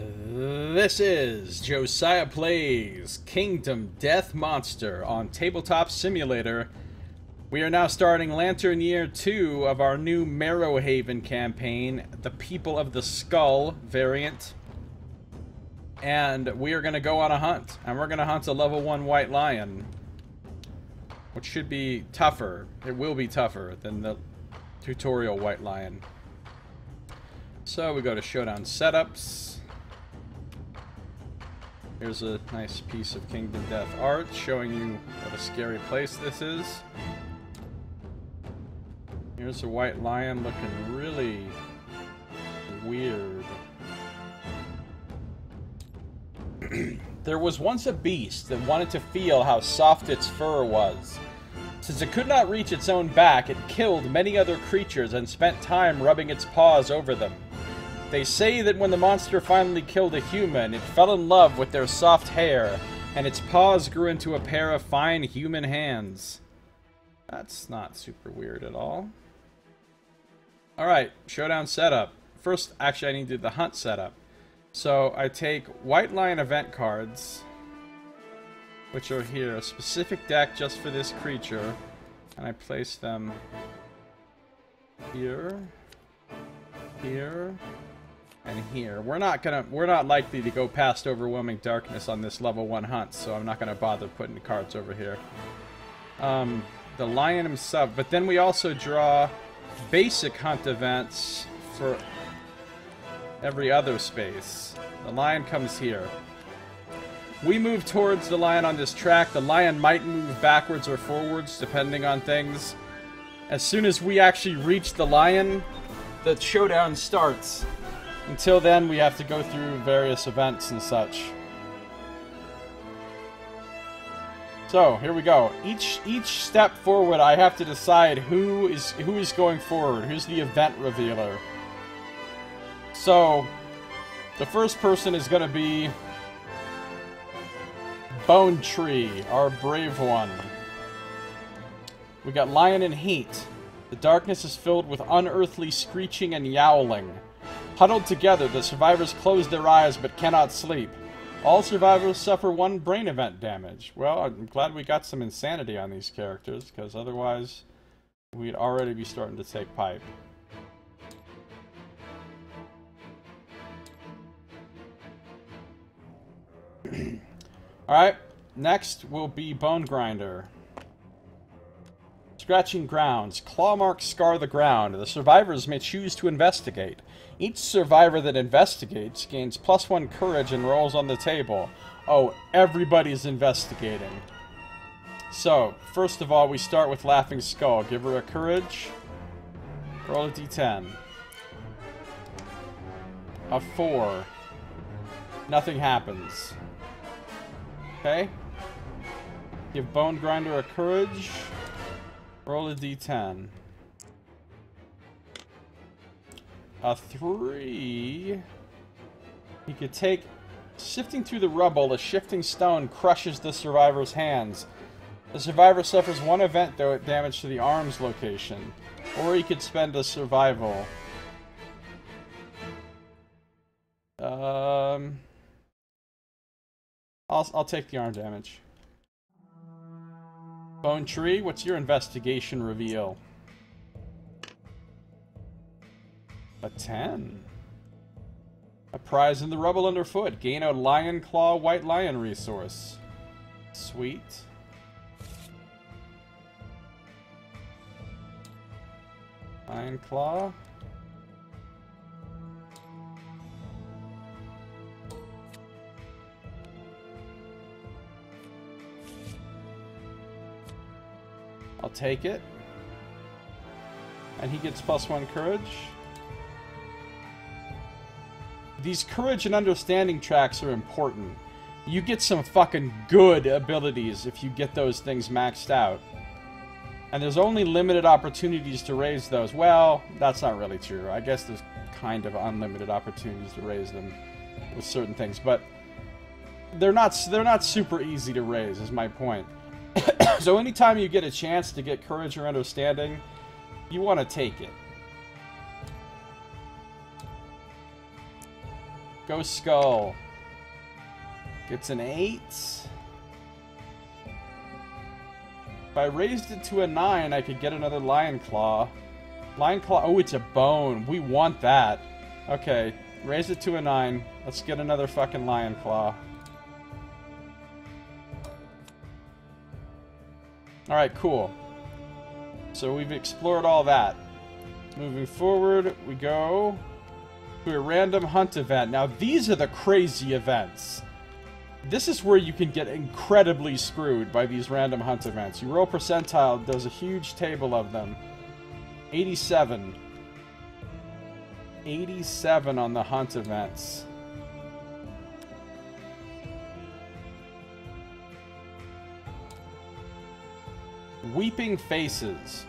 This is Josiah Plays Kingdom Death Monster on Tabletop Simulator. We are now starting Lantern Year 2 of our new Marrowhaven campaign, the People of the Skull variant. And we are going to go on a hunt. And we're going to hunt a level 1 White Lion. Which should be tougher. It will be tougher than the tutorial White Lion. So we go to Showdown Setups. Here's a nice piece of Kingdom Death art showing you what a scary place this is. Here's a white lion looking really weird. there was once a beast that wanted to feel how soft its fur was. Since it could not reach its own back, it killed many other creatures and spent time rubbing its paws over them. They say that when the monster finally killed a human, it fell in love with their soft hair, and its paws grew into a pair of fine human hands. That's not super weird at all. Alright, showdown setup. First, actually, I need to do the hunt setup. So, I take White Lion event cards, which are here, a specific deck just for this creature, and I place them here, here, and here. We're not gonna we're not likely to go past overwhelming darkness on this level one hunt, so I'm not gonna bother putting cards over here. Um, the lion himself, but then we also draw basic hunt events for every other space. The lion comes here. We move towards the lion on this track. The lion might move backwards or forwards, depending on things. As soon as we actually reach the lion, the showdown starts. Until then, we have to go through various events and such. So, here we go. Each each step forward, I have to decide who is who is going forward. Who's the event revealer? So, the first person is going to be Bone Tree, our brave one. We got Lion and Heat. The darkness is filled with unearthly screeching and yowling. Huddled together, the survivors close their eyes but cannot sleep. All survivors suffer one brain event damage. Well, I'm glad we got some insanity on these characters, because otherwise we'd already be starting to take pipe. Alright, next will be Bone Grinder. Scratching grounds. Claw marks scar the ground. The survivors may choose to investigate. Each survivor that investigates gains plus one courage and rolls on the table. Oh, everybody's investigating. So, first of all, we start with Laughing Skull. Give her a courage. Roll a d10. A 4. Nothing happens. Okay. Give Bone Grinder a courage. Roll a d10. A three. He could take... Sifting through the rubble, a shifting stone crushes the survivor's hands. The survivor suffers one event though damage to the arms location. Or he could spend a survival. Um... I'll, I'll take the arm damage. Bone Tree, what's your investigation reveal? A 10. A prize in the rubble underfoot. Gain a Lion Claw White Lion resource. Sweet. Lion Claw. I'll take it. And he gets plus one courage. These courage and understanding tracks are important. You get some fucking good abilities if you get those things maxed out. And there's only limited opportunities to raise those. Well, that's not really true. I guess there's kind of unlimited opportunities to raise them with certain things, but they're not they're not super easy to raise is my point. so anytime you get a chance to get courage or understanding, you want to take it. Ghost Skull. Gets an 8. If I raised it to a 9, I could get another Lion Claw. Lion Claw. Oh, it's a bone. We want that. Okay. Raise it to a 9. Let's get another fucking Lion Claw. Alright, cool. So we've explored all that. Moving forward, we go to a random hunt event. Now, these are the crazy events. This is where you can get incredibly screwed by these random hunt events. You roll percentile, there's a huge table of them. 87. 87 on the hunt events. Weeping Faces.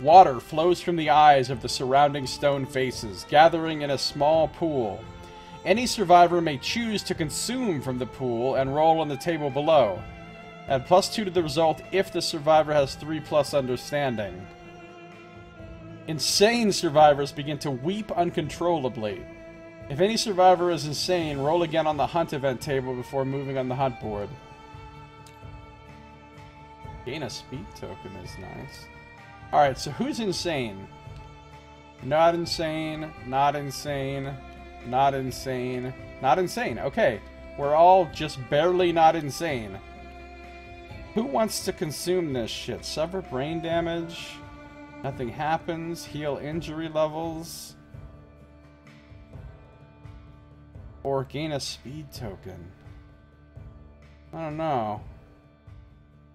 Water flows from the eyes of the surrounding stone faces, gathering in a small pool. Any survivor may choose to consume from the pool and roll on the table below. Add plus 2 to the result if the survivor has 3 plus understanding. Insane survivors begin to weep uncontrollably. If any survivor is insane, roll again on the hunt event table before moving on the hunt board. Gain a speed token is nice. Alright, so who's insane? Not insane, not insane, not insane, not insane. Okay, we're all just barely not insane. Who wants to consume this shit? Suffer brain damage? Nothing happens. Heal injury levels. Or gain a speed token. I don't know.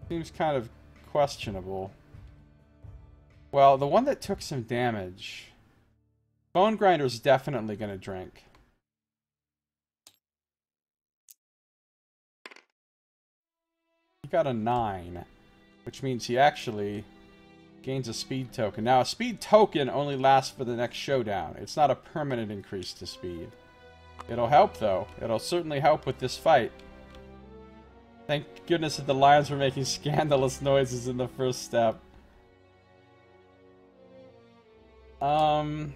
Seems kind of questionable. Well, the one that took some damage. Bone Grinder's definitely going to drink. He got a 9, which means he actually gains a speed token. Now, a speed token only lasts for the next showdown. It's not a permanent increase to speed. It'll help, though. It'll certainly help with this fight. Thank goodness that the lions were making scandalous noises in the first step. Um...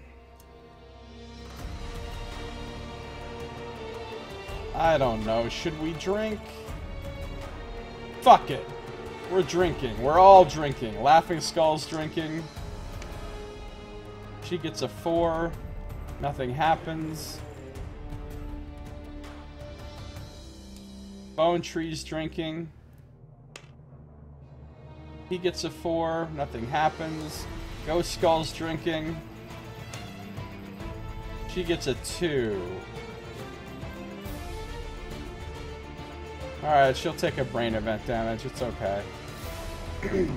I don't know. Should we drink? Fuck it. We're drinking. We're all drinking. Laughing Skull's drinking. She gets a four. Nothing happens. Bone Tree's drinking. He gets a four. Nothing happens. Ghost Skull's drinking. She gets a two. Alright, she'll take a brain event damage. It's okay.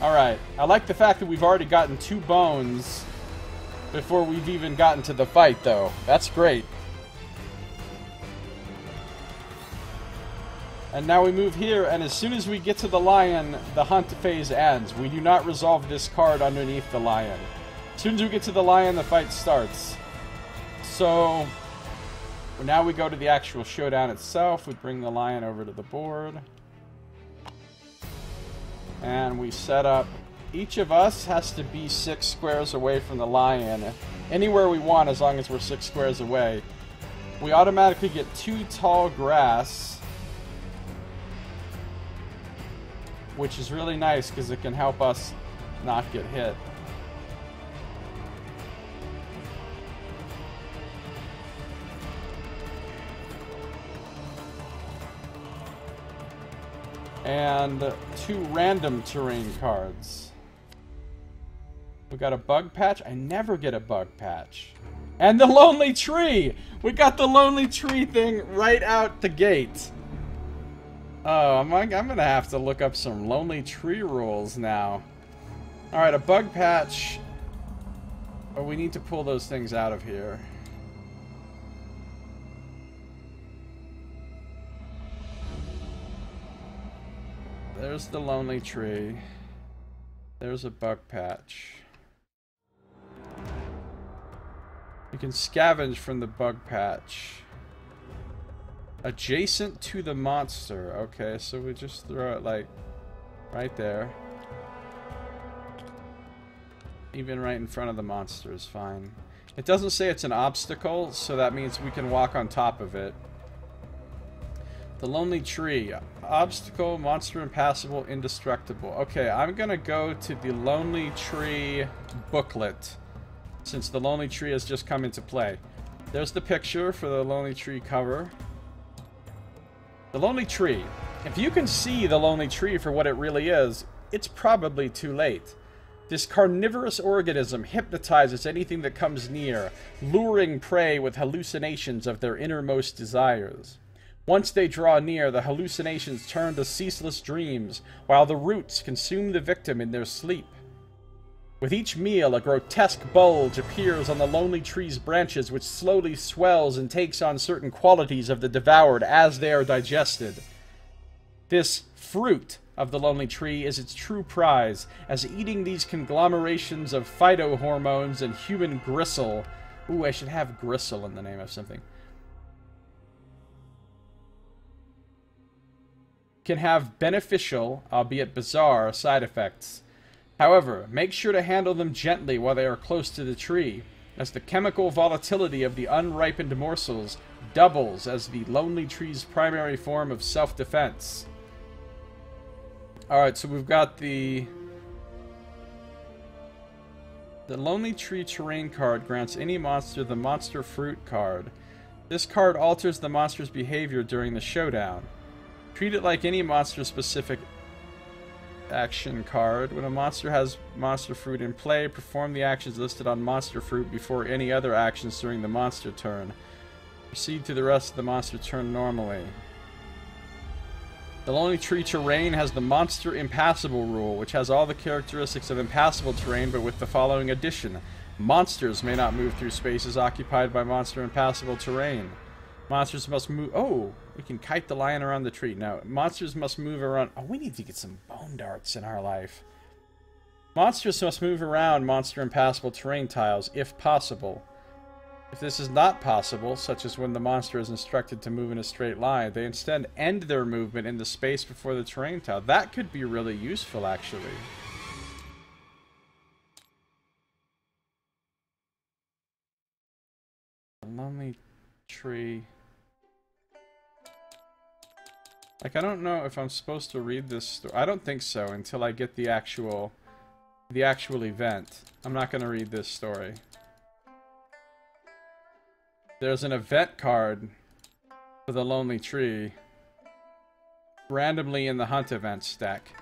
Alright, I like the fact that we've already gotten two bones before we've even gotten to the fight, though. That's great. And now we move here, and as soon as we get to the lion, the hunt phase ends. We do not resolve this card underneath the lion. As soon as we get to the lion, the fight starts. So, now we go to the actual showdown itself. We bring the lion over to the board. And we set up... Each of us has to be six squares away from the lion. Anywhere we want as long as we're six squares away. We automatically get two tall grass. Which is really nice because it can help us not get hit. and two random terrain cards. We got a bug patch. I never get a bug patch. And the lonely tree! We got the lonely tree thing right out the gate. Oh, I'm, I'm gonna have to look up some lonely tree rules now. Alright, a bug patch. Oh, we need to pull those things out of here. There's the lonely tree. There's a bug patch. You can scavenge from the bug patch. Adjacent to the monster. Okay, so we just throw it like right there. Even right in front of the monster is fine. It doesn't say it's an obstacle, so that means we can walk on top of it. The Lonely Tree. Obstacle, monster impassable, indestructible. Okay, I'm gonna go to the Lonely Tree booklet, since the Lonely Tree has just come into play. There's the picture for the Lonely Tree cover. The Lonely Tree. If you can see the Lonely Tree for what it really is, it's probably too late. This carnivorous organism hypnotizes anything that comes near, luring prey with hallucinations of their innermost desires. Once they draw near, the hallucinations turn to ceaseless dreams, while the roots consume the victim in their sleep. With each meal, a grotesque bulge appears on the lonely tree's branches, which slowly swells and takes on certain qualities of the devoured as they are digested. This fruit of the lonely tree is its true prize, as eating these conglomerations of phytohormones and human gristle. Ooh, I should have gristle in the name of something. Can have beneficial, albeit bizarre, side effects. However, make sure to handle them gently while they are close to the tree, as the chemical volatility of the unripened morsels doubles as the lonely tree's primary form of self-defense. Alright, so we've got the... The Lonely Tree Terrain card grants any monster the Monster Fruit card. This card alters the monster's behavior during the showdown. Treat it like any monster-specific action card. When a monster has monster fruit in play, perform the actions listed on monster fruit before any other actions during the monster turn. Proceed to the rest of the monster turn normally. The Lonely Tree terrain has the Monster Impassable rule, which has all the characteristics of impassable terrain, but with the following addition. Monsters may not move through spaces occupied by Monster Impassable terrain. Monsters must move... Oh, we can kite the lion around the tree. Now, monsters must move around... Oh, we need to get some bone darts in our life. Monsters must move around monster impassable terrain tiles, if possible. If this is not possible, such as when the monster is instructed to move in a straight line, they instead end their movement in the space before the terrain tile. That could be really useful, actually. Lonely tree... Like, I don't know if I'm supposed to read this. I don't think so until I get the actual, the actual event. I'm not going to read this story. There's an event card for the Lonely Tree randomly in the Hunt event stack.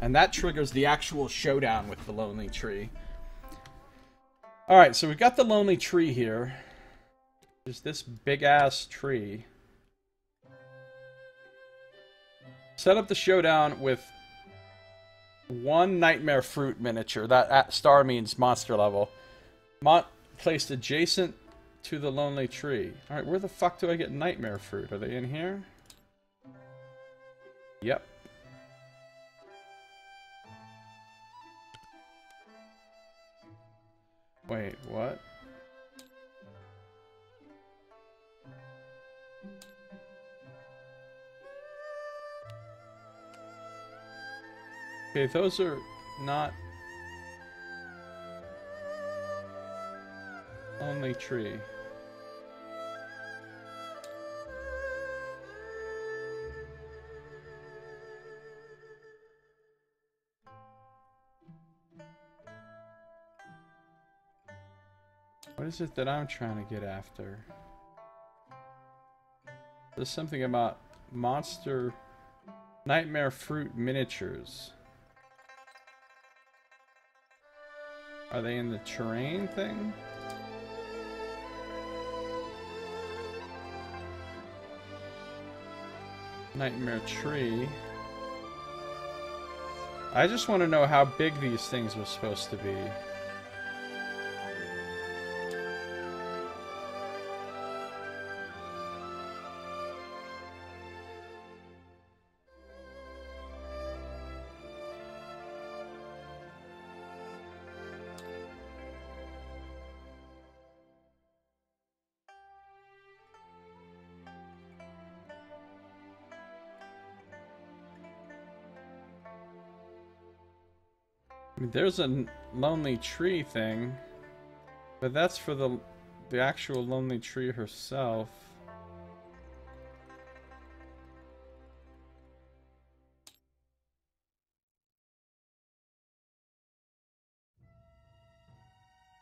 And that triggers the actual showdown with the Lonely Tree. Alright, so we've got the Lonely Tree here. There's this big-ass tree. Set up the showdown with one Nightmare Fruit miniature. That star means monster level. Mon placed adjacent to the Lonely Tree. Alright, where the fuck do I get Nightmare Fruit? Are they in here? Yep. Wait, what? Okay, those are not Lonely Tree. What is it that I'm trying to get after? There's something about monster nightmare fruit miniatures. Are they in the terrain thing? Nightmare tree. I just want to know how big these things were supposed to be. There's a lonely tree thing, But that's for the the actual lonely tree herself.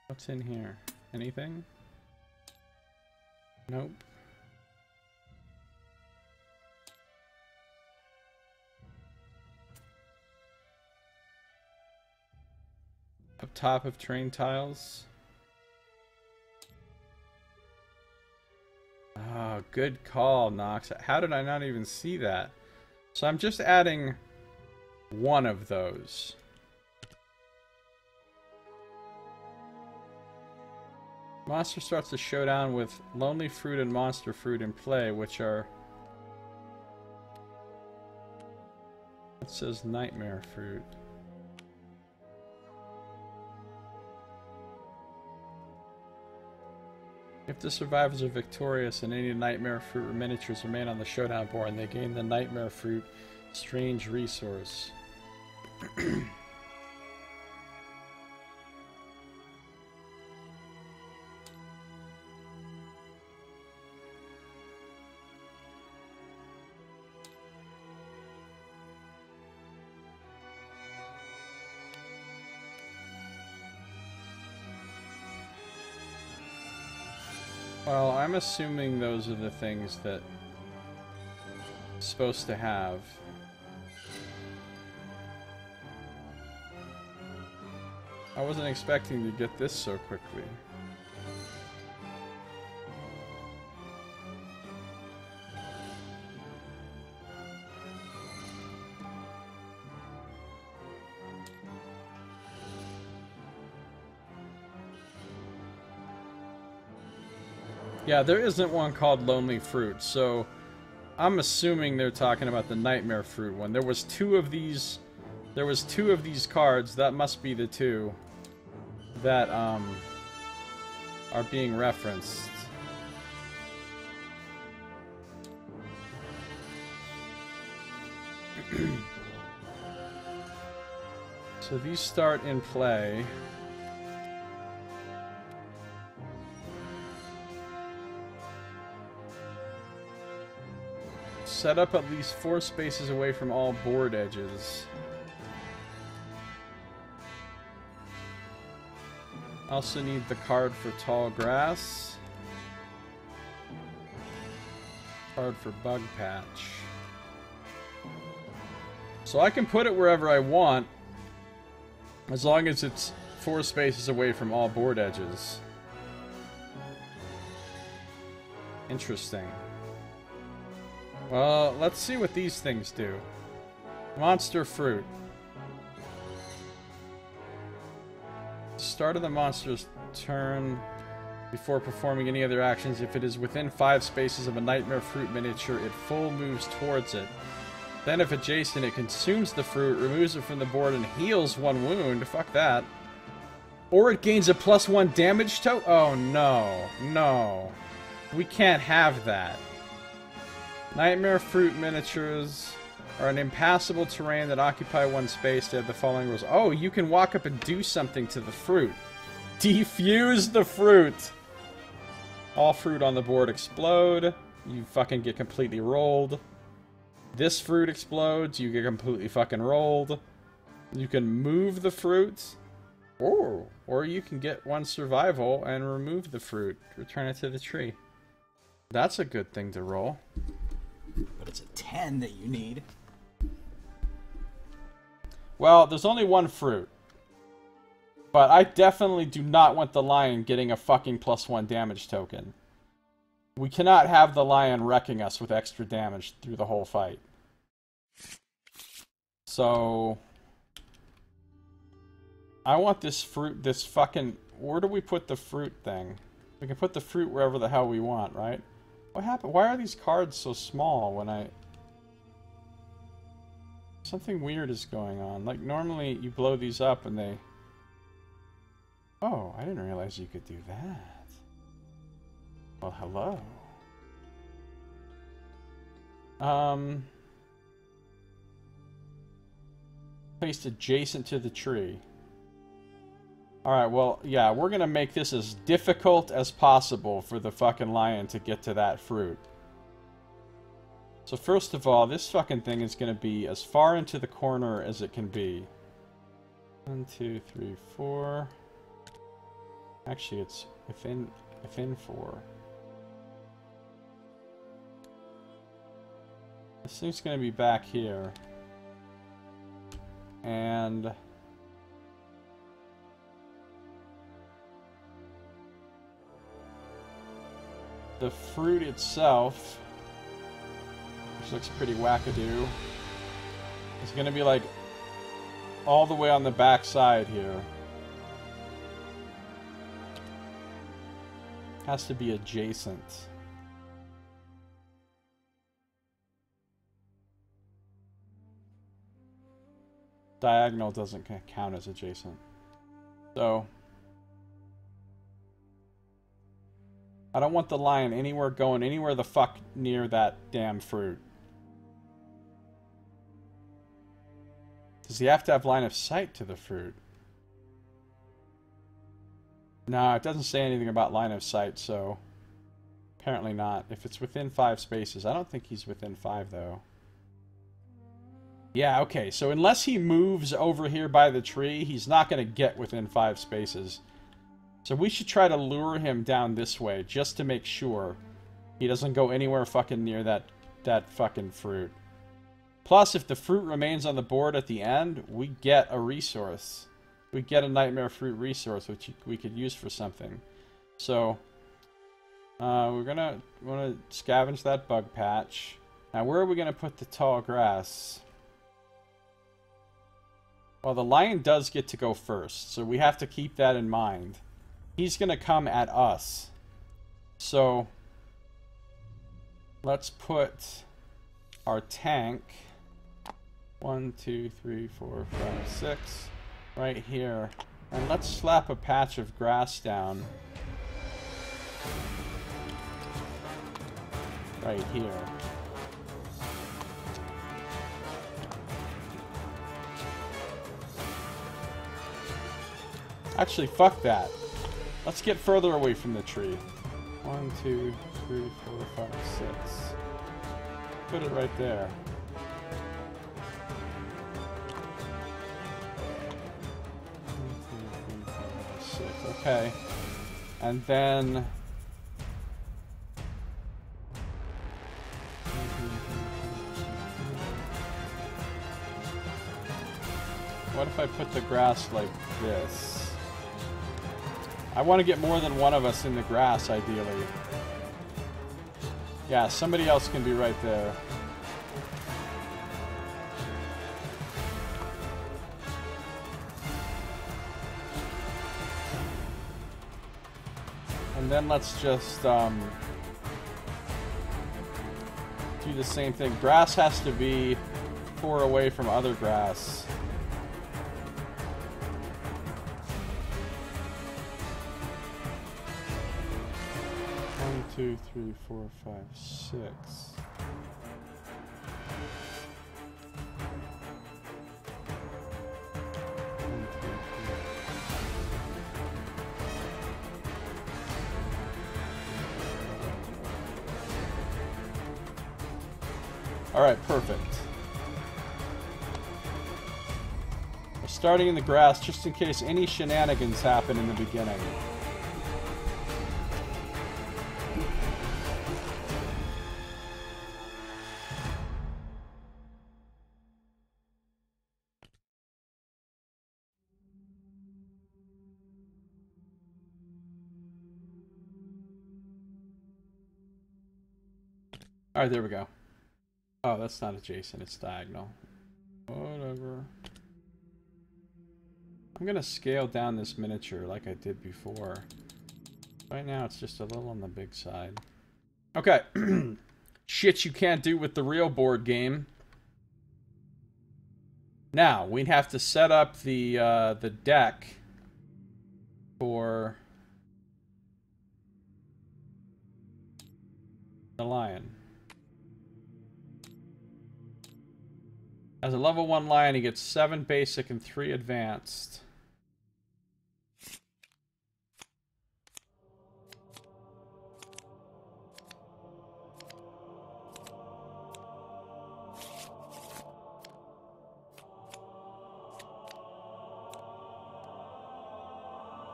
What's in here? Anything? Nope. Up top of terrain tiles. Oh, good call, Knox. How did I not even see that? So I'm just adding one of those. Monster starts the showdown with Lonely Fruit and Monster Fruit in play, which are... It says Nightmare Fruit. If the survivors are victorious and any Nightmare Fruit miniatures remain on the showdown board, they gain the Nightmare Fruit Strange Resource. I'm assuming those are the things that supposed to have. I wasn't expecting to get this so quickly. Yeah, there isn't one called Lonely Fruit, so I'm assuming they're talking about the Nightmare Fruit one. There was two of these there was two of these cards, that must be the two that um are being referenced. so these start in play. Set up at least four spaces away from all board edges. Also need the card for tall grass. Card for bug patch. So I can put it wherever I want, as long as it's four spaces away from all board edges. Interesting. Well, let's see what these things do. Monster fruit. Start of the monster's turn before performing any other actions. If it is within five spaces of a nightmare fruit miniature, it full moves towards it. Then if adjacent, it consumes the fruit, removes it from the board, and heals one wound. Fuck that. Or it gains a plus one damage to- Oh no. No. We can't have that. Nightmare Fruit miniatures are an impassable terrain that occupy one space. They have the following rules. Oh, you can walk up and do something to the fruit. Defuse the fruit! All fruit on the board explode. You fucking get completely rolled. This fruit explodes. You get completely fucking rolled. You can move the fruit. Or, or you can get one survival and remove the fruit. Return it to the tree. That's a good thing to roll but it's a 10 that you need. Well, there's only one fruit. But I definitely do not want the lion getting a fucking plus one damage token. We cannot have the lion wrecking us with extra damage through the whole fight. So... I want this fruit, this fucking... Where do we put the fruit thing? We can put the fruit wherever the hell we want, right? What happened? Why are these cards so small when I... Something weird is going on. Like, normally you blow these up and they... Oh, I didn't realize you could do that. Well, hello. Um... Placed adjacent to the tree. Alright, well, yeah, we're gonna make this as difficult as possible for the fucking lion to get to that fruit. So first of all, this fucking thing is gonna be as far into the corner as it can be. One, two, three, four. Actually, it's within, within four. This thing's gonna be back here. And... The fruit itself, which looks pretty wackadoo, is gonna be like all the way on the back side here. Has to be adjacent. Diagonal doesn't count as adjacent. So, I don't want the lion anywhere going anywhere the fuck near that damn fruit. Does he have to have line of sight to the fruit? No, it doesn't say anything about line of sight, so apparently not. If it's within five spaces, I don't think he's within five, though. Yeah, okay, so unless he moves over here by the tree, he's not going to get within five spaces. So we should try to lure him down this way, just to make sure he doesn't go anywhere fucking near that, that fucking fruit. Plus, if the fruit remains on the board at the end, we get a resource. We get a Nightmare Fruit resource, which we could use for something. So, uh, we're gonna want to scavenge that bug patch. Now, where are we gonna put the tall grass? Well, the lion does get to go first, so we have to keep that in mind. He's gonna come at us. So, let's put our tank one, two, three, four, five, six. Right here. And let's slap a patch of grass down. Right here. Actually, fuck that. Let's get further away from the tree. One, two, three, four, five, six. Put it right there. Okay. And then... What if I put the grass like this? I want to get more than one of us in the grass, ideally. Yeah, somebody else can be right there. And then let's just um, do the same thing. Grass has to be four away from other grass. Three, four, five, six. Alright, perfect. We're starting in the grass just in case any shenanigans happen in the beginning. Alright, there we go. Oh, that's not adjacent, it's diagonal. Whatever. I'm gonna scale down this miniature like I did before. Right now it's just a little on the big side. Okay. Shit you can't do with the real board game. Now, we'd have to set up the, uh, the deck for the lion. As a level 1 lion, he gets 7 basic and 3 advanced.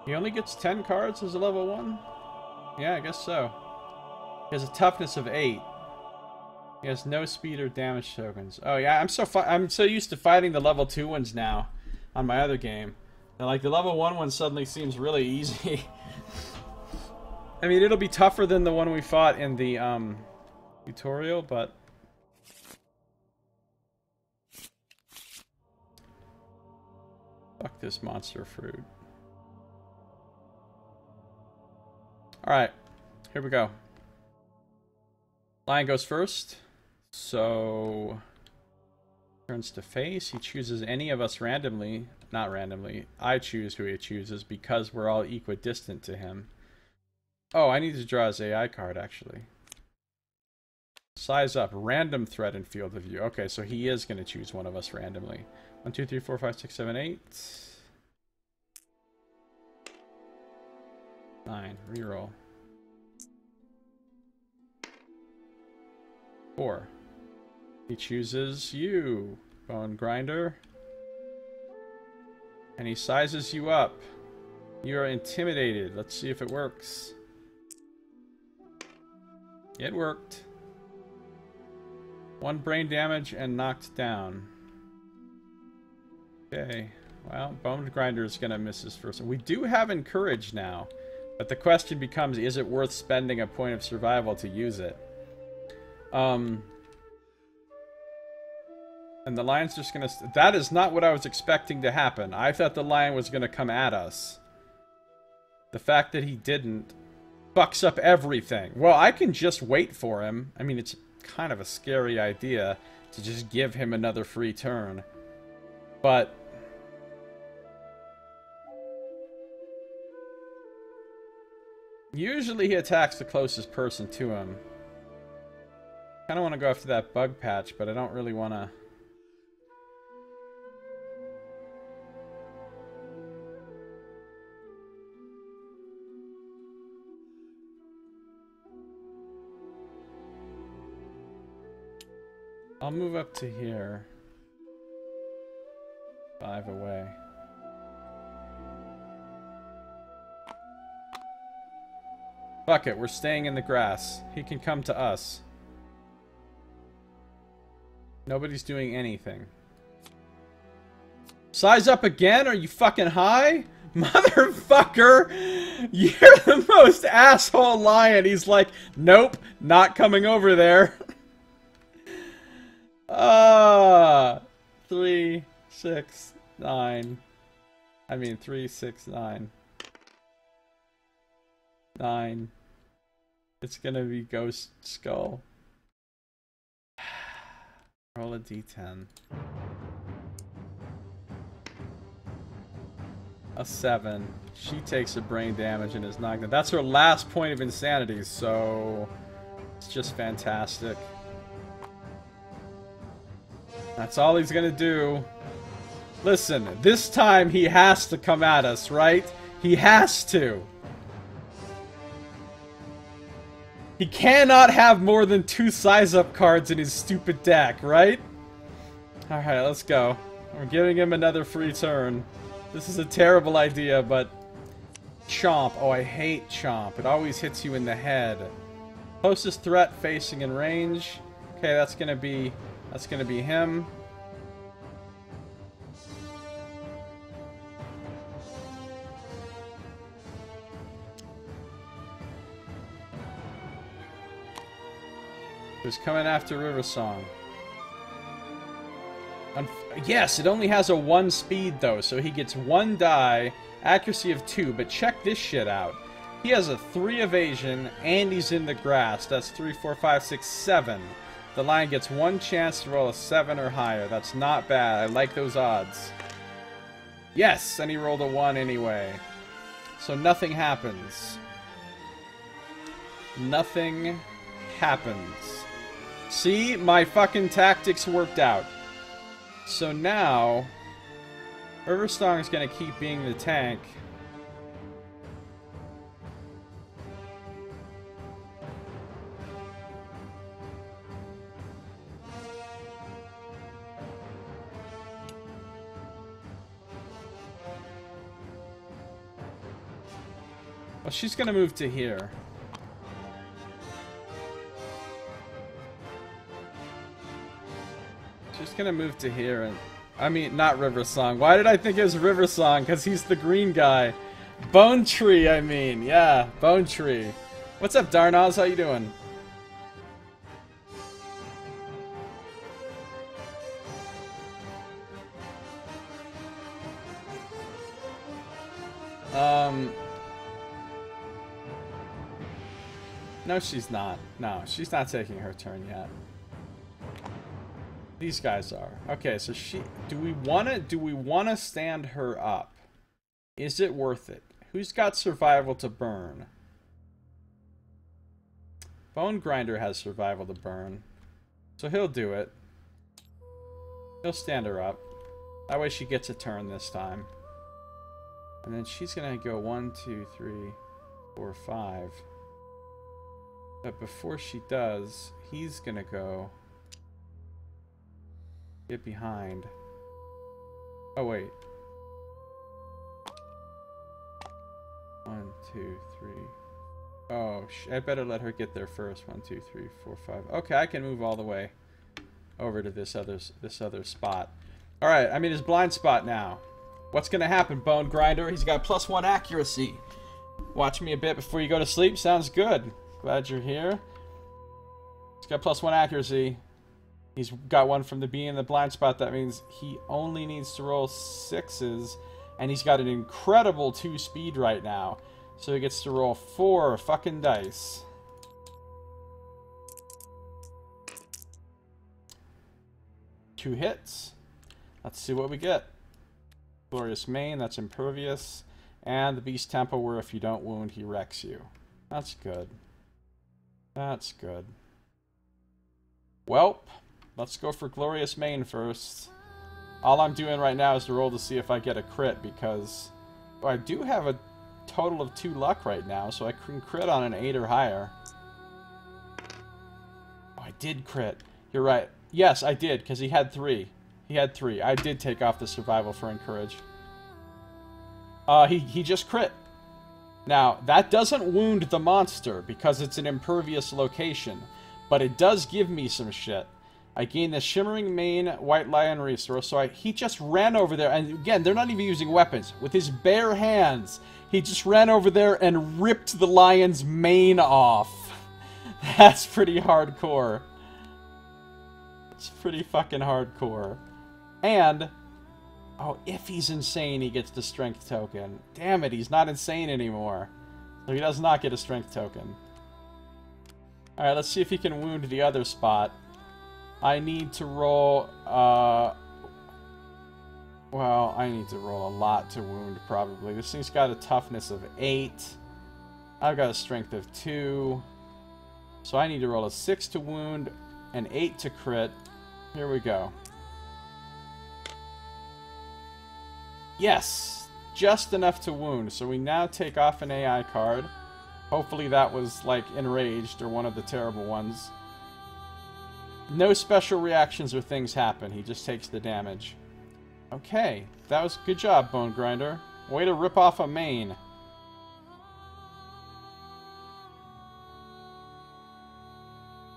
He only gets 10 cards as a level 1? Yeah, I guess so. He has a toughness of 8. He has no speed or damage tokens. Oh yeah, I'm so I'm so used to fighting the level 2 ones now on my other game. And like the level 1 one suddenly seems really easy. I mean, it'll be tougher than the one we fought in the um, tutorial, but... Fuck this monster fruit. Alright, here we go. Lion goes first. So... Turns to face. He chooses any of us randomly. Not randomly. I choose who he chooses because we're all equidistant to him. Oh, I need to draw his AI card, actually. Size up. Random threat in field of view. Okay, so he is going to choose one of us randomly. One, two, three, four, five, six, seven, eight. Nine. Reroll. Four. He chooses you, Bone Grinder. And he sizes you up. You are intimidated. Let's see if it works. It worked. One brain damage and knocked down. Okay. Well, Bone Grinder is going to miss his first. We do have Encourage now. But the question becomes, is it worth spending a point of survival to use it? Um... And the lion's just to... That is not what I was expecting to happen. I thought the lion was to come at us. The fact that he didn't fucks up everything. Well, I can just wait for him. I mean, it's kind of a scary idea to just give him another free turn. But... Usually he attacks the closest person to him. kind of want to go after that bug patch, but I don't really want to... I'll move up to here. Five away. Fuck it, we're staying in the grass. He can come to us. Nobody's doing anything. Size up again? Are you fucking high? Motherfucker! You're the most asshole lion. He's like, nope, not coming over there. Ah, three, six, nine. I mean, three, six, nine. Nine. It's gonna be Ghost Skull. Roll a d10. A 7. She takes a brain damage and is knocked out. That's her last point of insanity, so... It's just fantastic. That's all he's gonna do. Listen, this time he has to come at us, right? He has to. He cannot have more than two size-up cards in his stupid deck, right? Alright, let's go. We're giving him another free turn. This is a terrible idea, but... Chomp. Oh, I hate Chomp. It always hits you in the head. Closest threat facing in range. Okay, that's gonna be that's going to be him. Who's coming after River Song? yes, it only has a one speed though, so he gets one die, accuracy of two, but check this shit out. He has a three evasion, and he's in the grass. That's three, four, five, six, seven. The lion gets one chance to roll a 7 or higher. That's not bad. I like those odds. Yes! And he rolled a 1 anyway. So nothing happens. Nothing happens. See? My fucking tactics worked out. So now... Riverstong is going to keep being the tank. Well, she's gonna move to here. She's gonna move to here and... I mean, not River Song. Why did I think it was River Song? Because he's the green guy. Bone Tree, I mean. Yeah, Bone Tree. What's up, Darnaz? How you doing? Um... No, she's not. No, she's not taking her turn yet. These guys are. Okay, so she... Do we want to... Do we want to stand her up? Is it worth it? Who's got survival to burn? Bone Grinder has survival to burn. So he'll do it. He'll stand her up. That way she gets a turn this time. And then she's going to go one, two, three, four, five. But before she does, he's to go get behind. Oh, wait. One, two, three. Oh, I better let her get there first. One, two, three, four, five. Okay, I can move all the way over to this other this other spot. All right, I'm in his blind spot now. What's gonna happen, Bone Grinder? He's got plus one accuracy. Watch me a bit before you go to sleep. Sounds good. Glad you're here. He's got plus one accuracy. He's got one from the being in the blind spot. That means he only needs to roll sixes. And he's got an incredible two speed right now. So he gets to roll four fucking dice. Two hits. Let's see what we get. Glorious Mane, that's impervious. And the Beast Temple, where if you don't wound, he wrecks you. That's good. That's good. Welp, let's go for Glorious Mane first. All I'm doing right now is to roll to see if I get a crit because I do have a total of two luck right now, so I can crit on an 8 or higher. Oh, I did crit. You're right. Yes, I did, because he had three. He had three. I did take off the survival for encourage. Uh, he, he just crit. Now, that doesn't wound the monster, because it's an impervious location. But it does give me some shit. I gain the Shimmering Mane White Lion resource, so I, he just ran over there, and again, they're not even using weapons. With his bare hands, he just ran over there and ripped the lion's mane off. That's pretty hardcore. It's pretty fucking hardcore. And, oh, if he's insane, he gets the strength token. Damn it, he's not insane anymore. So he does not get a strength token. Alright, let's see if he can wound the other spot. I need to roll, uh... Well, I need to roll a lot to wound, probably. This thing's got a toughness of 8. I've got a strength of 2. So I need to roll a 6 to wound, an 8 to crit. Here we go. Yes! Just enough to wound. So we now take off an AI card. Hopefully that was, like, enraged or one of the terrible ones. No special reactions or things happen. He just takes the damage. Okay. That was good job, Bone Grinder. Way to rip off a mane.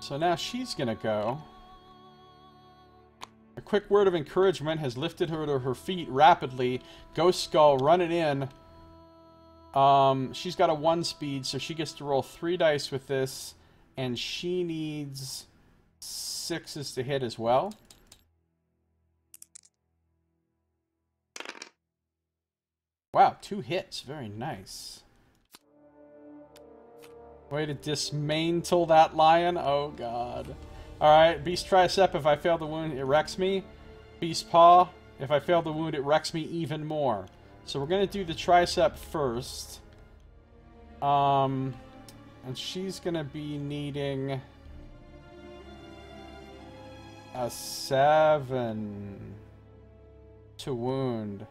So now she's gonna go. A quick word of encouragement has lifted her to her feet rapidly. Ghost Skull running in. Um, she's got a one speed, so she gets to roll three dice with this, and she needs sixes to hit as well. Wow, two hits. Very nice. Way to dismantle that lion. Oh, God. Alright, Beast Tricep, if I fail the wound, it wrecks me. Beast Paw, if I fail the wound, it wrecks me even more. So we're going to do the Tricep first. Um, and she's going to be needing a 7 to wound.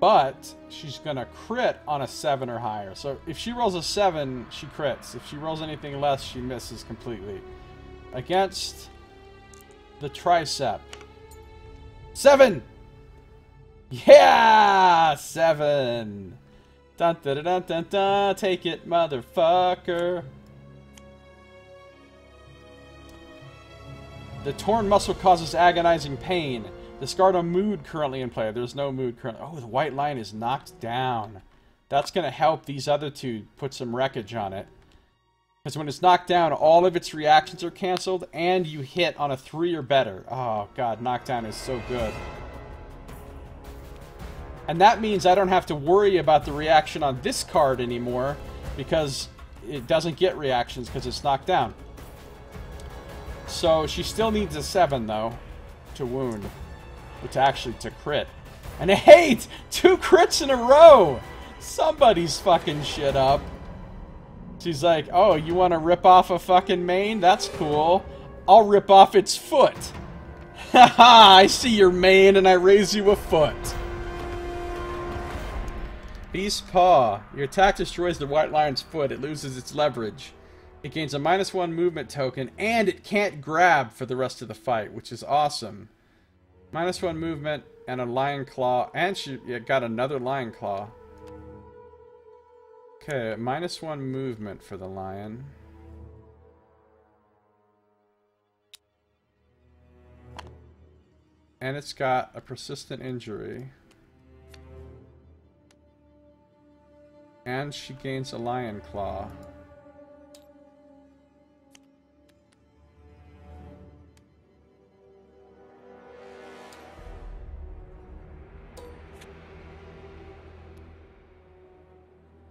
But she's going to crit on a 7 or higher. So if she rolls a 7, she crits. If she rolls anything less, she misses completely. Against the tricep. 7! Yeah! 7! Dun dun dun dun dun, dun. take it, motherfucker. The torn muscle causes agonizing pain. Discard a mood currently in play. There's no mood currently. Oh, the white lion is knocked down. That's going to help these other two put some wreckage on it. Because when it's knocked down, all of its reactions are canceled, and you hit on a 3 or better. Oh, God, knockdown is so good. And that means I don't have to worry about the reaction on this card anymore, because it doesn't get reactions because it's knocked down. So she still needs a 7, though, to wound. Which actually to crit. And a 8! Two crits in a row! Somebody's fucking shit up. She's like, oh, you want to rip off a fucking mane? That's cool. I'll rip off its foot. Haha, I see your mane and I raise you a foot. Beast Paw. Your attack destroys the White Lion's foot. It loses its leverage. It gains a minus one movement token, and it can't grab for the rest of the fight, which is awesome. Minus one movement and a Lion Claw, and she got another Lion Claw. Okay, minus one movement for the lion. And it's got a persistent injury. And she gains a lion claw.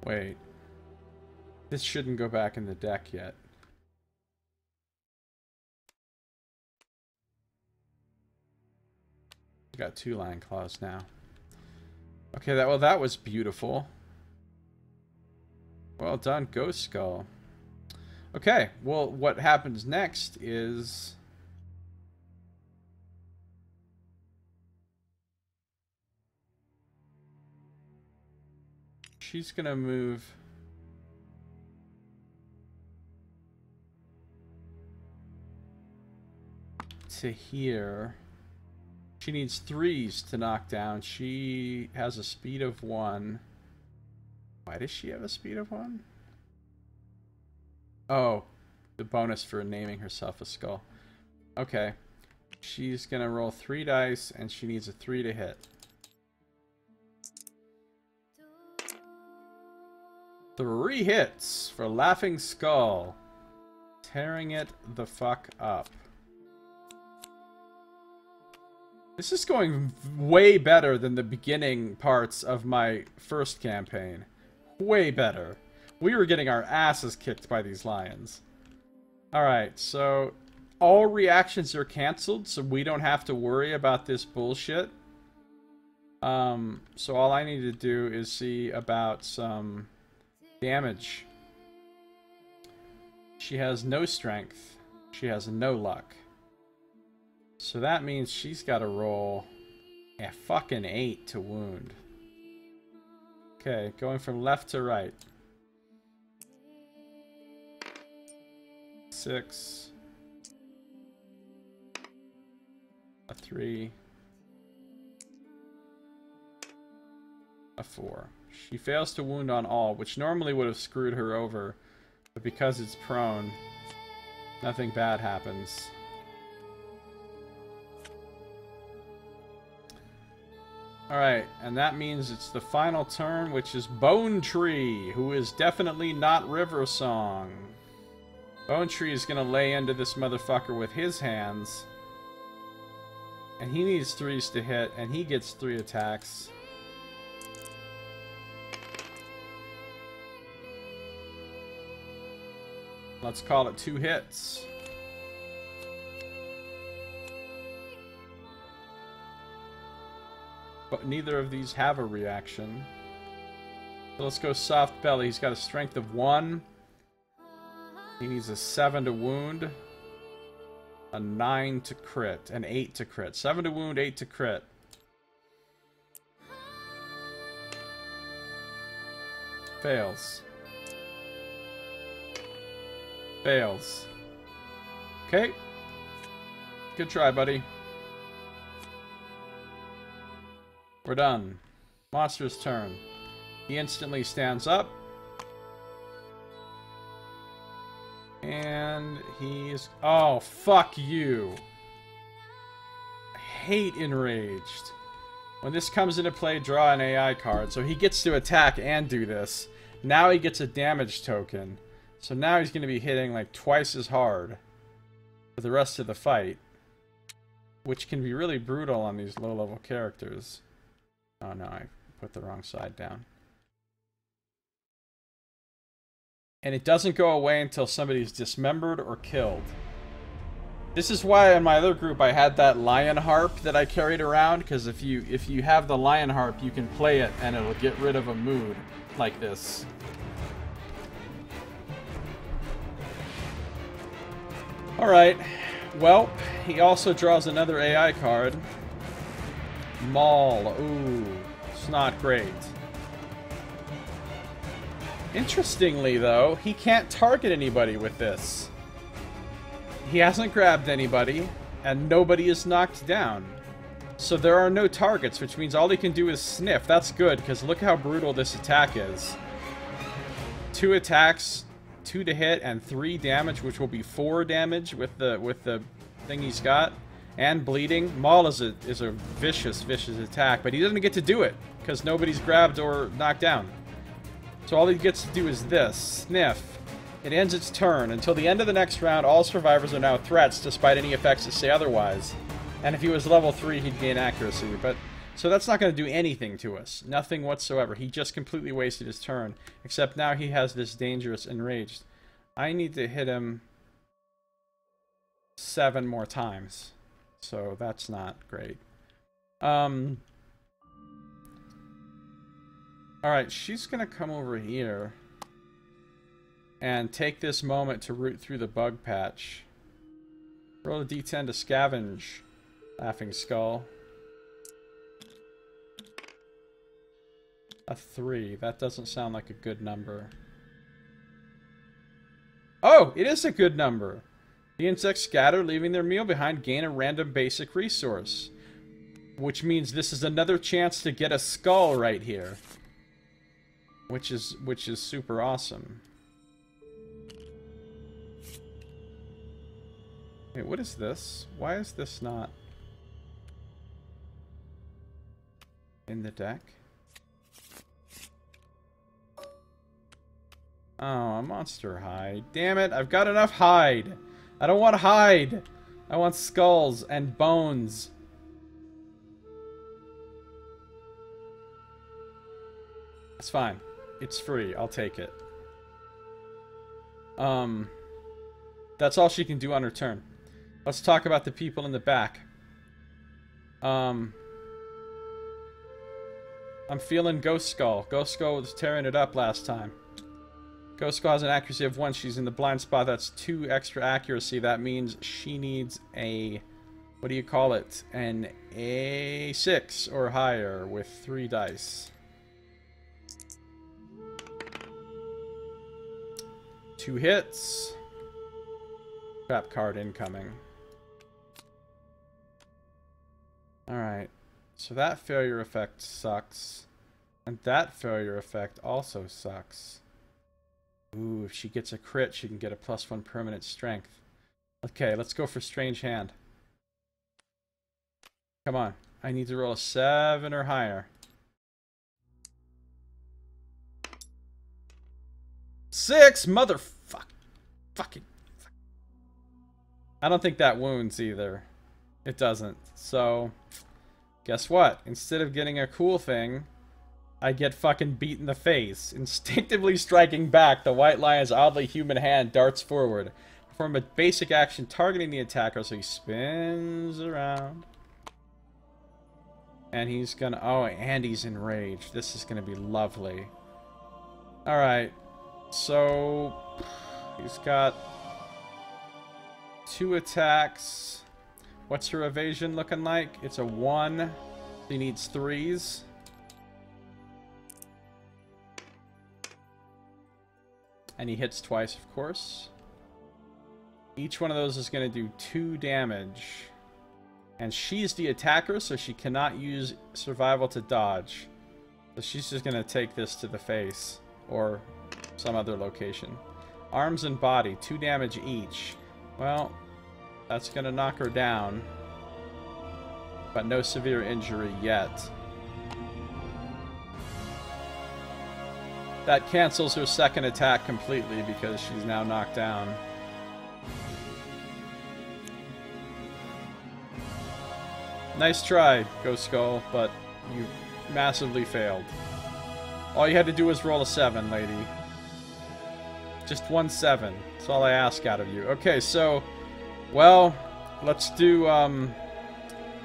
Wait. This shouldn't go back in the deck yet. got two lion claws now. Okay, that well that was beautiful. Well done, Ghost Skull. Okay, well what happens next is she's gonna move to here. She needs threes to knock down. She has a speed of one. Why does she have a speed of one? Oh, the bonus for naming herself a skull. Okay. She's gonna roll three dice and she needs a three to hit. Three hits for Laughing Skull. Tearing it the fuck up. This is going way better than the beginning parts of my first campaign. Way better. We were getting our asses kicked by these lions. Alright, so all reactions are canceled, so we don't have to worry about this bullshit. Um, so all I need to do is see about some damage. She has no strength. She has no luck. So that means she's got to roll a fucking 8 to wound. Okay, going from left to right. Six. A three. A four. She fails to wound on all, which normally would have screwed her over. But because it's prone, nothing bad happens. Alright, and that means it's the final turn, which is Bone Tree, who is definitely not River Song. Bone Tree is gonna lay into this motherfucker with his hands. And he needs threes to hit, and he gets three attacks. Let's call it two hits. But neither of these have a reaction. So let's go soft belly. He's got a strength of one. He needs a seven to wound. A nine to crit. An eight to crit. Seven to wound, eight to crit. Fails. Fails. Okay. Good try, buddy. We're done. Monster's turn. He instantly stands up. And he's... Oh, fuck you. Hate Enraged. When this comes into play, draw an AI card. So he gets to attack and do this. Now he gets a damage token. So now he's going to be hitting like twice as hard for the rest of the fight. Which can be really brutal on these low-level characters. Oh no, I put the wrong side down. And it doesn't go away until somebody's dismembered or killed. This is why in my other group I had that lion harp that I carried around, because if you if you have the lion harp, you can play it and it'll get rid of a mood like this. Alright, well, he also draws another AI card. Maul, ooh, it's not great. Interestingly, though, he can't target anybody with this. He hasn't grabbed anybody, and nobody is knocked down. So there are no targets, which means all he can do is sniff. That's good, because look how brutal this attack is. Two attacks, two to hit, and three damage, which will be four damage with the with the thing he's got. And bleeding. Maul is a, is a vicious, vicious attack, but he doesn't get to do it, because nobody's grabbed or knocked down. So all he gets to do is this. Sniff. It ends its turn. Until the end of the next round, all survivors are now threats, despite any effects that say otherwise. And if he was level 3, he'd gain accuracy. But So that's not going to do anything to us. Nothing whatsoever. He just completely wasted his turn. Except now he has this dangerous enraged. I need to hit him seven more times. So that's not great. Um... Alright, she's gonna come over here and take this moment to root through the bug patch. Roll a d10 to scavenge. Laughing Skull. A 3. That doesn't sound like a good number. Oh, it is a good number. The insects scatter, leaving their meal behind, gain a random basic resource. Which means this is another chance to get a skull right here which is which is super awesome. Wait, what is this? Why is this not in the deck? Oh, a monster hide. Damn it, I've got enough hide. I don't want hide. I want skulls and bones. It's fine. It's free. I'll take it. Um, that's all she can do on her turn. Let's talk about the people in the back. Um, I'm feeling Ghost Skull. Ghost Skull was tearing it up last time. Ghost Skull has an accuracy of 1. She's in the blind spot. That's 2 extra accuracy. That means she needs a... What do you call it? An A6 or higher with 3 dice. Two hits. Trap card incoming. Alright. So that failure effect sucks. And that failure effect also sucks. Ooh, if she gets a crit, she can get a plus one permanent strength. Okay, let's go for Strange Hand. Come on. I need to roll a 7 or higher. Six, motherfuck. Fucking. I don't think that wounds either. It doesn't. So, guess what? Instead of getting a cool thing, I get fucking beat in the face. Instinctively striking back, the white lion's oddly human hand darts forward. Perform a basic action targeting the attacker, so he spins around. And he's gonna... Oh, and he's enraged. This is gonna be lovely. Alright. So, he's got two attacks. What's your evasion looking like? It's a one. He needs threes. And he hits twice, of course. Each one of those is going to do two damage. And she's the attacker, so she cannot use survival to dodge. So she's just gonna take this to the face. Or some other location. Arms and body, two damage each. Well, that's gonna knock her down. But no severe injury yet. That cancels her second attack completely because she's now knocked down. Nice try, Ghost Skull, but you massively failed. All you had to do was roll a 7, lady. Just one 7. That's all I ask out of you. Okay, so, well, let's do, um,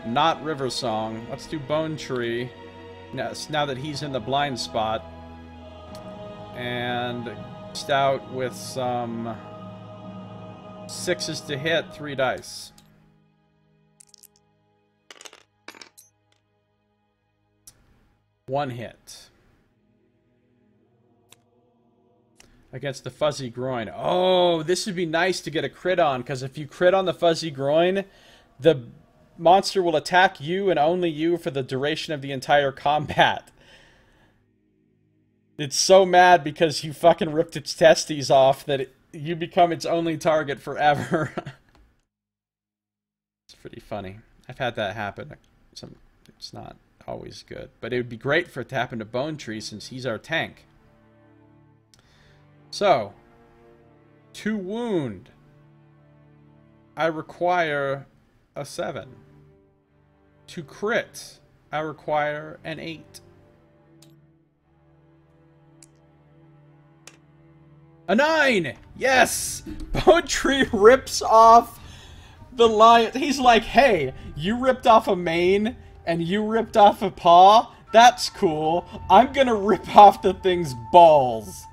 not River Song. Let's do Bone Tree. Now, now that he's in the blind spot. And Stout with some sixes to hit, three dice. One hit. Against the fuzzy groin. Oh, this would be nice to get a crit on, because if you crit on the fuzzy groin, the monster will attack you and only you for the duration of the entire combat. It's so mad because you fucking ripped its testes off that it, you become its only target forever. it's pretty funny. I've had that happen. Some, it's not always good. But it would be great for it to happen to Bone Tree since he's our tank. So, to wound, I require a 7. To crit, I require an 8. A 9! Yes! Bone Tree rips off the lion. He's like, hey, you ripped off a mane and you ripped off a paw? That's cool. I'm gonna rip off the thing's balls.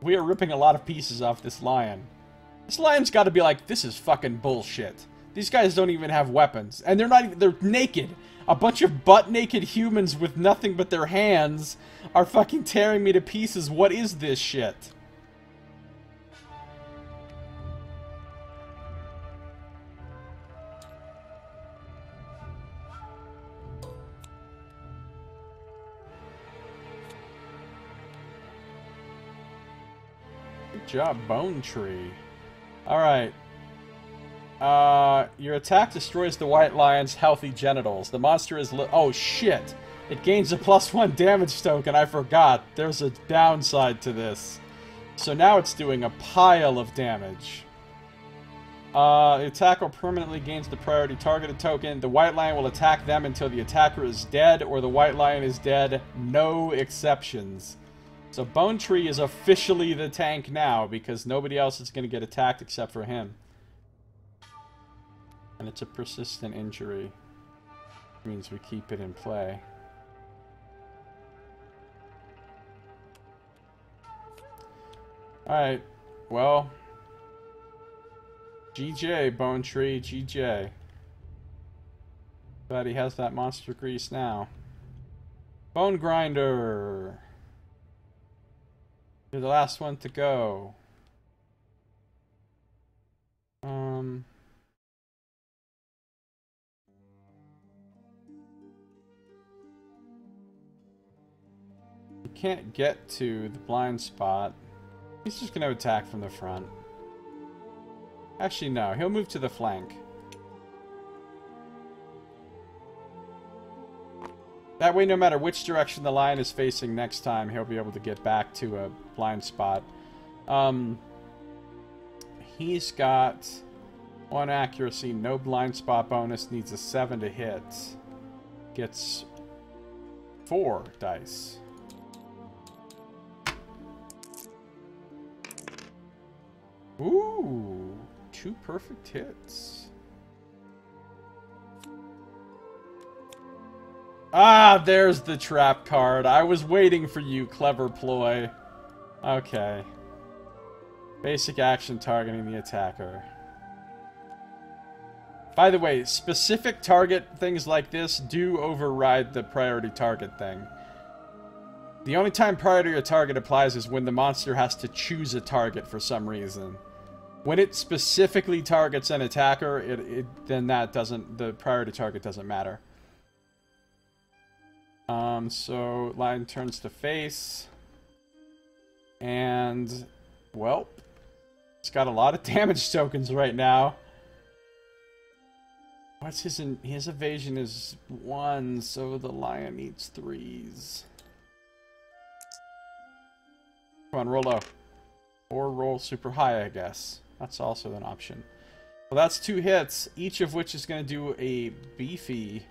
We are ripping a lot of pieces off this lion. This lion's gotta be like, this is fucking bullshit. These guys don't even have weapons. And they're not even, they're naked. A bunch of butt-naked humans with nothing but their hands are fucking tearing me to pieces. What is this shit? Good job, Bone Tree. Alright. Uh, your attack destroys the White Lion's healthy genitals. The monster is Oh, shit! It gains a plus one damage token, I forgot. There's a downside to this. So now it's doing a pile of damage. Uh, the attacker permanently gains the priority targeted token. The White Lion will attack them until the attacker is dead or the White Lion is dead. No exceptions. So Bone Tree is officially the tank now because nobody else is going to get attacked except for him. And it's a persistent injury. means we keep it in play. Alright, well... GJ, Bone Tree, GJ. But he has that monster grease now. Bone Grinder! You're the last one to go. Um... can't get to the blind spot. He's just going to attack from the front. Actually, no. He'll move to the flank. That way, no matter which direction the lion is facing next time, he'll be able to get back to a blind spot. Um, he's got one accuracy, no blind spot bonus, needs a 7 to hit. Gets 4 dice. Ooh, two perfect hits. Ah, there's the trap card. I was waiting for you, clever ploy. Okay. Basic action targeting the attacker. By the way, specific target things like this do override the priority target thing. The only time priority target applies is when the monster has to choose a target for some reason. When it specifically targets an attacker, it, it then that doesn't the priority target doesn't matter. Um, so Lion turns to face. And, well, it's got a lot of damage tokens right now. What's his his evasion is one, so the lion needs threes. Come on, roll low. Or roll super high, I guess. That's also an option. Well, that's two hits, each of which is going to do a beefy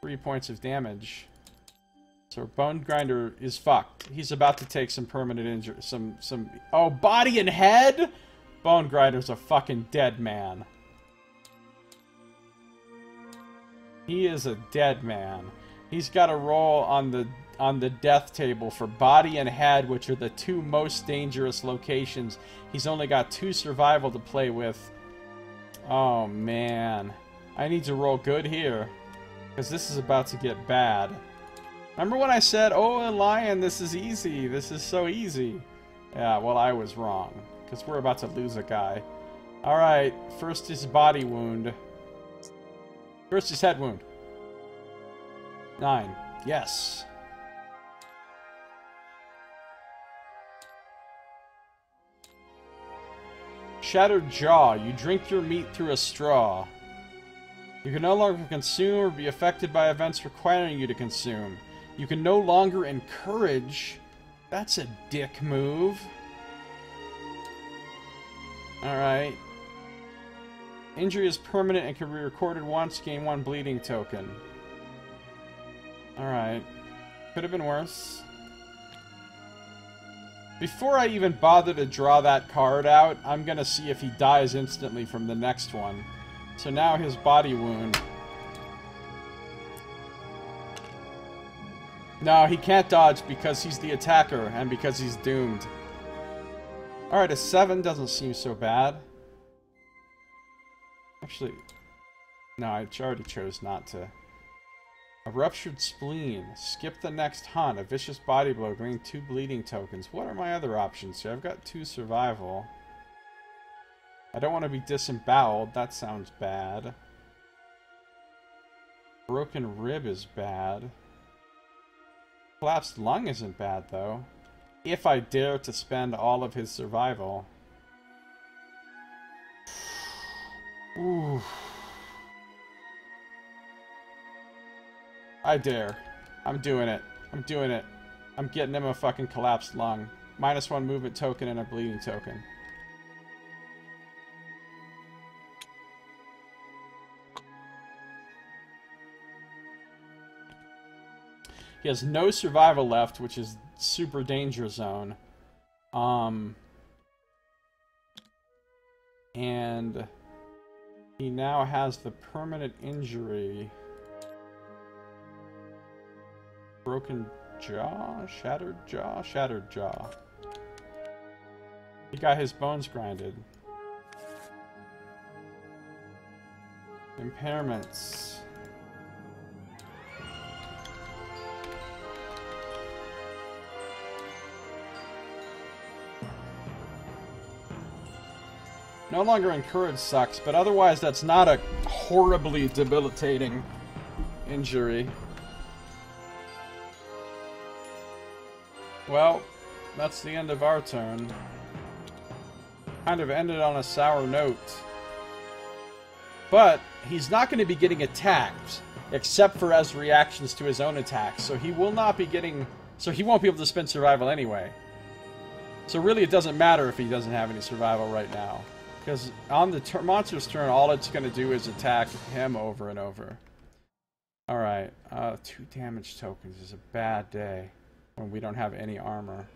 three points of damage. So Bone Grinder is fucked. He's about to take some permanent injury. Some, some... Oh, body and head? Bone Grinder's a fucking dead man. He is a dead man. He's got to roll on the on the death table for body and head, which are the two most dangerous locations. He's only got two survival to play with. Oh man, I need to roll good here because this is about to get bad. Remember when I said, "Oh, a lion, this is easy. This is so easy." Yeah, well, I was wrong because we're about to lose a guy. All right, first his body wound. First his head wound. Nine. Yes. Shattered jaw. You drink your meat through a straw. You can no longer consume or be affected by events requiring you to consume. You can no longer encourage. That's a dick move. Alright. Injury is permanent and can be recorded once, gain one bleeding token. Alright. Could have been worse. Before I even bother to draw that card out, I'm gonna see if he dies instantly from the next one. So now his body wound. No, he can't dodge because he's the attacker and because he's doomed. Alright, a 7 doesn't seem so bad. Actually, no, I already chose not to. A ruptured spleen. Skip the next hunt. A vicious body blow. Bring two bleeding tokens. What are my other options here? I've got two survival. I don't want to be disemboweled. That sounds bad. Broken rib is bad. Collapsed lung isn't bad, though. If I dare to spend all of his survival. Ooh. I dare. I'm doing it. I'm doing it. I'm getting him a fucking collapsed lung. Minus one movement token and a bleeding token. He has no survival left, which is super danger zone. Um, and he now has the permanent injury. Broken jaw? Shattered jaw? Shattered jaw. He got his bones grinded. Impairments. No longer encouraged sucks, but otherwise that's not a horribly debilitating injury. Well, that's the end of our turn. Kind of ended on a sour note. But he's not going to be getting attacked, except for as reactions to his own attacks. So he will not be getting... So he won't be able to spend survival anyway. So really it doesn't matter if he doesn't have any survival right now. Because on the monster's turn, all it's going to do is attack him over and over. Alright, uh, two damage tokens is a bad day when we don't have any armor.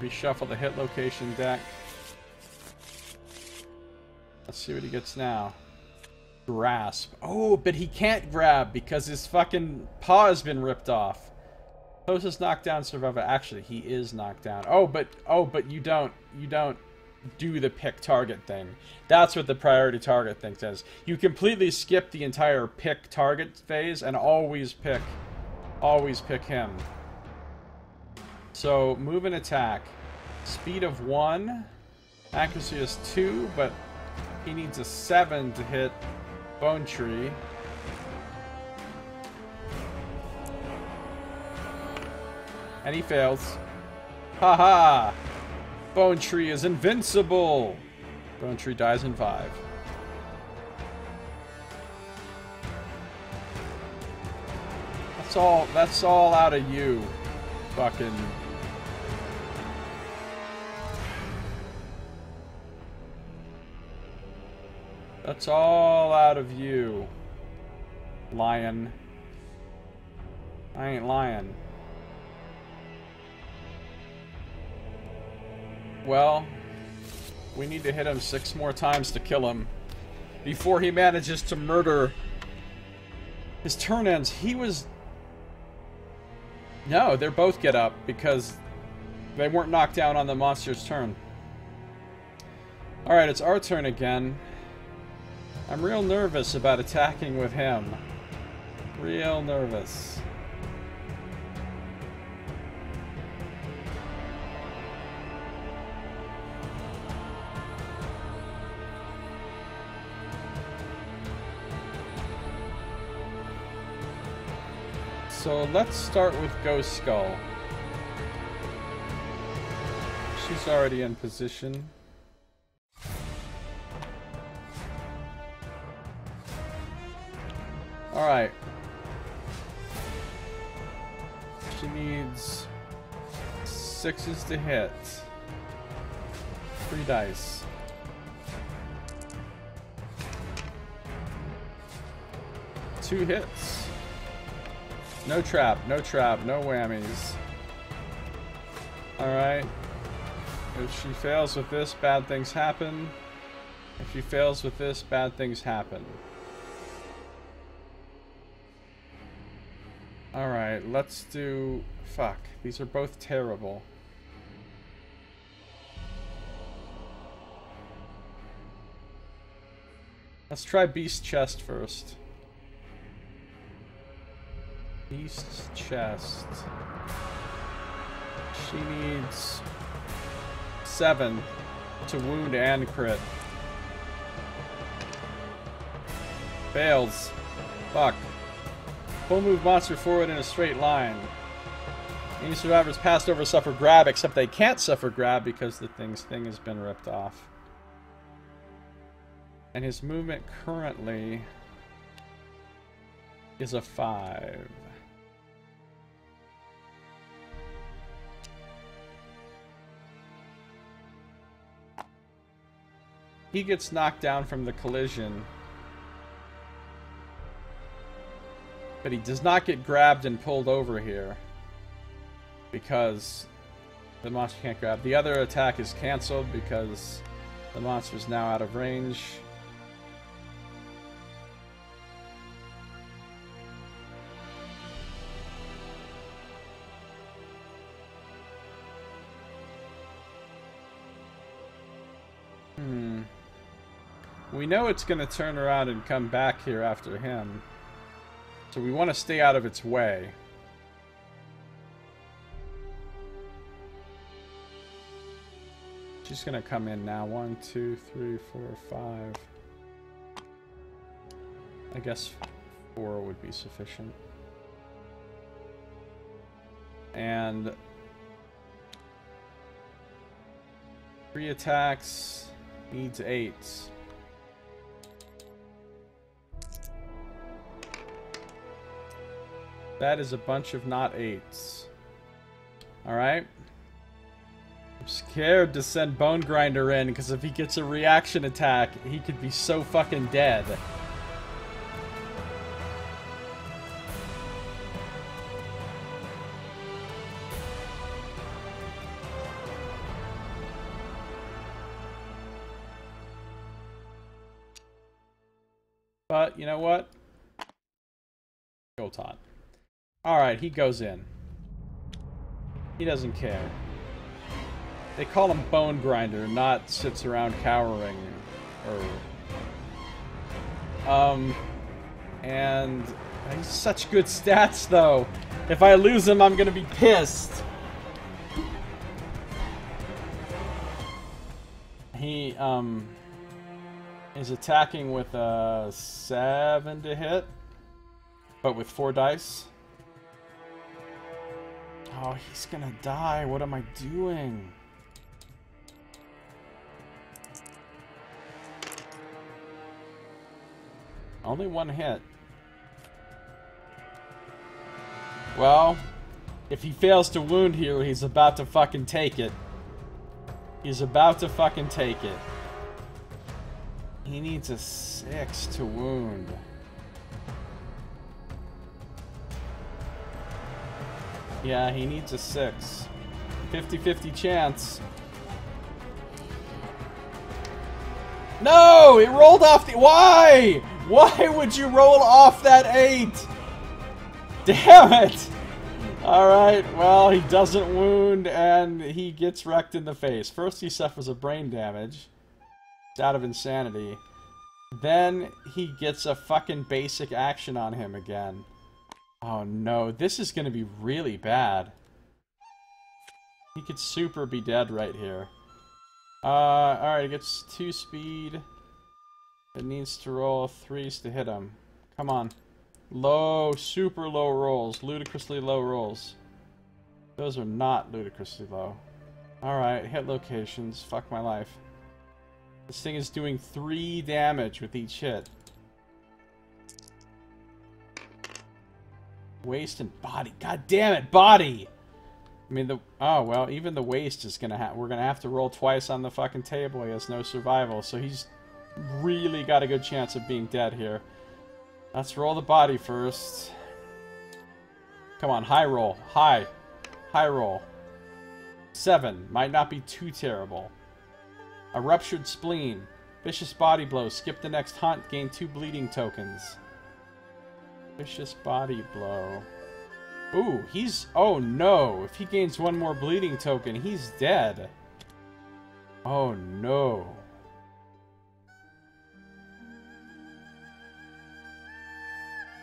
Reshuffle the hit location deck. Let's see what he gets now. Grasp. Oh, but he can't grab because his fucking paw has been ripped off. Closest knockdown survivor. Actually, he is knocked down. Oh, but oh, but you don't. You don't do the pick target thing. That's what the priority target thing says. You completely skip the entire pick target phase and always pick always pick him. So move and attack. Speed of 1. Accuracy is 2, but he needs a 7 to hit Bone Tree. And he fails. Haha! -ha! Bone Tree is invincible! Bone Tree dies in 5. That's all, that's all out of you. Fucking... That's all out of you. Lion. I ain't lying. Well, we need to hit him six more times to kill him before he manages to murder his turn ends. He was... No, they're both get up because they weren't knocked down on the monster's turn. Alright, it's our turn again. I'm real nervous about attacking with him. Real nervous. So let's start with Ghost Skull. She's already in position. Alright. She needs sixes to hit. Three dice. Two hits. No trap, no trap, no whammies. Alright. If she fails with this, bad things happen. If she fails with this, bad things happen. Alright, let's do... Fuck, these are both terrible. Let's try Beast Chest first. Beast's chest. She needs seven to wound and crit. Fails. Fuck. Full move monster forward in a straight line. Any survivors passed over suffer grab, except they can't suffer grab because the thing's thing has been ripped off. And his movement currently is a 5. He gets knocked down from the collision. But he does not get grabbed and pulled over here. Because the monster can't grab. The other attack is cancelled because the monster is now out of range. We know it's going to turn around and come back here after him. So we want to stay out of its way. She's going to come in now. One, two, three, four, five. I guess four would be sufficient. And... Three attacks. Needs eight. That is a bunch of not eights. Alright. I'm scared to send Bone Grinder in, because if he gets a reaction attack, he could be so fucking dead. He goes in. He doesn't care. They call him Bone Grinder, not sits around cowering. Or... Um... And... He's such good stats, though. If I lose him, I'm gonna be pissed. He, um... Is attacking with a 7 to hit. But with 4 dice. Oh, he's gonna die. What am I doing? Only one hit. Well, if he fails to wound here, he's about to fucking take it. He's about to fucking take it. He needs a six to wound. Yeah, he needs a six. 50-50 chance. No! It rolled off the- Why? Why would you roll off that eight? Damn it! Alright, well, he doesn't wound and he gets wrecked in the face. First he suffers a brain damage. Out of insanity. Then he gets a fucking basic action on him again. Oh no, this is gonna be really bad. He could super be dead right here. Uh, alright, it gets 2 speed. It needs to roll 3s to hit him. Come on. Low, super low rolls. Ludicrously low rolls. Those are not ludicrously low. Alright, hit locations. Fuck my life. This thing is doing 3 damage with each hit. Waist and body. God damn it, body! I mean, the... Oh, well, even the waist is gonna have... We're gonna have to roll twice on the fucking table. He has no survival, so he's really got a good chance of being dead here. Let's roll the body first. Come on, high roll. High. High roll. Seven. Might not be too terrible. A ruptured spleen. Vicious body blow. Skip the next hunt. Gain two bleeding tokens. Vicious body blow. Ooh, he's... Oh, no. If he gains one more bleeding token, he's dead. Oh, no.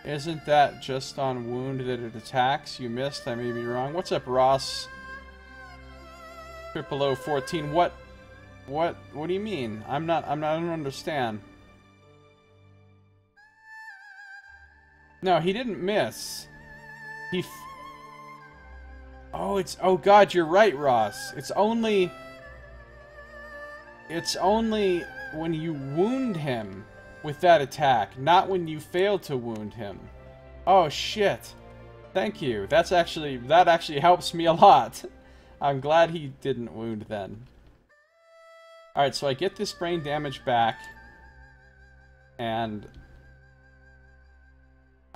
Isn't that just on wound that it attacks? You missed, I may be wrong. What's up, Ross? Triple O 14. What what what do you mean? I'm not I'm not I don't understand. No, he didn't miss. He Oh, it's Oh god, you're right, Ross. It's only It's only when you wound him with that attack, not when you fail to wound him. Oh shit. Thank you. That's actually that actually helps me a lot. I'm glad he didn't wound then. Alright, so I get this brain damage back. And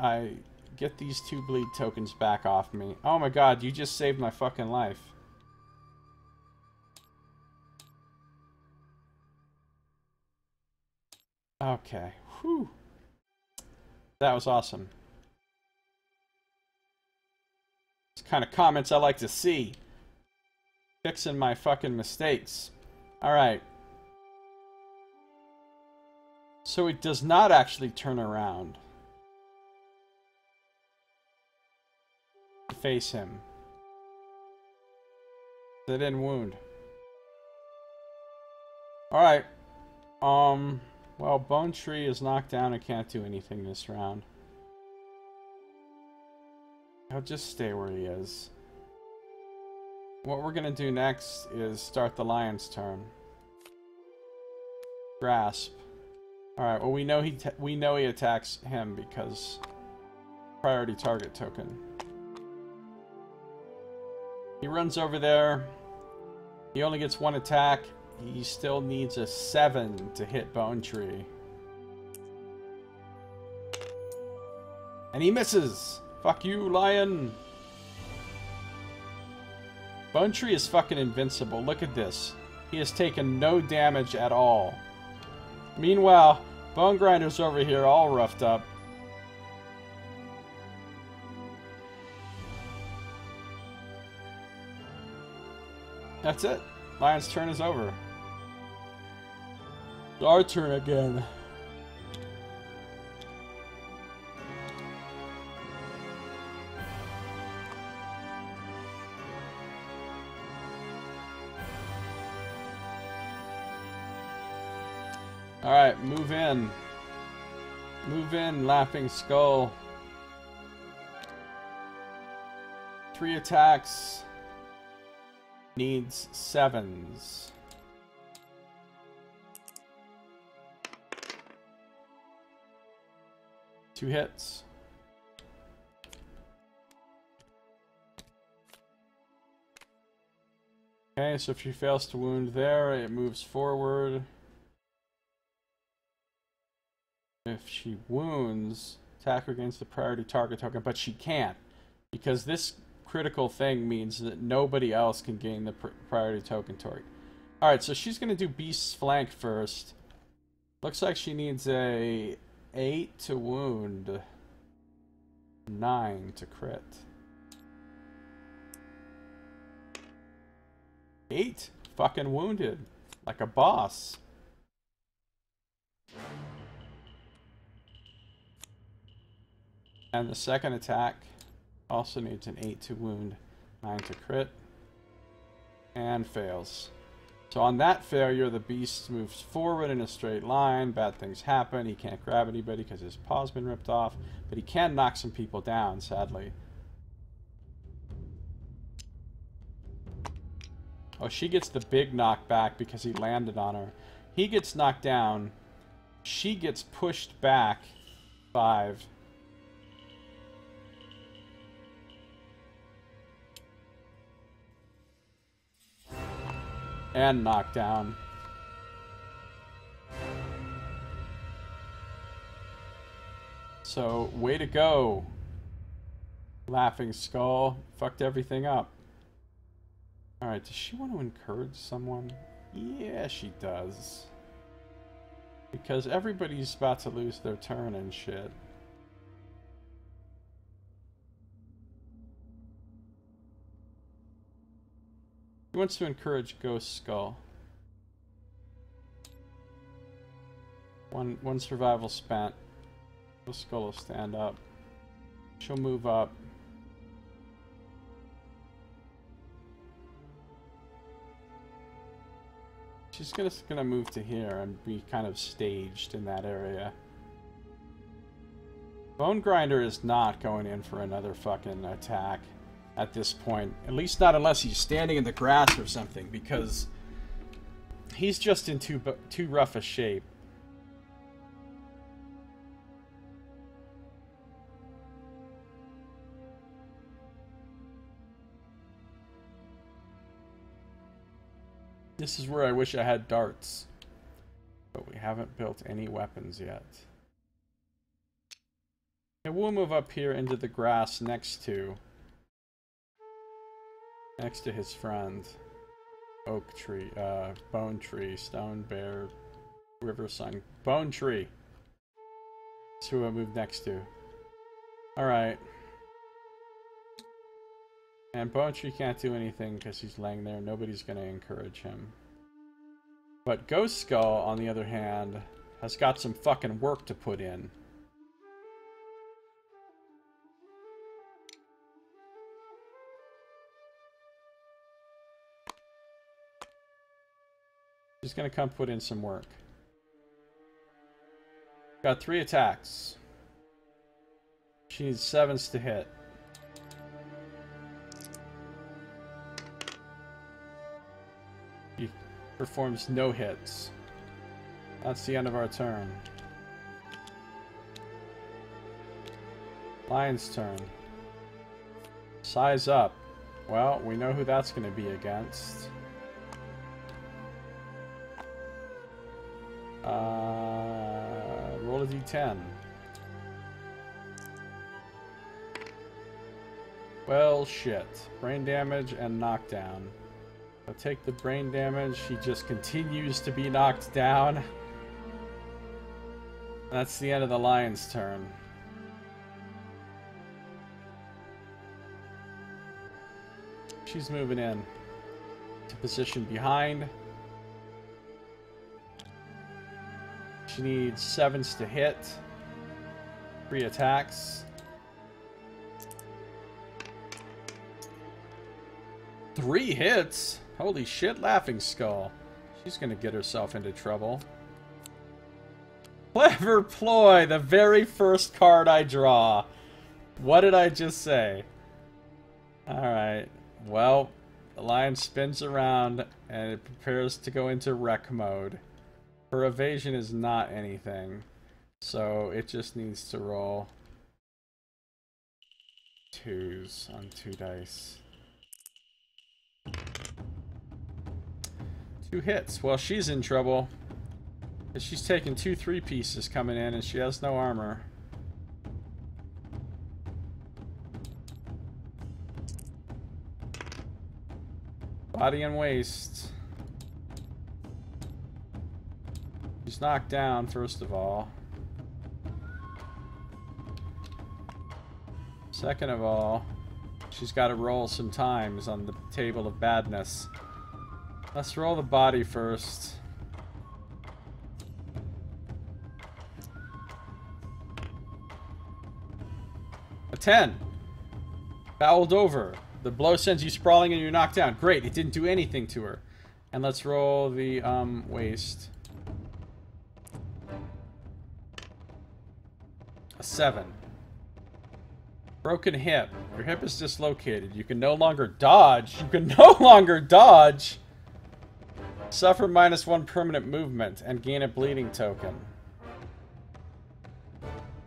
I get these two bleed tokens back off me. Oh my god, you just saved my fucking life. Okay. Whew. That was awesome. It's kind of comments I like to see. Fixing my fucking mistakes. Alright. So it does not actually turn around. Face him. They didn't wound. Alright. Um... Well, Bone Tree is knocked down and can't do anything this round. He'll just stay where he is. What we're gonna do next is start the lion's turn. Grasp. Alright, well we know he we know he attacks him because priority target token. He runs over there. He only gets one attack. He still needs a 7 to hit Bone Tree. And he misses! Fuck you, Lion! Bone Tree is fucking invincible. Look at this. He has taken no damage at all. Meanwhile, Bone Grinder's over here all roughed up. That's it. Lion's turn is over. Our turn again. Alright, move in. Move in, Laughing Skull. three attacks. Needs sevens. Two hits. Okay, so if she fails to wound there, it moves forward. If she wounds, attack against the priority target token, but she can't. Because this critical thing means that nobody else can gain the pr priority token target. Alright, so she's going to do Beast's Flank first. Looks like she needs a 8 to wound, 9 to crit. Eight fucking wounded. Like a boss. And the second attack also needs an 8 to wound, 9 to crit. And fails. So on that failure, the beast moves forward in a straight line. Bad things happen. He can't grab anybody because his paw's been ripped off. But he can knock some people down, sadly. Oh, she gets the big knockback because he landed on her. He gets knocked down. She gets pushed back five. And knockdown. So, way to go. Laughing Skull. Fucked everything up. Alright, does she want to encourage someone? Yeah, she does. Because everybody's about to lose their turn and shit. He wants to encourage Ghost Skull. One one survival spent. Ghost Skull will stand up. She'll move up. She's gonna, gonna move to here and be kind of staged in that area. Bone Grinder is not going in for another fucking attack at this point. At least not unless he's standing in the grass or something, because he's just in too, too rough a shape. This is where I wish I had darts. But we haven't built any weapons yet. And we'll move up here into the grass next to... Next to his friend. Oak tree, uh, bone tree, stone bear, river sun. Bone tree. That's who I move next to. Alright. And Bone Tree can't do anything because he's laying there. Nobody's going to encourage him. But Ghost Skull, on the other hand, has got some fucking work to put in. She's going to come put in some work. Got three attacks. She needs sevens to hit. He performs no hits. That's the end of our turn. Lion's turn. Size up. Well, we know who that's going to be against. D10. Well, shit. Brain damage and knockdown. I'll take the brain damage. He just continues to be knocked down. That's the end of the lion's turn. She's moving in to position behind. She needs sevens to hit. Three attacks. Three hits? Holy shit, Laughing Skull. She's gonna get herself into trouble. Clever ploy, the very first card I draw. What did I just say? Alright. Well, the lion spins around and it prepares to go into wreck mode. Her evasion is not anything. So it just needs to roll twos on two dice. Two hits. Well, she's in trouble. She's taking two three pieces coming in and she has no armor. Body and waist. Knocked down, first of all. Second of all, she's got to roll some times on the table of badness. Let's roll the body first. A 10. Bowled over. The blow sends you sprawling and you're knocked down. Great, it didn't do anything to her. And let's roll the um, waist. A 7. Broken hip. Your hip is dislocated. You can no longer dodge. You can no longer dodge. Suffer minus one permanent movement and gain a bleeding token.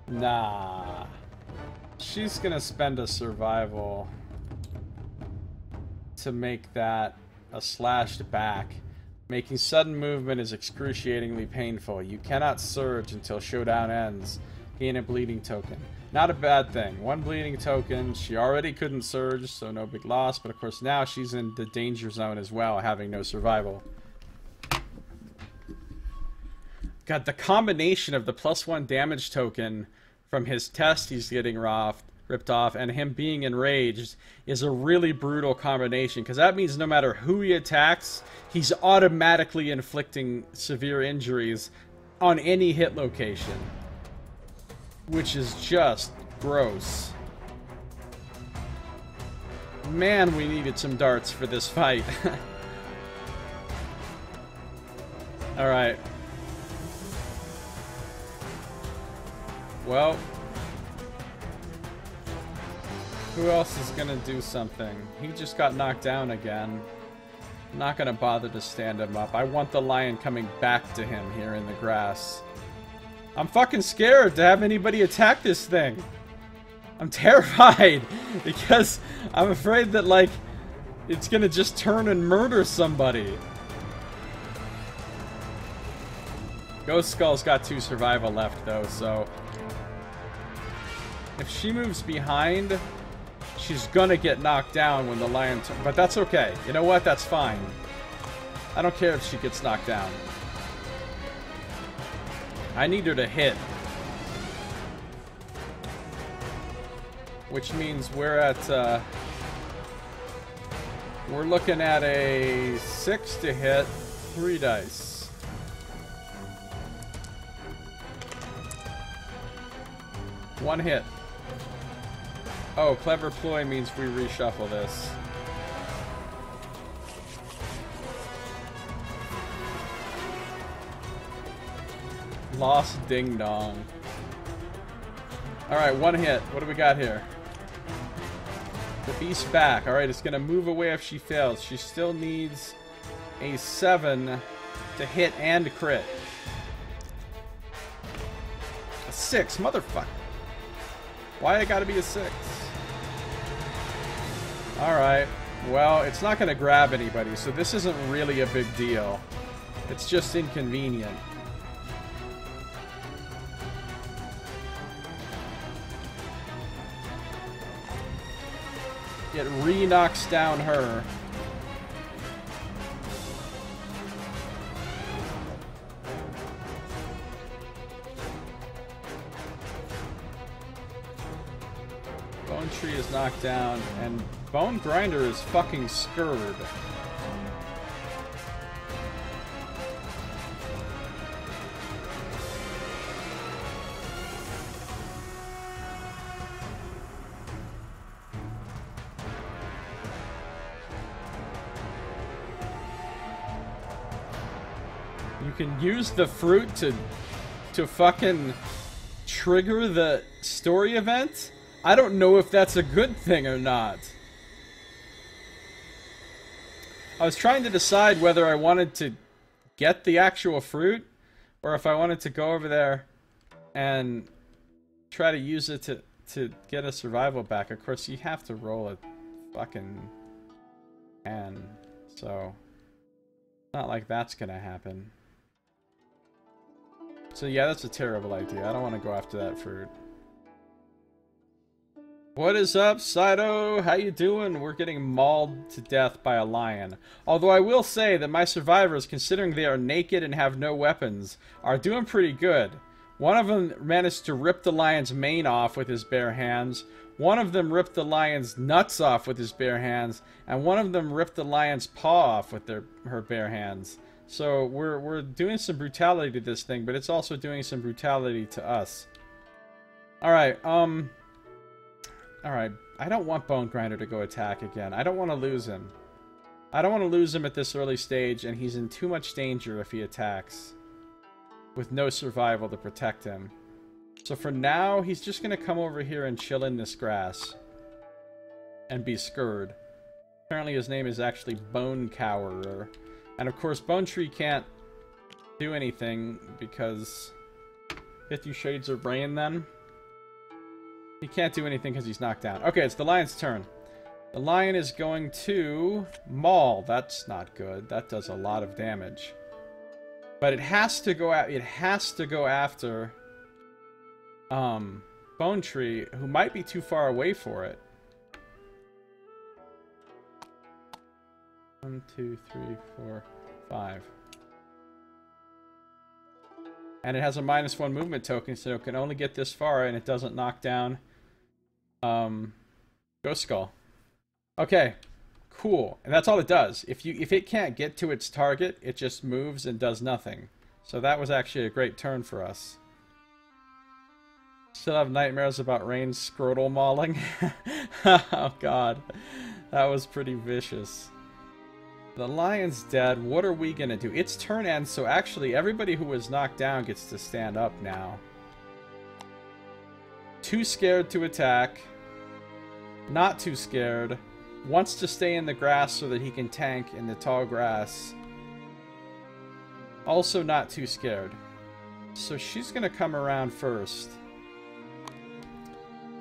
Nah. She's gonna spend a survival to make that a slashed back. Making sudden movement is excruciatingly painful. You cannot surge until showdown ends. Gain a bleeding token. Not a bad thing. One bleeding token. She already couldn't surge, so no big loss. But of course now she's in the danger zone as well, having no survival. God, the combination of the plus one damage token from his test he's getting ripped off and him being enraged is a really brutal combination because that means no matter who he attacks, he's automatically inflicting severe injuries on any hit location. Which is just gross. Man, we needed some darts for this fight. Alright. Well, who else is gonna do something? He just got knocked down again. I'm not gonna bother to stand him up. I want the lion coming back to him here in the grass. I'm fucking scared to have anybody attack this thing. I'm terrified because I'm afraid that like it's gonna just turn and murder somebody. Ghost Skull's got two survival left though, so if she moves behind, she's gonna get knocked down when the lion... But that's okay. You know what? That's fine. I don't care if she gets knocked down. I need her to hit. Which means we're at... Uh, we're looking at a 6 to hit, 3 dice. One hit. Oh, clever ploy means we reshuffle this. Lost ding dong. Alright, one hit. What do we got here? The beast back. Alright, it's gonna move away if she fails. She still needs a 7 to hit and crit. A 6, motherfucker. Why it gotta be a 6? Alright. Well, it's not going to grab anybody, so this isn't really a big deal. It's just inconvenient. It re-knocks down her. Bone Tree is knocked down, and Bone Grinder is fucking scurred. Use the fruit to to fucking trigger the story event? I don't know if that's a good thing or not. I was trying to decide whether I wanted to get the actual fruit or if I wanted to go over there and try to use it to to get a survival back. Of course, you have to roll a fucking and so not like that's gonna happen. So yeah, that's a terrible idea. I don't want to go after that fruit. What is up, Saito? How you doing? We're getting mauled to death by a lion. Although I will say that my survivors, considering they are naked and have no weapons, are doing pretty good. One of them managed to rip the lion's mane off with his bare hands. One of them ripped the lion's nuts off with his bare hands, and one of them ripped the lion's paw off with their her bare hands. So we're we're doing some brutality to this thing, but it's also doing some brutality to us. All right, um Alright, I don't want Bone Grinder to go attack again. I don't want to lose him. I don't want to lose him at this early stage, and he's in too much danger if he attacks. With no survival to protect him. So for now, he's just going to come over here and chill in this grass. And be scurred. Apparently his name is actually Bone Cowerer. And of course, Bone Tree can't do anything because... Fifty Shades of Rain then? He can't do anything because he's knocked down. Okay, it's the lion's turn. The lion is going to maul. That's not good. That does a lot of damage. But it has to go at it has to go after um Bone Tree, who might be too far away for it. One, two, three, four, five. And it has a minus one movement token, so it can only get this far, and it doesn't knock down um, Ghost Skull. Okay, cool. And that's all it does. If you if it can't get to its target, it just moves and does nothing. So that was actually a great turn for us. Still have nightmares about Rain scrotal mauling. oh god. That was pretty vicious. The lion's dead. What are we gonna do? Its turn ends, so actually everybody who was knocked down gets to stand up now. Too scared to attack. Not too scared. Wants to stay in the grass so that he can tank in the tall grass. Also not too scared. So she's gonna come around first.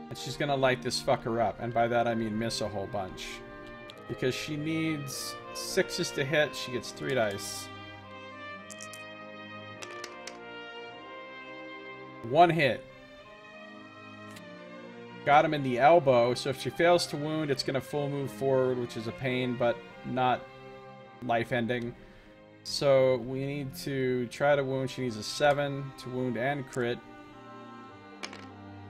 And she's gonna light this fucker up. And by that I mean miss a whole bunch. Because she needs sixes to hit, she gets three dice. One hit. Got him in the elbow, so if she fails to wound, it's going to full move forward, which is a pain, but not life-ending. So we need to try to wound. She needs a 7 to wound and crit.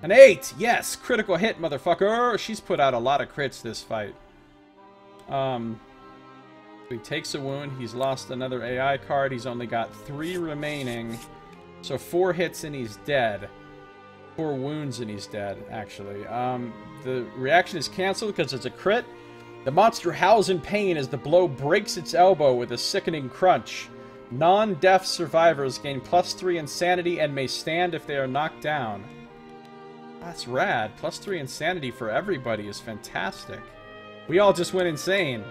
An 8! Yes! Critical hit, motherfucker! She's put out a lot of crits this fight. Um, he takes a wound. He's lost another AI card. He's only got 3 remaining. So 4 hits and he's dead four wounds and he's dead, actually. Um, the reaction is cancelled because it's a crit. The monster howls in pain as the blow breaks its elbow with a sickening crunch. Non-deaf survivors gain plus 3 insanity and may stand if they are knocked down. That's rad. Plus 3 insanity for everybody is fantastic. We all just went insane.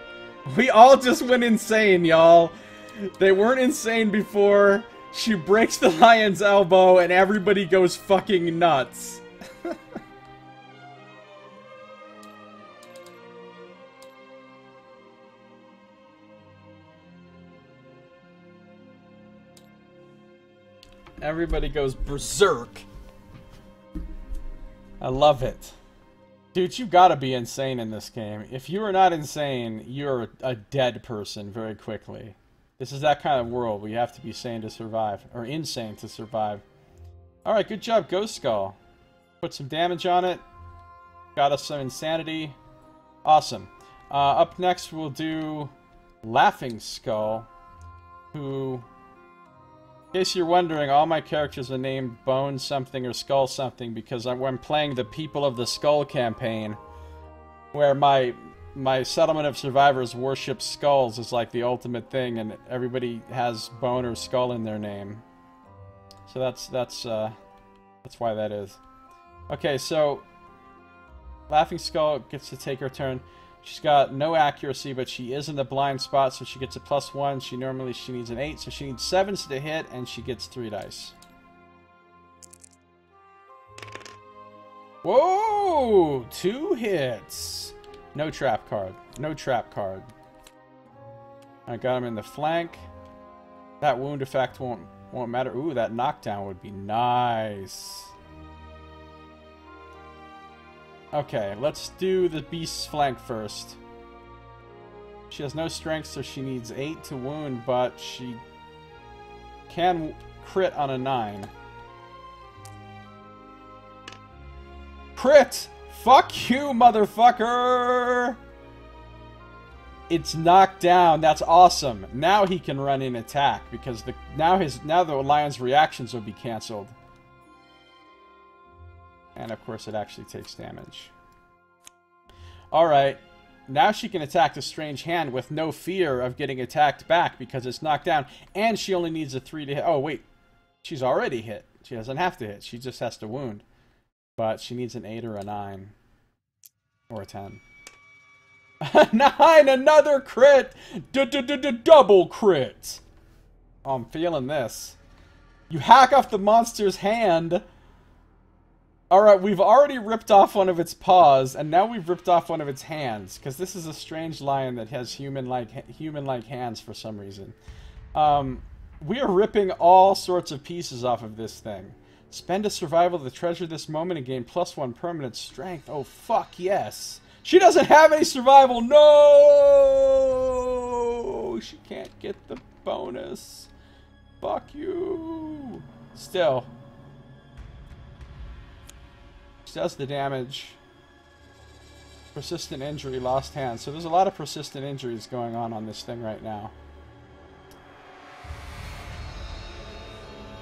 We all just went insane, y'all. They weren't insane before. She breaks the lion's elbow and everybody goes fucking nuts. everybody goes berserk. I love it. Dude, you gotta be insane in this game. If you are not insane, you're a dead person very quickly. This is that kind of world. where you have to be sane to survive. Or insane to survive. Alright, good job, Ghost Skull. Put some damage on it. Got us some insanity. Awesome. Uh, up next, we'll do Laughing Skull, who, in case you're wondering, all my characters are named Bone something or Skull something because I'm when playing the People of the Skull campaign, where my my settlement of survivors worships skulls is like the ultimate thing, and everybody has bone or skull in their name. So that's that's uh, that's why that is. Okay, so Laughing Skull gets to take her turn. She's got no accuracy, but she is in the blind spot, so she gets a plus one. She normally she needs an eight, so she needs sevens to hit, and she gets three dice. Whoa! Two hits. No trap card. No trap card. I got him in the flank. That wound effect won't won't matter. Ooh, that knockdown would be nice. Okay, let's do the beast's flank first. She has no strength, so she needs 8 to wound, but she can crit on a 9. Crit! Fuck you, motherfucker! It's knocked down. That's awesome. Now he can run in attack because the now his now the lion's reactions will be canceled. And of course it actually takes damage. Alright. Now she can attack the strange hand with no fear of getting attacked back because it's knocked down. And she only needs a 3 to hit. Oh, wait. She's already hit. She doesn't have to hit. She just has to wound. But she needs an 8 or a 9. Or a 10. 9! Another crit! D -d -d Double crit! Oh, I'm feeling this. You hack off the monster's hand Alright, we've already ripped off one of its paws, and now we've ripped off one of its hands, because this is a strange lion that has human-like human-like hands for some reason. Um, we are ripping all sorts of pieces off of this thing. Spend a survival to treasure this moment and gain plus one permanent strength. Oh, fuck yes. She doesn't have any survival. No! She can't get the bonus. Fuck you. Still, does the damage. Persistent injury, lost hand. So there's a lot of persistent injuries going on on this thing right now.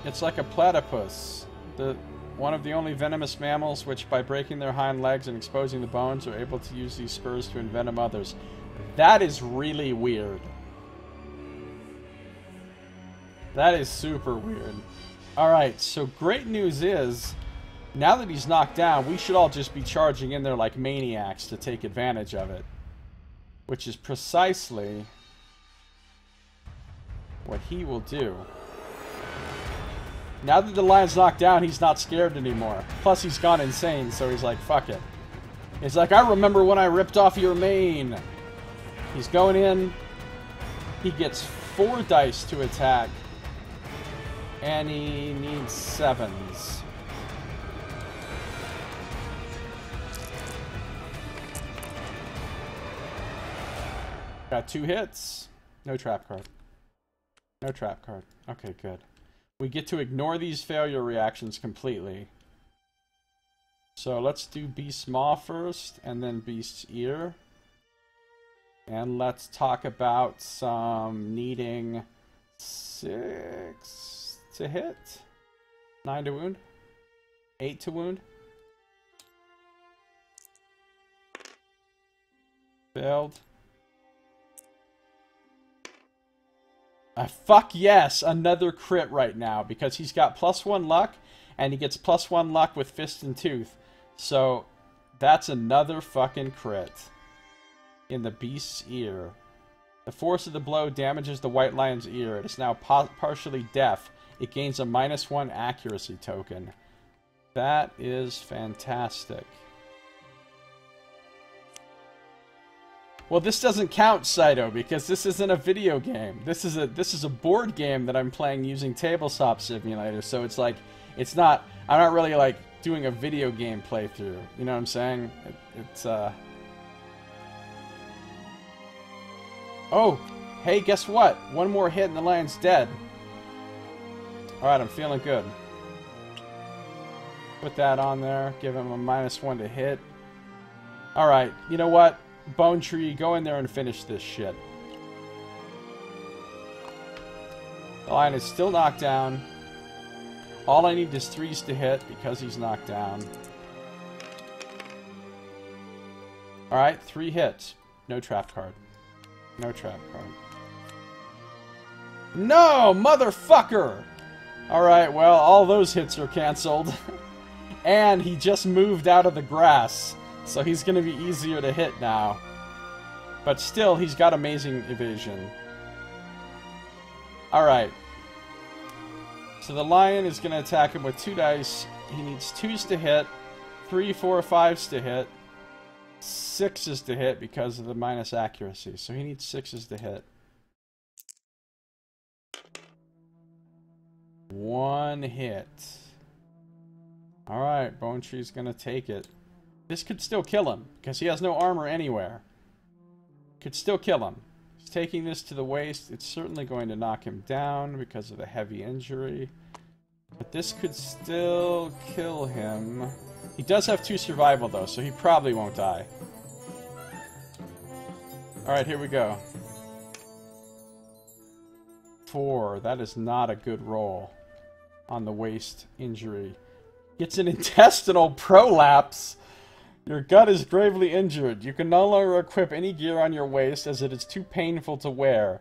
It's like a platypus. The one of the only venomous mammals which, by breaking their hind legs and exposing the bones, are able to use these spurs to envenom others. That is really weird. That is super weird. Alright, so great news is now that he's knocked down, we should all just be charging in there like maniacs to take advantage of it. Which is precisely what he will do. Now that the lion's knocked down, he's not scared anymore. Plus, he's gone insane, so he's like, fuck it. He's like, I remember when I ripped off your mane. He's going in. He gets four dice to attack. And he needs sevens. Got two hits. No trap card. No trap card. Okay, good. We get to ignore these failure reactions completely. So let's do Beast's Maw first, and then Beast's Ear. And let's talk about some needing six to hit. Nine to wound. Eight to wound. Failed. Uh, fuck yes, another crit right now because he's got plus one luck and he gets plus one luck with fist and tooth. So that's another fucking crit in the beast's ear. The force of the blow damages the white lion's ear. It is now partially deaf. It gains a minus one accuracy token. That is fantastic. Well, this doesn't count, Saito, because this isn't a video game. This is a this is a board game that I'm playing using Tabletop Simulator. So it's like, it's not. I'm not really like doing a video game playthrough. You know what I'm saying? It, it's uh. Oh, hey, guess what? One more hit and the lion's dead. All right, I'm feeling good. Put that on there. Give him a minus one to hit. All right, you know what? Bone Tree, go in there and finish this shit. The lion is still knocked down. All I need is threes to hit because he's knocked down. Alright, three hits. No trap card. No trap card. No, motherfucker! Alright, well, all those hits are cancelled. and he just moved out of the grass. So he's going to be easier to hit now. But still, he's got amazing evasion. Alright. So the lion is going to attack him with two dice. He needs twos to hit, three, four, fives to hit, sixes to hit because of the minus accuracy. So he needs sixes to hit. One hit. Alright, Bone Tree's gonna take it. This could still kill him, because he has no armor anywhere. Could still kill him. He's taking this to the waist. It's certainly going to knock him down because of the heavy injury. But this could still kill him. He does have two survival, though, so he probably won't die. Alright, here we go. Four. That is not a good roll on the waist injury. Gets an intestinal prolapse. Your gut is gravely injured. You can no longer equip any gear on your waist as it is too painful to wear.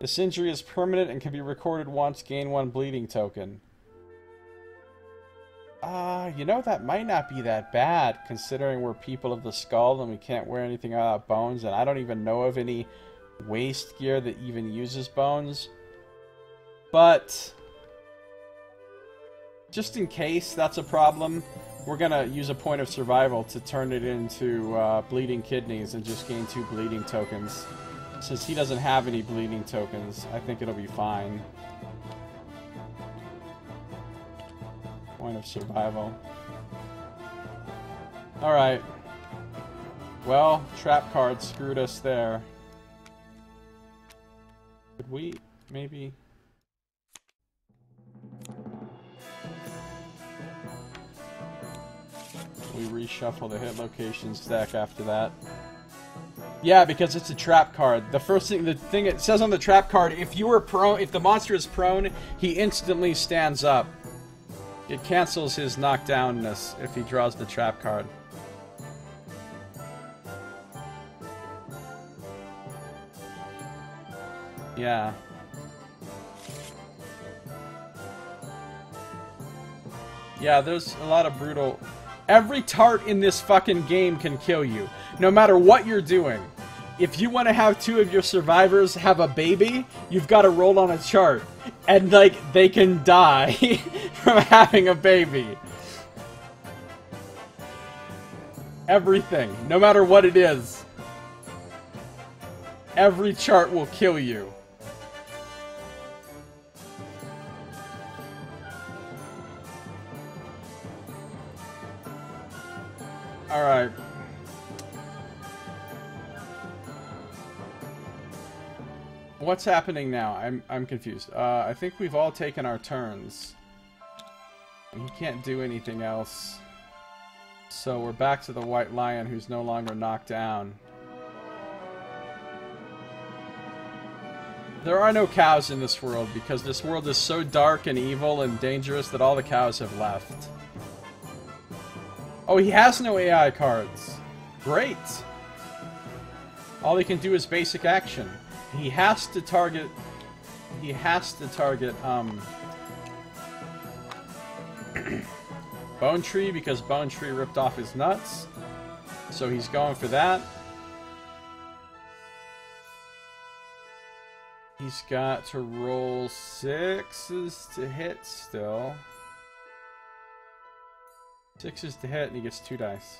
This injury is permanent and can be recorded once, gain one bleeding token. Ah, uh, you know, that might not be that bad, considering we're people of the skull and we can't wear anything without bones, and I don't even know of any waist gear that even uses bones. But, just in case that's a problem, we're gonna use a point of survival to turn it into uh, bleeding kidneys and just gain two bleeding tokens. Since he doesn't have any bleeding tokens, I think it'll be fine. Point of survival. Alright. Well, trap card screwed us there. Could we maybe... We reshuffle the hit location stack after that. Yeah, because it's a trap card. The first thing, the thing it says on the trap card, if you were prone, if the monster is prone, he instantly stands up. It cancels his knockdownness if he draws the trap card. Yeah. Yeah, there's a lot of brutal... Every tart in this fucking game can kill you. No matter what you're doing. If you want to have two of your survivors have a baby, you've got to roll on a chart. And, like, they can die from having a baby. Everything. No matter what it is. Every chart will kill you. Alright. What's happening now? I'm, I'm confused. Uh, I think we've all taken our turns. He can't do anything else. So we're back to the White Lion who's no longer knocked down. There are no cows in this world because this world is so dark and evil and dangerous that all the cows have left. Oh, he has no AI cards. Great. All he can do is basic action. He has to target... He has to target, um... Bone Tree, because Bone Tree ripped off his nuts. So he's going for that. He's got to roll sixes to hit still. Sixes to hit, and he gets two dice.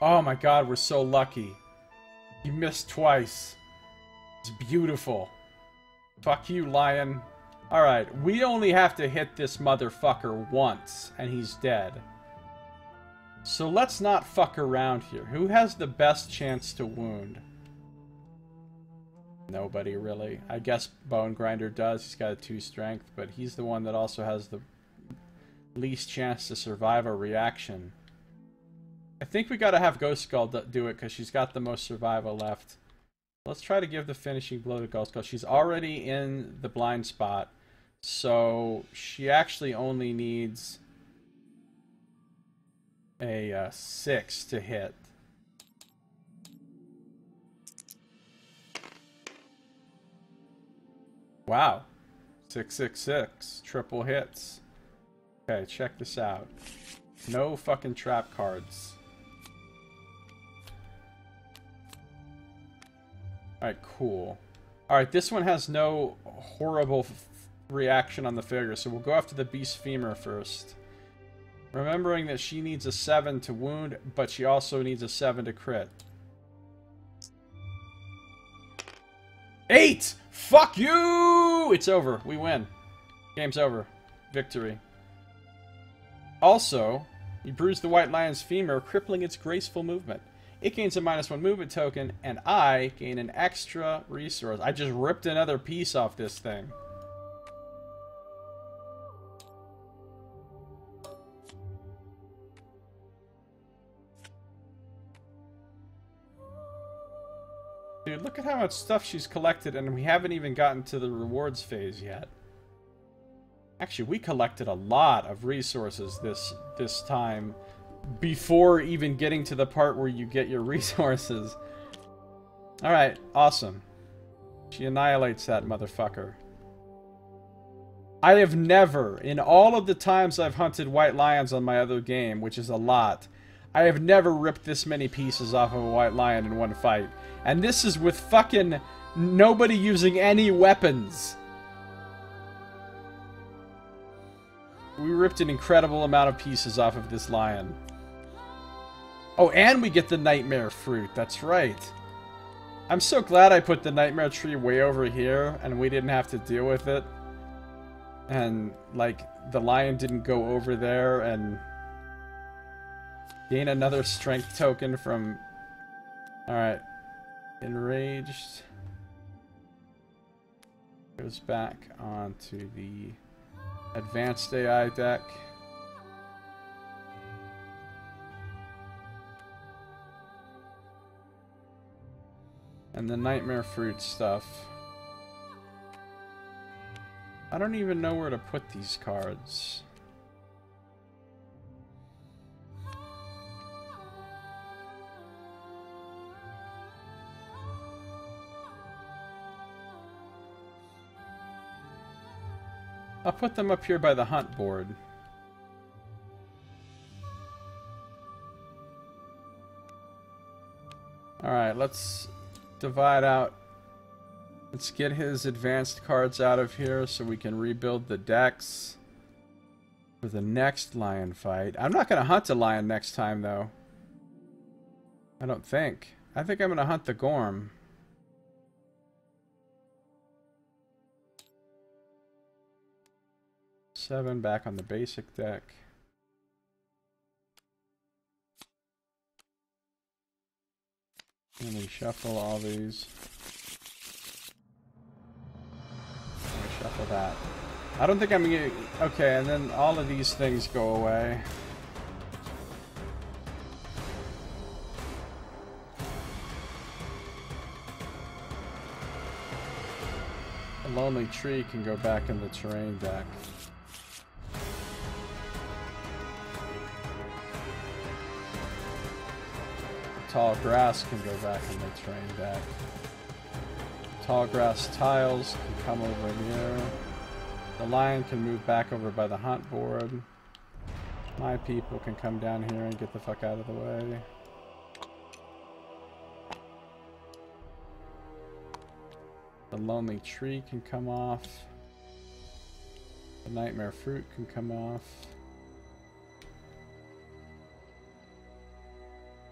Oh my god, we're so lucky. He missed twice. It's beautiful. Fuck you, lion. Alright, we only have to hit this motherfucker once, and he's dead. So let's not fuck around here. Who has the best chance to wound? Nobody really. I guess Bone Grinder does. He's got a 2 strength, but he's the one that also has the least chance to survive a reaction. I think we gotta have Ghost Skull do it because she's got the most survival left. Let's try to give the finishing blow to Ghost Skull. She's already in the blind spot, so she actually only needs a uh, 6 to hit. Wow. 666. Triple hits. Okay, check this out. No fucking trap cards. Alright, cool. Alright, this one has no horrible reaction on the failure, so we'll go after the Beast Femur first. Remembering that she needs a 7 to wound, but she also needs a 7 to crit. Fuck you! It's over. We win. Game's over. Victory. Also, you bruise the White Lion's femur, crippling its graceful movement. It gains a minus one movement token, and I gain an extra resource. I just ripped another piece off this thing. Dude, look at how much stuff she's collected, and we haven't even gotten to the rewards phase yet. Actually, we collected a lot of resources this this time before even getting to the part where you get your resources. Alright, awesome. She annihilates that motherfucker. I have never, in all of the times I've hunted white lions on my other game, which is a lot, I have never ripped this many pieces off of a white lion in one fight. And this is with fucking nobody using any weapons. We ripped an incredible amount of pieces off of this lion. Oh, and we get the nightmare fruit. That's right. I'm so glad I put the nightmare tree way over here and we didn't have to deal with it. And, like, the lion didn't go over there and gain another strength token from... Alright. Enraged. Goes back onto the advanced AI deck. And the Nightmare Fruit stuff. I don't even know where to put these cards. I'll put them up here by the hunt board. Alright, let's divide out. Let's get his advanced cards out of here so we can rebuild the decks for the next lion fight. I'm not going to hunt a lion next time, though. I don't think. I think I'm going to hunt the Gorm. Seven back on the basic deck. And we shuffle all these. We shuffle that. I don't think I'm gonna... Okay, and then all of these things go away. A lonely tree can go back in the terrain deck. Tall grass can go back in the terrain back. Tall grass tiles can come over here. The lion can move back over by the hunt board. My people can come down here and get the fuck out of the way. The lonely tree can come off. The nightmare fruit can come off.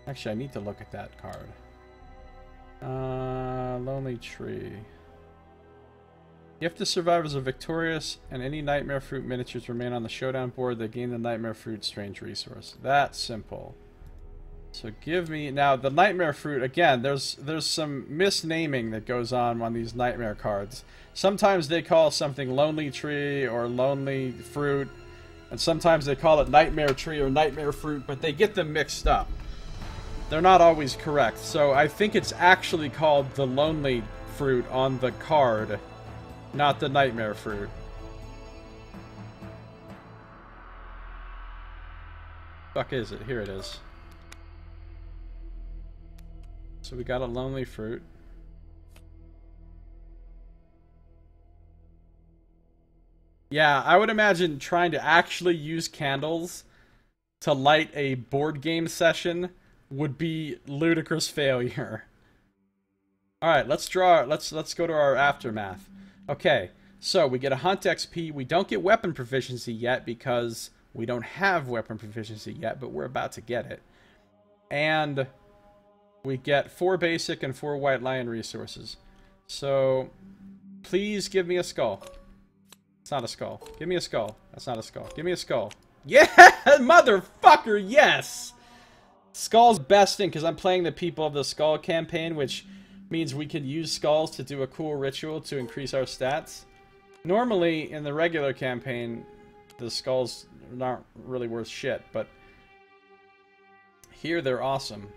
Actually, I need to look at that card. Uh, Lonely Tree. If the survivors are victorious and any Nightmare Fruit miniatures remain on the showdown board, they gain the Nightmare Fruit strange resource. That's simple. So give me now the Nightmare Fruit again. There's there's some misnaming that goes on on these Nightmare cards. Sometimes they call something Lonely Tree or Lonely Fruit, and sometimes they call it Nightmare Tree or Nightmare Fruit, but they get them mixed up. They're not always correct. So I think it's actually called the Lonely Fruit on the card, not the Nightmare Fruit. Fuck is it? Here it is. So we got a Lonely Fruit. Yeah, I would imagine trying to actually use candles to light a board game session would be ludicrous failure. All right, let's draw. Let's let's go to our aftermath. Okay, so we get a hunt XP. We don't get weapon proficiency yet because we don't have weapon proficiency yet, but we're about to get it. And we get four basic and four white lion resources. So please give me a skull. It's not a skull. Give me a skull. That's not a skull. Give me a skull. Yeah, motherfucker, yes! Skull's besting because I'm playing the People of the Skull campaign, which means we can use skulls to do a cool ritual to increase our stats. Normally, in the regular campaign, the skulls aren't really worth shit, but here they're awesome.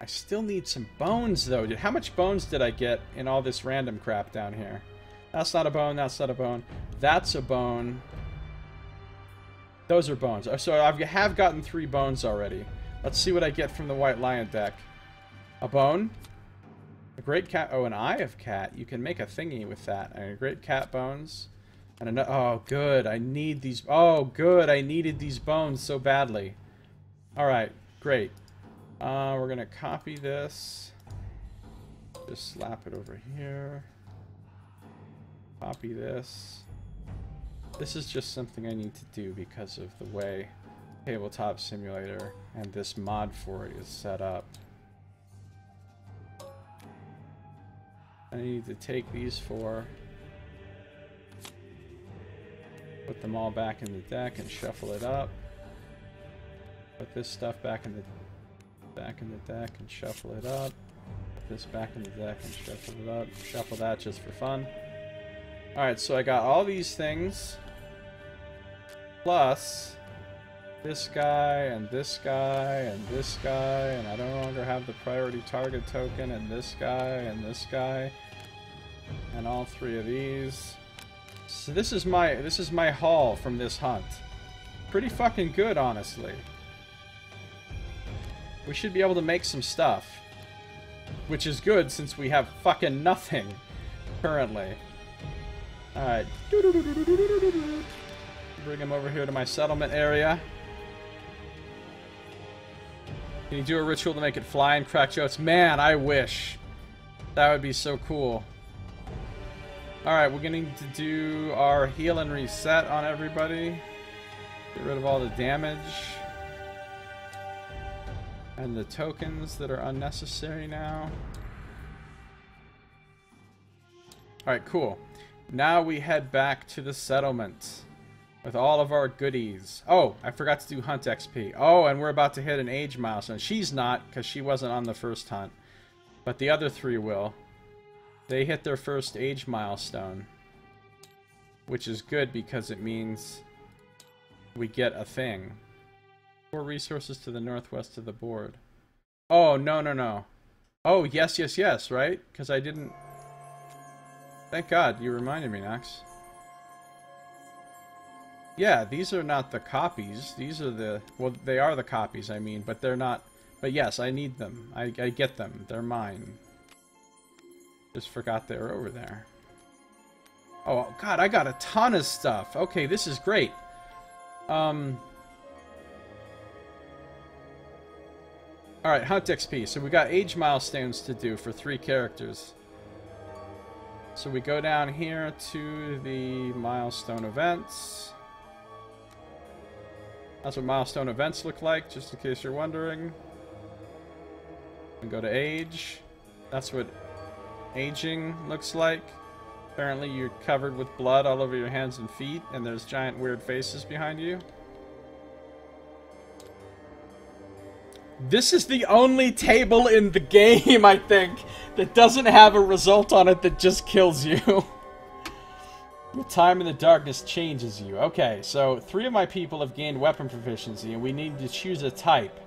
I still need some bones, though. Dude, how much bones did I get in all this random crap down here? That's not a bone, that's not a bone. That's a bone. Those are bones. Uh, so I have gotten three bones already. Let's see what I get from the White Lion deck. A bone. A great cat. Oh, an eye of cat. You can make a thingy with that. And a great cat bones. And another. Oh, good. I need these. Oh, good. I needed these bones so badly. All right. Great. Uh, we're gonna copy this. Just slap it over here. Copy this. This is just something I need to do because of the way Tabletop Simulator and this mod for it is set up. I need to take these four, put them all back in the deck and shuffle it up. Put this stuff back in the back in the deck and shuffle it up. Put this back in the deck and shuffle it up. Shuffle that just for fun. Alright, so I got all these things. Plus, this guy, and this guy, and this guy, and I no longer have the priority target token, and this guy, and this guy, and all three of these. So this is my this is my haul from this hunt. Pretty fucking good, honestly. We should be able to make some stuff. Which is good since we have fucking nothing currently. Alright. Bring him over here to my settlement area. Can you do a ritual to make it fly and crack jokes? Man, I wish. That would be so cool. Alright, we're going to do our heal and reset on everybody. Get rid of all the damage. And the tokens that are unnecessary now. Alright, cool. Now we head back to the settlement with all of our goodies. Oh, I forgot to do hunt XP. Oh, and we're about to hit an age milestone. She's not, because she wasn't on the first hunt. But the other three will. They hit their first age milestone. Which is good because it means we get a thing. Four resources to the northwest of the board. Oh, no, no, no. Oh, yes, yes, yes, right? Because I didn't... Thank God, you reminded me, Nox. Yeah, these are not the copies. These are the... Well, they are the copies, I mean, but they're not... But yes, I need them. I, I get them. They're mine. Just forgot they were over there. Oh, God, I got a ton of stuff. Okay, this is great. Um... Alright, Hunt XP. So we got age milestones to do for three characters. So we go down here to the milestone events. That's what milestone events look like, just in case you're wondering. And go to age. That's what aging looks like. Apparently you're covered with blood all over your hands and feet, and there's giant weird faces behind you. This is the only table in the game, I think, that doesn't have a result on it that just kills you. the time in the darkness changes you. Okay, so three of my people have gained weapon proficiency, and we need to choose a type.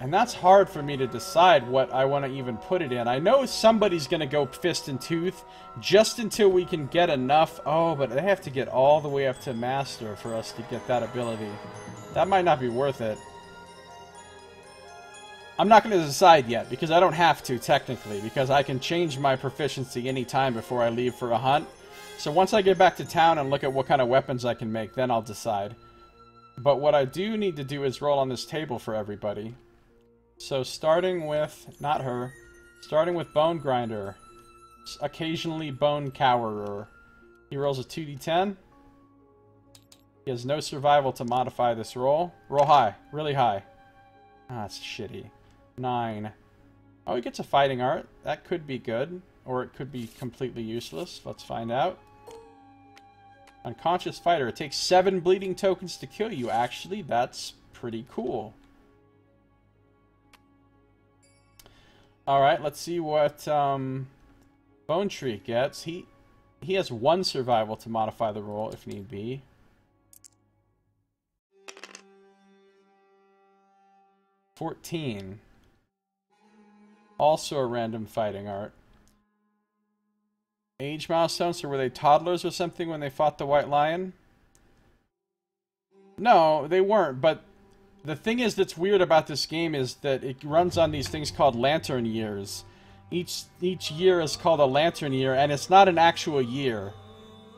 And that's hard for me to decide what I want to even put it in. I know somebody's going to go fist and tooth just until we can get enough. Oh, but they have to get all the way up to master for us to get that ability. That might not be worth it. I'm not going to decide yet, because I don't have to, technically, because I can change my proficiency anytime before I leave for a hunt. So once I get back to town and look at what kind of weapons I can make, then I'll decide. But what I do need to do is roll on this table for everybody. So starting with, not her, Starting with Bone Grinder. Occasionally Bone Cowerer. He rolls a 2d10. He has no survival to modify this roll. Roll high. Really high. Ah, that's shitty. Nine. Oh, he gets a fighting art. That could be good. Or it could be completely useless. Let's find out. Unconscious fighter. It takes seven bleeding tokens to kill you. Actually, that's pretty cool. Alright, let's see what um, Bone Tree gets. He he has one survival to modify the roll if need be. Fourteen. Also a random fighting art. Age milestones, so were they toddlers or something when they fought the White Lion? No, they weren't, but the thing is that's weird about this game is that it runs on these things called lantern years. Each each year is called a lantern year, and it's not an actual year.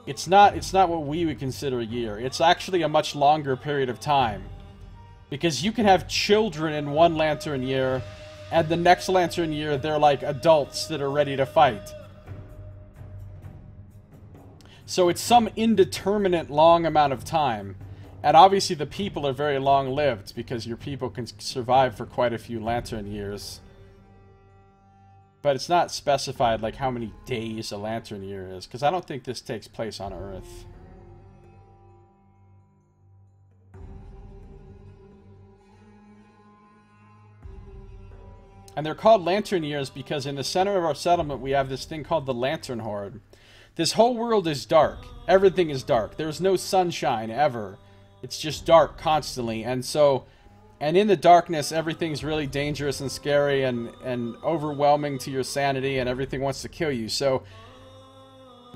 It's not it's not what we would consider a year. It's actually a much longer period of time. Because you can have children in one lantern year, and the next lantern year they're like adults that are ready to fight. So it's some indeterminate long amount of time. And obviously the people are very long-lived because your people can survive for quite a few lantern years. But it's not specified like how many days a lantern year is because I don't think this takes place on Earth. And they're called lantern years because in the center of our settlement we have this thing called the lantern hoard. This whole world is dark. Everything is dark. There's no sunshine ever. It's just dark constantly. And so and in the darkness everything's really dangerous and scary and and overwhelming to your sanity and everything wants to kill you. So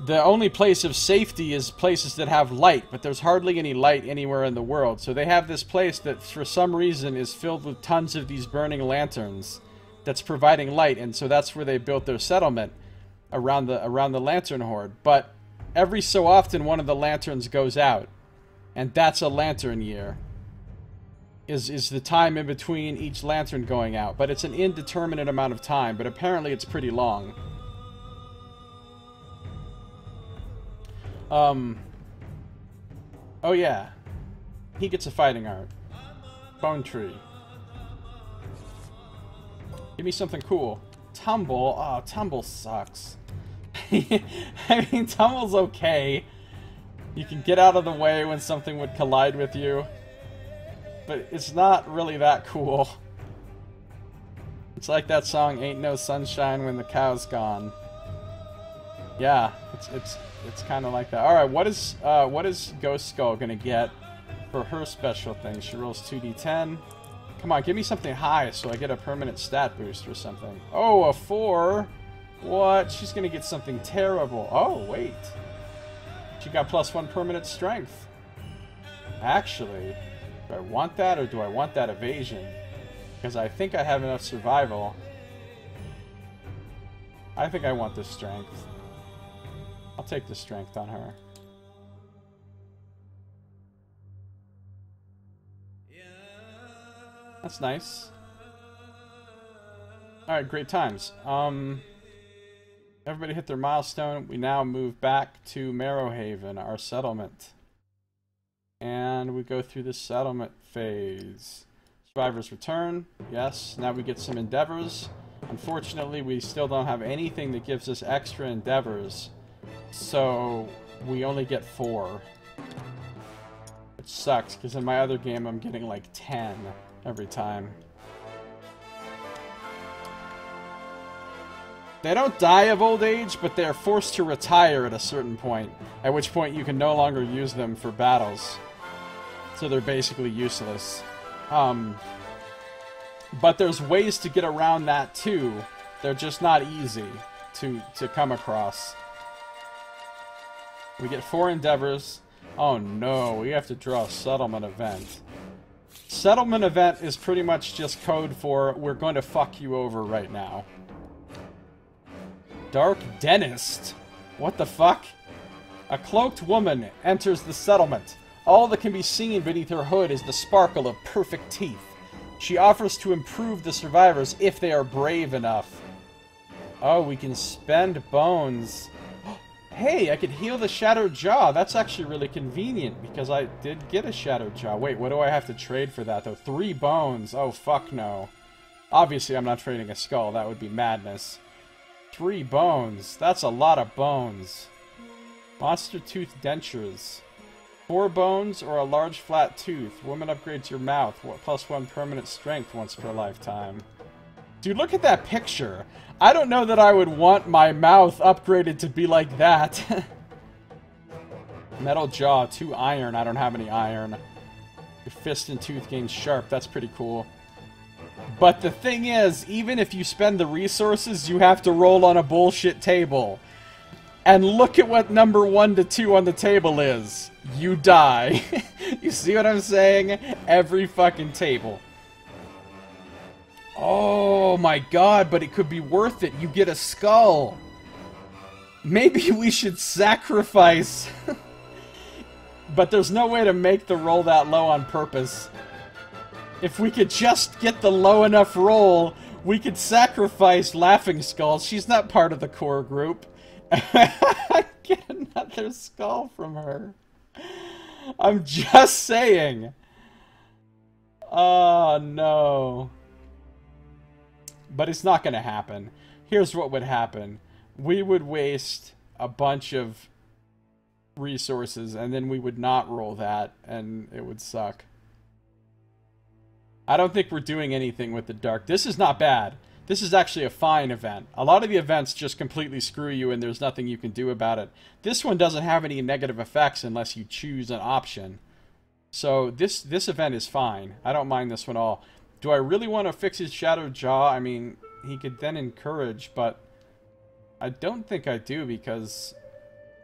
the only place of safety is places that have light, but there's hardly any light anywhere in the world. So they have this place that for some reason is filled with tons of these burning lanterns that's providing light, and so that's where they built their settlement around the around the lantern hoard. But every so often one of the lanterns goes out, and that's a lantern year. Is is the time in between each lantern going out, but it's an indeterminate amount of time, but apparently it's pretty long. Um Oh yeah. He gets a fighting art. Bone tree. Give me something cool. Tumble. Oh, Tumble sucks. I mean, Tumble's okay. You can get out of the way when something would collide with you. But it's not really that cool. It's like that song, Ain't No Sunshine When the Cow's Gone. Yeah, it's it's it's kind of like that. All right, what is uh, what is Ghost Skull gonna get for her special thing? She rolls 2d10. Come on, give me something high so I get a permanent stat boost or something. Oh, a 4? What? She's gonna get something terrible. Oh, wait. She got plus 1 permanent strength. Actually, do I want that or do I want that evasion? Because I think I have enough survival. I think I want the strength. I'll take the strength on her. That's nice. Alright, great times. Um, everybody hit their milestone. We now move back to Marrowhaven, our settlement. And we go through the settlement phase. Survivors return. Yes. Now we get some endeavors. Unfortunately, we still don't have anything that gives us extra endeavors. So, we only get four. Which sucks, because in my other game I'm getting like 10 every time. They don't die of old age, but they are forced to retire at a certain point, at which point you can no longer use them for battles. So they're basically useless. Um, but there's ways to get around that too. They're just not easy to, to come across. We get four endeavors. Oh no, we have to draw a settlement event. Settlement event is pretty much just code for we're going to fuck you over right now. Dark Dentist? What the fuck? A cloaked woman enters the settlement. All that can be seen beneath her hood is the sparkle of perfect teeth. She offers to improve the survivors if they are brave enough. Oh, we can spend bones. Hey, I could heal the Shattered Jaw. That's actually really convenient because I did get a Shattered Jaw. Wait, what do I have to trade for that, though? Three bones. Oh, fuck no. Obviously, I'm not trading a skull. That would be madness. Three bones. That's a lot of bones. Monster Tooth Dentures. Four bones or a large flat tooth. Woman upgrades your mouth. Plus one permanent strength once per lifetime. Dude, look at that picture. I don't know that I would want my mouth upgraded to be like that. Metal jaw, two iron. I don't have any iron. Your fist and tooth gains sharp. That's pretty cool. But the thing is, even if you spend the resources, you have to roll on a bullshit table. And look at what number 1 to 2 on the table is. You die. you see what I'm saying? Every fucking table. Oh my god, but it could be worth it. You get a skull. Maybe we should sacrifice. but there's no way to make the roll that low on purpose. If we could just get the low enough roll, we could sacrifice Laughing Skull. She's not part of the core group. get another skull from her. I'm just saying. Oh, no. But it's not going to happen. Here's what would happen. We would waste a bunch of resources, and then we would not roll that, and it would suck. I don't think we're doing anything with the dark. This is not bad. This is actually a fine event. A lot of the events just completely screw you and there's nothing you can do about it. This one doesn't have any negative effects unless you choose an option. So this this event is fine. I don't mind this one at all. Do I really want to fix his Shattered Jaw? I mean, he could then encourage, but I don't think I do because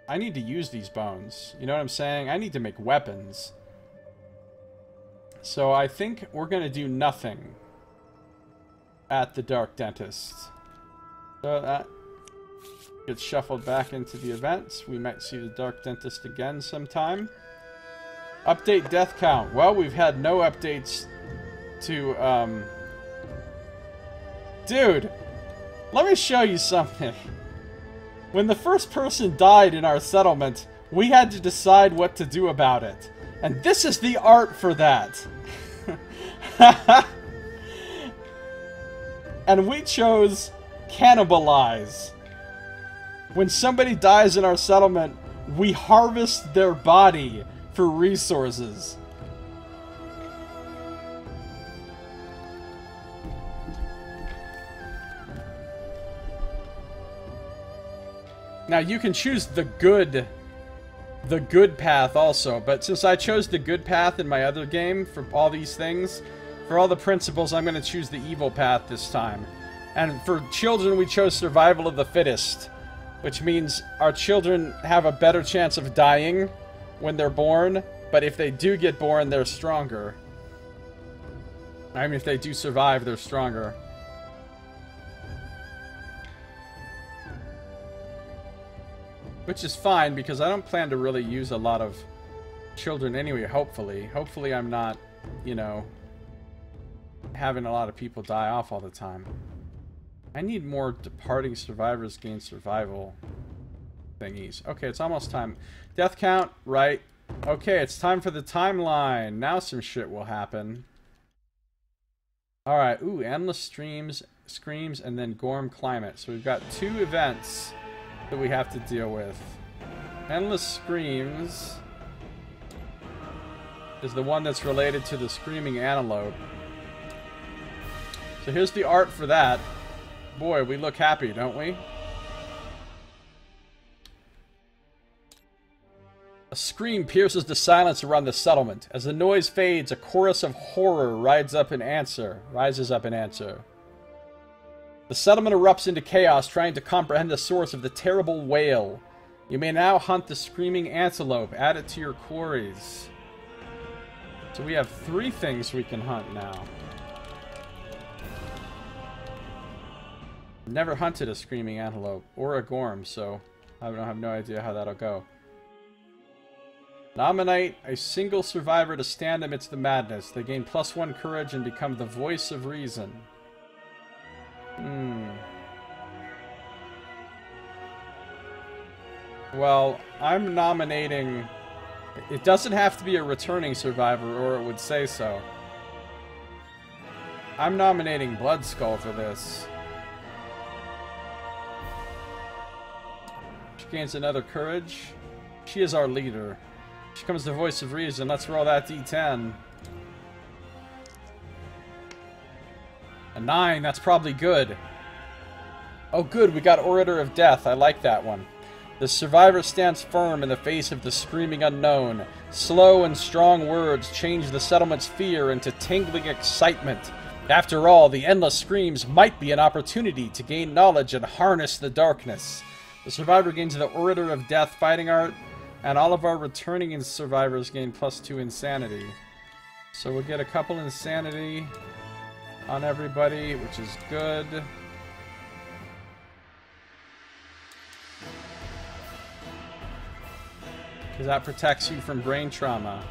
I need to use these bones. You know what I'm saying? I need to make weapons. So I think we're going to do nothing at the Dark Dentist. So that gets shuffled back into the events. We might see the Dark Dentist again sometime. Update death count. Well, we've had no updates to, um... Dude, let me show you something. When the first person died in our settlement, we had to decide what to do about it. And this is the art for that. and we chose cannibalize. When somebody dies in our settlement, we harvest their body for resources. Now you can choose the good the good path also, but since I chose the good path in my other game for all these things, for all the principles, I'm going to choose the evil path this time. And for children, we chose survival of the fittest, which means our children have a better chance of dying when they're born, but if they do get born, they're stronger. I mean, if they do survive, they're stronger. Which is fine, because I don't plan to really use a lot of children anyway, hopefully. Hopefully I'm not, you know, having a lot of people die off all the time. I need more departing survivors gain survival thingies. Okay, it's almost time. Death count, right. Okay, it's time for the timeline. Now some shit will happen. Alright, ooh, endless streams, screams, and then Gorm climate. So we've got two events that we have to deal with. Endless Screams is the one that's related to the Screaming Antelope. So here's the art for that. Boy, we look happy, don't we? A scream pierces the silence around the settlement. As the noise fades, a chorus of horror rides up in answer, rises up in answer. The settlement erupts into chaos, trying to comprehend the source of the terrible wail. You may now hunt the screaming antelope. Add it to your quarries. So we have three things we can hunt now. Never hunted a screaming antelope or a gorm, so I don't have no idea how that'll go. Nominate a single survivor to stand amidst the madness. They gain plus one courage and become the voice of reason. Hmm. Well, I'm nominating... It doesn't have to be a returning survivor, or it would say so. I'm nominating Blood Skull for this. She gains another courage. She is our leader. She comes the voice of reason. Let's roll that d10. A 9, that's probably good. Oh good, we got Orator of Death. I like that one. The survivor stands firm in the face of the screaming unknown. Slow and strong words change the settlement's fear into tingling excitement. After all, the endless screams might be an opportunity to gain knowledge and harness the darkness. The survivor gains the Orator of Death fighting art, and all of our returning survivors gain plus two insanity. So we'll get a couple insanity on everybody, which is good. Because that protects you from brain trauma.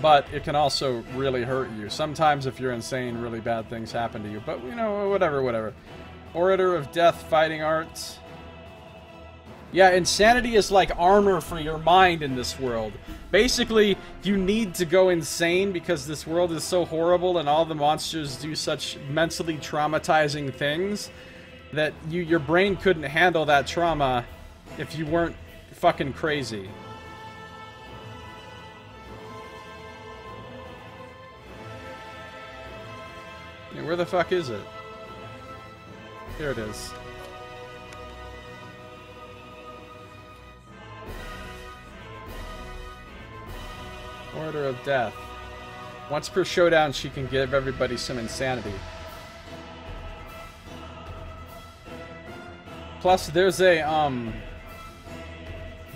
But it can also really hurt you. Sometimes if you're insane, really bad things happen to you. But, you know, whatever, whatever. Orator of Death Fighting Arts. Yeah, insanity is like armor for your mind in this world. Basically, you need to go insane because this world is so horrible and all the monsters do such mentally traumatizing things that you your brain couldn't handle that trauma if you weren't fucking crazy. Where the fuck is it? Here it is. Orator of Death. Once per showdown, she can give everybody some insanity. Plus, there's a, um...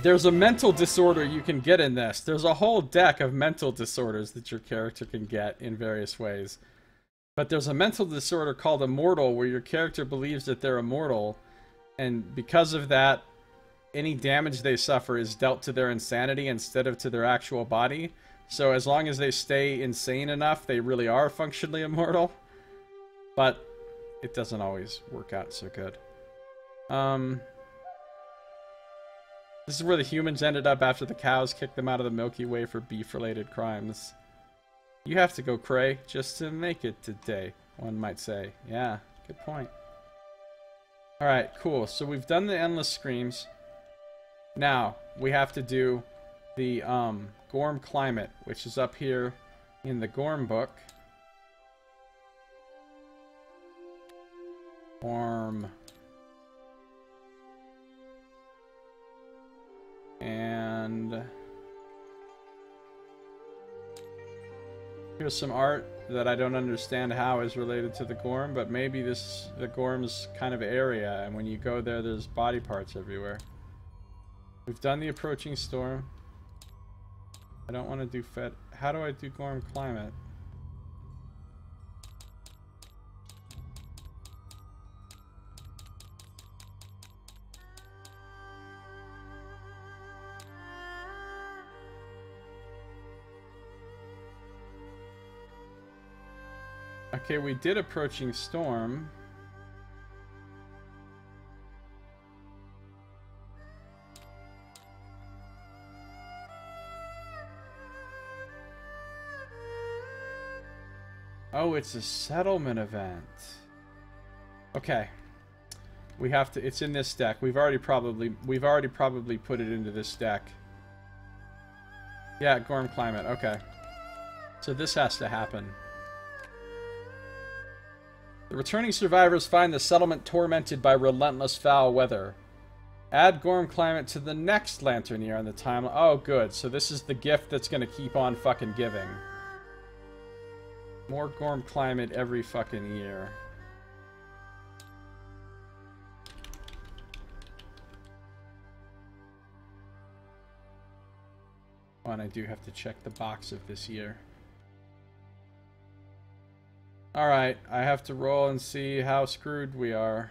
There's a mental disorder you can get in this. There's a whole deck of mental disorders that your character can get in various ways. But there's a mental disorder called immortal where your character believes that they're immortal. And because of that, any damage they suffer is dealt to their insanity instead of to their actual body. So as long as they stay insane enough, they really are functionally immortal. But it doesn't always work out so good. Um, this is where the humans ended up after the cows kicked them out of the Milky Way for beef-related crimes. You have to go cray just to make it today, one might say. Yeah, good point. Alright, cool. So we've done the Endless Screams. Now, we have to do the um, Gorm Climate, which is up here in the Gorm book. Gorm And here's some art that I don't understand how is related to the Gorm, but maybe this the Gorm's kind of area, and when you go there, there's body parts everywhere. We've done the approaching storm. I don't want to do Fed. How do I do Gorm climate? Okay, we did approaching storm. Oh, it's a settlement event. Okay. We have to it's in this deck. We've already probably we've already probably put it into this deck. Yeah, Gorm Climate. Okay. So this has to happen. The returning survivors find the settlement tormented by relentless foul weather. Add Gorm Climate to the next lantern year on the timeline. Oh, good. So this is the gift that's going to keep on fucking giving. More Gorm Climate every fucking year. Oh, and I do have to check the box of this year. Alright, I have to roll and see how screwed we are.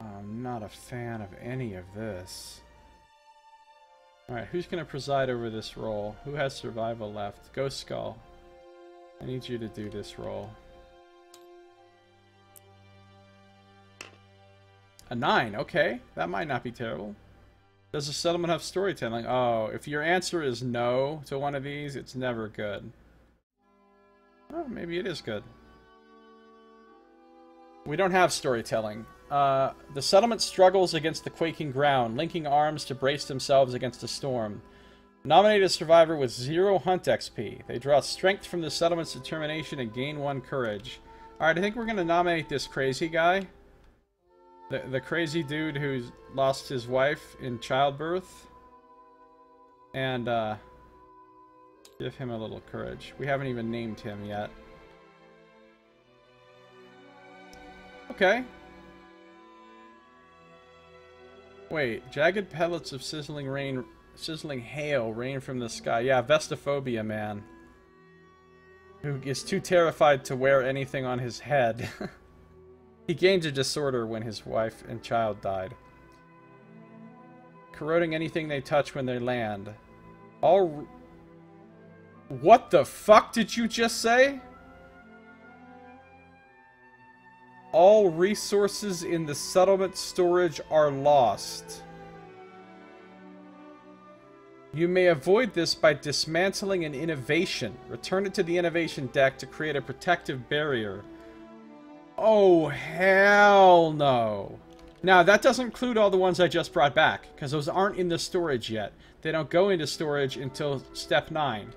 I'm not a fan of any of this. Alright, who's going to preside over this roll? Who has survival left? Ghost Skull. I need you to do this roll. A 9, okay. That might not be terrible. Does the settlement have storytelling? Oh, if your answer is no to one of these, it's never good. Oh, maybe it is good. We don't have storytelling. Uh, the settlement struggles against the quaking ground, linking arms to brace themselves against a storm. Nominate a survivor with zero hunt XP. They draw strength from the settlement's determination and gain one courage. Alright, I think we're going to nominate this crazy guy. The, the crazy dude who's lost his wife in childbirth. And, uh, give him a little courage. We haven't even named him yet. Okay. Wait, jagged pellets of sizzling rain, sizzling hail rain from the sky. Yeah, Vestiphobia man. Who is too terrified to wear anything on his head. he gained a disorder when his wife and child died. Corroding anything they touch when they land. All... What the fuck did you just say? All resources in the settlement storage are lost. You may avoid this by dismantling an innovation. Return it to the innovation deck to create a protective barrier. Oh, hell no. Now, that doesn't include all the ones I just brought back, because those aren't in the storage yet. They don't go into storage until step 9.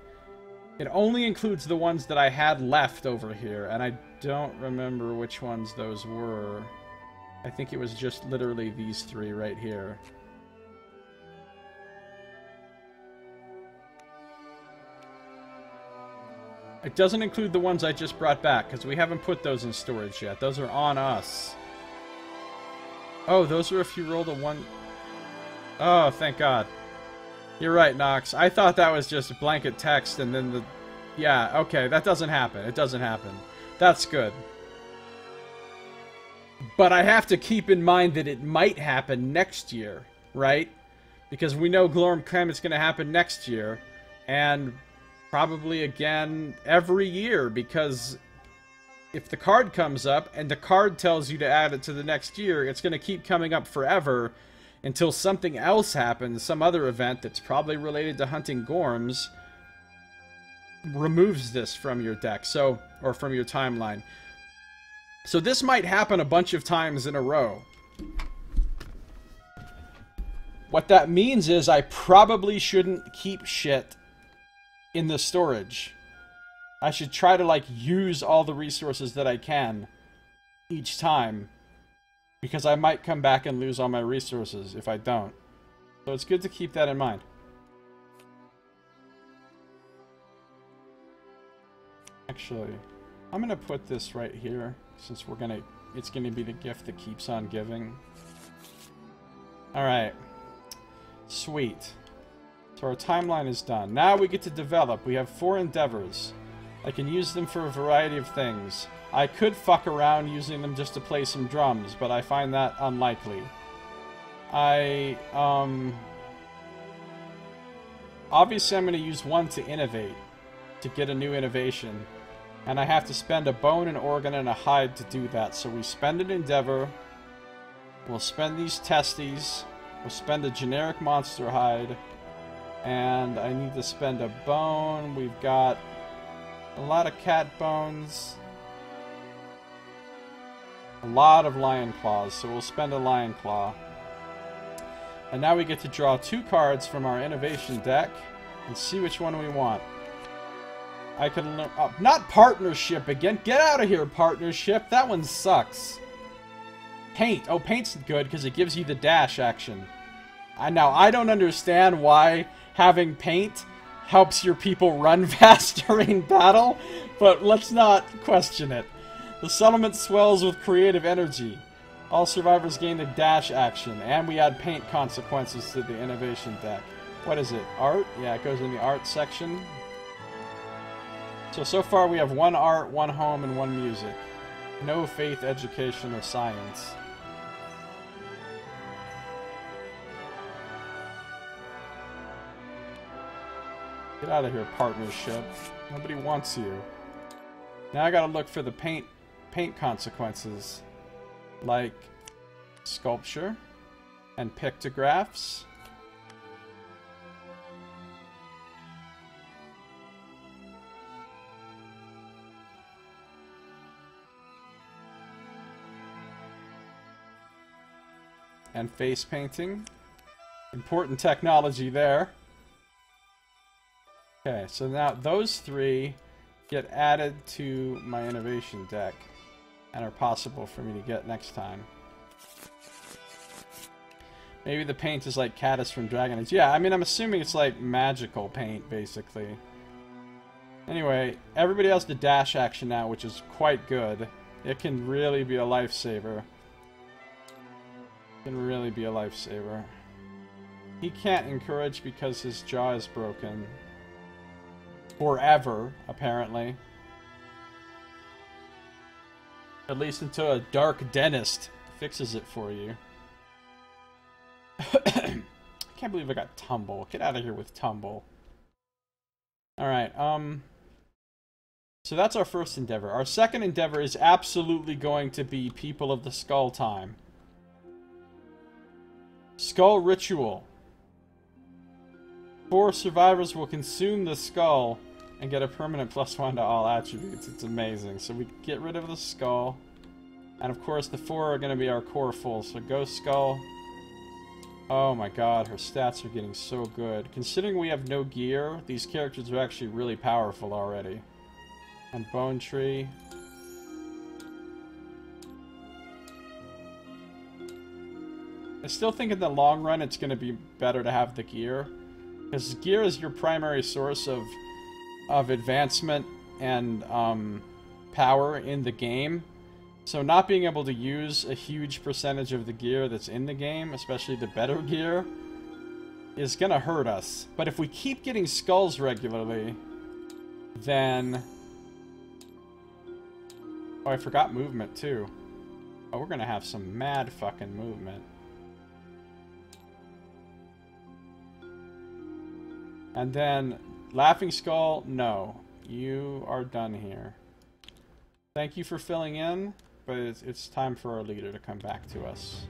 It only includes the ones that I had left over here, and I don't remember which ones those were. I think it was just literally these three right here. It doesn't include the ones I just brought back, because we haven't put those in storage yet. Those are on us. Oh, those are if you rolled a one... Oh, thank God. You're right, Knox. I thought that was just blanket text and then the... Yeah, okay, that doesn't happen. It doesn't happen. That's good. But I have to keep in mind that it might happen next year, right? Because we know Glorm Krem is going to happen next year, and probably again every year, because if the card comes up and the card tells you to add it to the next year, it's going to keep coming up forever, until something else happens, some other event that's probably related to hunting Gorms, removes this from your deck, so or from your timeline. So this might happen a bunch of times in a row. What that means is I probably shouldn't keep shit in the storage. I should try to like use all the resources that I can each time because I might come back and lose all my resources if I don't. So it's good to keep that in mind. Actually, I'm going to put this right here since we're going to it's going to be the gift that keeps on giving. All right. Sweet. So our timeline is done. Now we get to develop. We have four endeavors. I can use them for a variety of things. I could fuck around using them just to play some drums, but I find that unlikely. I, um... Obviously I'm going to use one to innovate, to get a new innovation. And I have to spend a bone, an organ, and a hide to do that. So we spend an endeavor. We'll spend these testes. We'll spend a generic monster hide. And I need to spend a bone. We've got a lot of cat bones. A lot of lion claws, so we'll spend a lion claw. And now we get to draw two cards from our innovation deck and see which one we want. I could learn. Uh, not partnership again. Get out of here, partnership. That one sucks. Paint. Oh, paint's good because it gives you the dash action. I now I don't understand why having paint helps your people run fast during battle, but let's not question it. The settlement swells with creative energy. All survivors gain the dash action, and we add paint consequences to the innovation deck. What is it? Art? Yeah, it goes in the art section. So, so far we have one art, one home, and one music. No faith, education, or science. Get out of here, partnership. Nobody wants you. Now I gotta look for the paint paint consequences. Like, sculpture and pictographs. And face painting. Important technology there. Okay, so now those three get added to my innovation deck and are possible for me to get next time. Maybe the paint is like Kaddis from Dragon Age. Yeah, I mean, I'm assuming it's like magical paint, basically. Anyway, everybody has the dash action now, which is quite good. It can really be a lifesaver. It can really be a lifesaver. He can't encourage because his jaw is broken. Forever, apparently. At least until a dark dentist fixes it for you. I can't believe I got Tumble. Get out of here with Tumble. Alright, um... So that's our first endeavor. Our second endeavor is absolutely going to be People of the Skull time. Skull Ritual. Four survivors will consume the skull and get a permanent plus one to all attributes. It's amazing. So we get rid of the skull. And of course the four are going to be our core full. So Ghost Skull. Oh my god, her stats are getting so good. Considering we have no gear, these characters are actually really powerful already. And Bone Tree. I still think in the long run it's going to be better to have the gear. Because gear is your primary source of of advancement and um, power in the game. So not being able to use a huge percentage of the gear that's in the game, especially the better gear, is going to hurt us. But if we keep getting skulls regularly, then... Oh, I forgot movement, too. Oh, we're going to have some mad fucking movement. And then Laughing Skull, no. You are done here. Thank you for filling in, but it's, it's time for our leader to come back to us.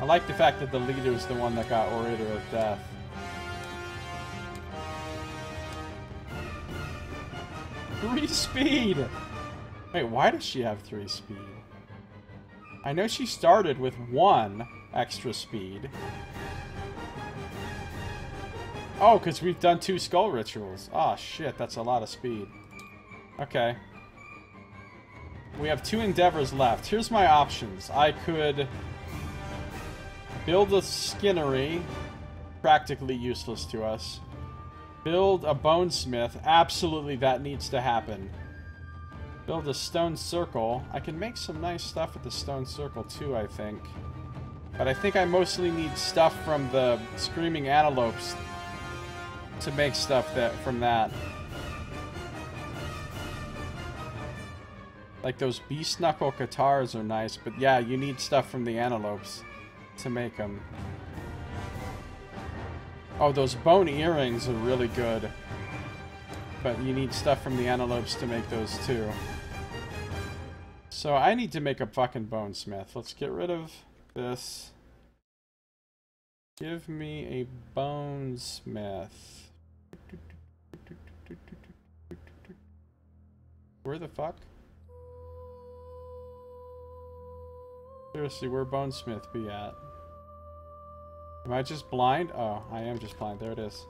I like the fact that the leader is the one that got Orator of Death. Three speed! Wait, why does she have three speed? I know she started with one extra speed. Oh, because we've done two skull rituals. Oh, shit, that's a lot of speed. Okay. We have two endeavors left. Here's my options. I could build a skinnery, practically useless to us. Build a bonesmith, absolutely that needs to happen. Build a stone circle. I can make some nice stuff with the stone circle too, I think. But I think I mostly need stuff from the Screaming Antelopes to make stuff that from that. Like those Beast Knuckle katars are nice, but yeah, you need stuff from the Antelopes to make them. Oh, those bone earrings are really good. But you need stuff from the Antelopes to make those too. So I need to make a fucking bonesmith. Let's get rid of this. Give me a bonesmith. Where the fuck? Seriously, where Bonesmith be at? Am I just blind? Oh, I am just blind. There it is.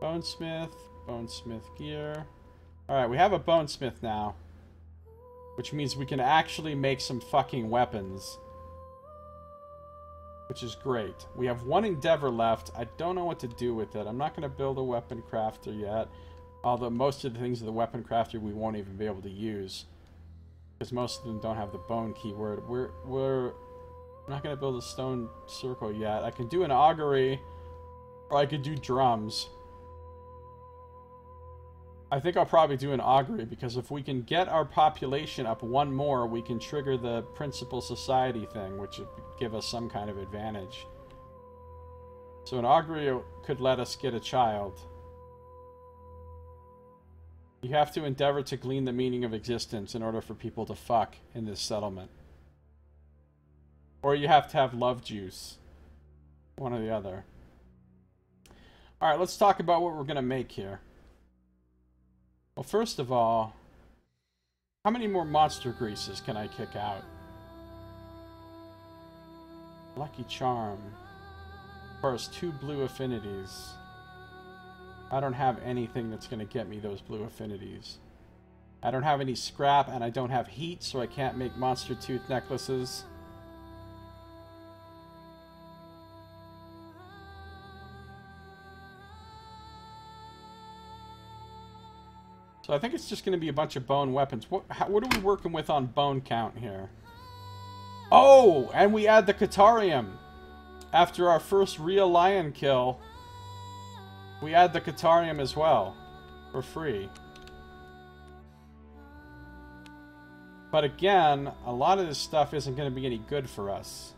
Bonesmith, Bonesmith gear. Alright, we have a Bonesmith now. Which means we can actually make some fucking weapons. Which is great. We have one Endeavor left. I don't know what to do with it. I'm not going to build a weapon crafter yet. Although most of the things of the weapon crafter we won't even be able to use. Because most of them don't have the bone keyword. We're, we're not going to build a stone circle yet. I can do an augury. Or I could do drums. I think I'll probably do an augury because if we can get our population up one more, we can trigger the principle society thing, which would give us some kind of advantage. So an augury could let us get a child. You have to endeavor to glean the meaning of existence in order for people to fuck in this settlement. Or you have to have love juice. One or the other. Alright, let's talk about what we're going to make here. Well, first of all, how many more monster greases can I kick out? Lucky Charm. First, two blue affinities. I don't have anything that's going to get me those blue affinities. I don't have any scrap, and I don't have heat, so I can't make monster tooth necklaces. So I think it's just going to be a bunch of bone weapons. What, how, what are we working with on bone count here? Oh, and we add the Catarium. After our first real lion kill, we add the Catarium as well. For free. But again, a lot of this stuff isn't going to be any good for us.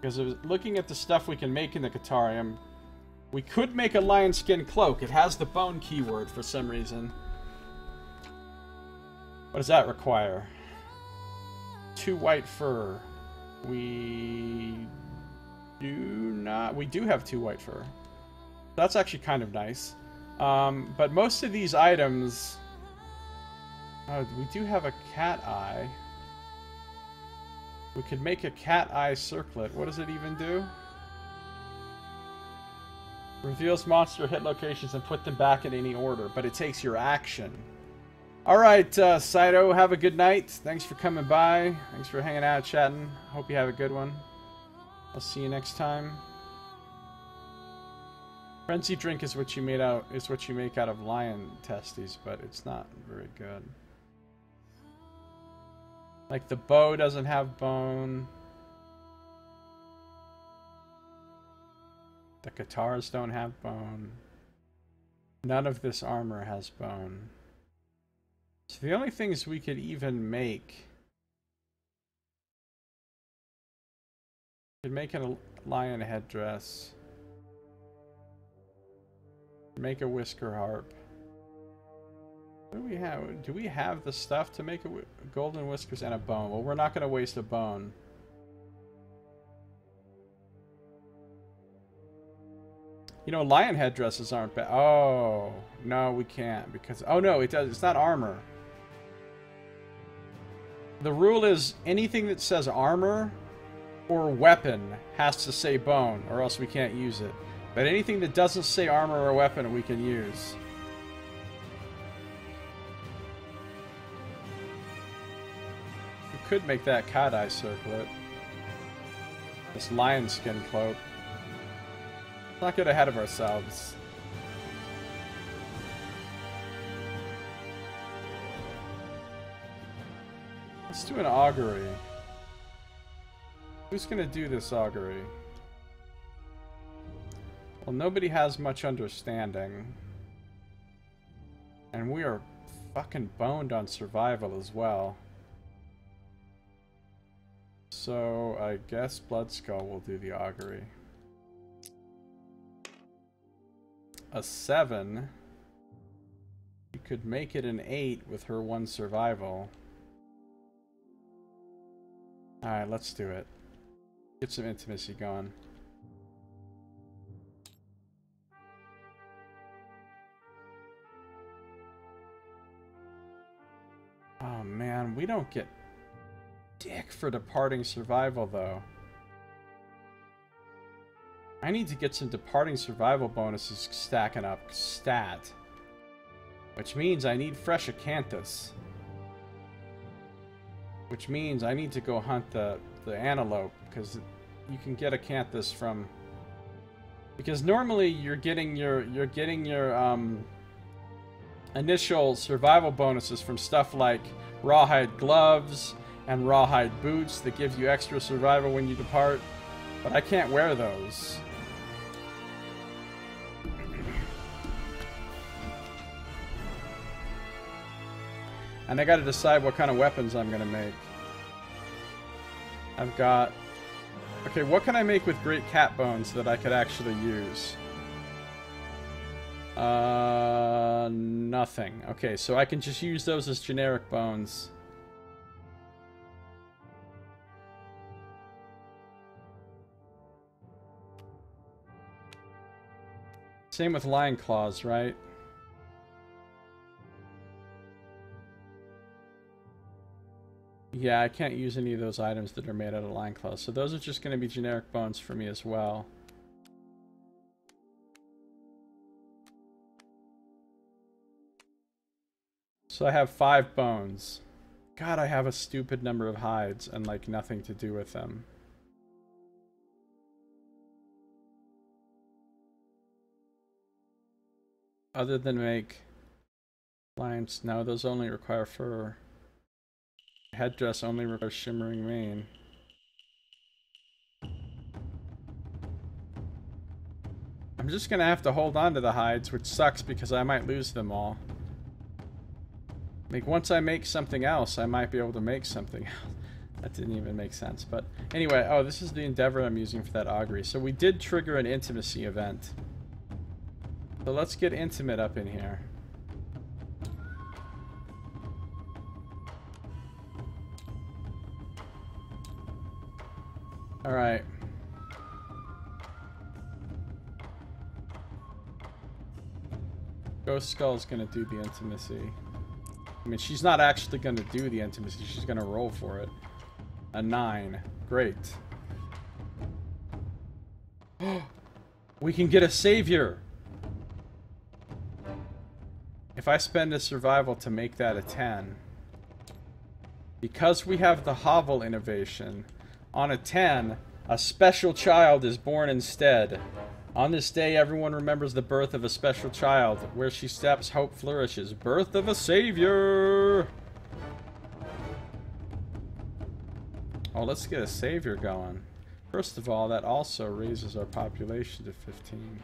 Because looking at the stuff we can make in the Catarium, we could make a lion skin cloak. It has the bone keyword for some reason. What does that require? Two white fur. We do not... We do have two white fur. That's actually kind of nice. Um, but most of these items... Oh, we do have a cat eye. We could make a cat eye circlet. What does it even do? Reveals monster hit locations and put them back in any order, but it takes your action. Alright, uh, Saito, have a good night. Thanks for coming by. Thanks for hanging out, chatting. Hope you have a good one. I'll see you next time. Frenzy drink is what you made out is what you make out of lion testes, but it's not very good. Like the bow doesn't have bone. The katars don't have bone. None of this armor has bone. So the only things we could even make... Could make a lion headdress. Make a whisker harp. What do we have? Do we have the stuff to make a golden whiskers and a bone? Well, we're not going to waste a bone. You know, lion headdresses aren't bad. Oh, no, we can't because... Oh, no, it does. It's not armor. The rule is anything that says armor or weapon has to say bone, or else we can't use it. But anything that doesn't say armor or weapon, we can use. We could make that cat eye circlet. This lion skin cloak. Let's not get ahead of ourselves. Let's do an augury. Who's gonna do this augury? Well, nobody has much understanding. And we are fucking boned on survival as well. So, I guess Bloodskull will do the augury. A 7. You could make it an 8 with her one survival. Alright, let's do it. Get some intimacy going. Oh man, we don't get dick for departing survival though. I need to get some departing survival bonuses stacking up stat. Which means I need fresh acanthus. Which means I need to go hunt the, the antelope, because you can get acanthus from... Because normally you're getting your you're getting your um, initial survival bonuses from stuff like rawhide gloves and rawhide boots that give you extra survival when you depart, but I can't wear those. And I gotta decide what kind of weapons I'm gonna make. I've got... Okay, what can I make with great cat bones that I could actually use? Uh, nothing. Okay, so I can just use those as generic bones. Same with lion claws, right? Yeah, I can't use any of those items that are made out of lion claws. So those are just going to be generic bones for me as well. So I have five bones. God, I have a stupid number of hides and like nothing to do with them. Other than make lions. No, those only require fur. Headdress only requires shimmering mane. I'm just gonna have to hold on to the hides, which sucks because I might lose them all. Like, once I make something else, I might be able to make something else. that didn't even make sense. But anyway, oh, this is the endeavor I'm using for that augury. So we did trigger an intimacy event. So let's get intimate up in here. Alright. Ghost Skull's gonna do the intimacy. I mean, she's not actually gonna do the intimacy, she's gonna roll for it. A nine. Great. we can get a savior! If I spend a survival to make that a 10, because we have the Hovel innovation, on a 10, a special child is born instead. On this day, everyone remembers the birth of a special child. Where she steps, hope flourishes. Birth of a savior! Oh, let's get a savior going. First of all, that also raises our population to 15.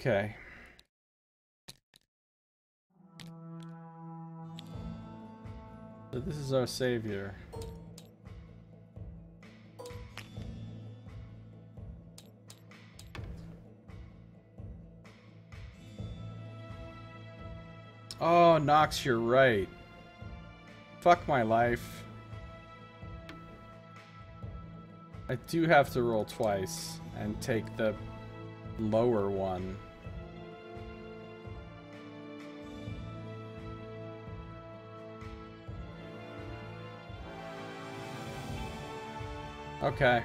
Okay. So this is our savior. Oh, Nox, you're right. Fuck my life. I do have to roll twice and take the lower one. Okay.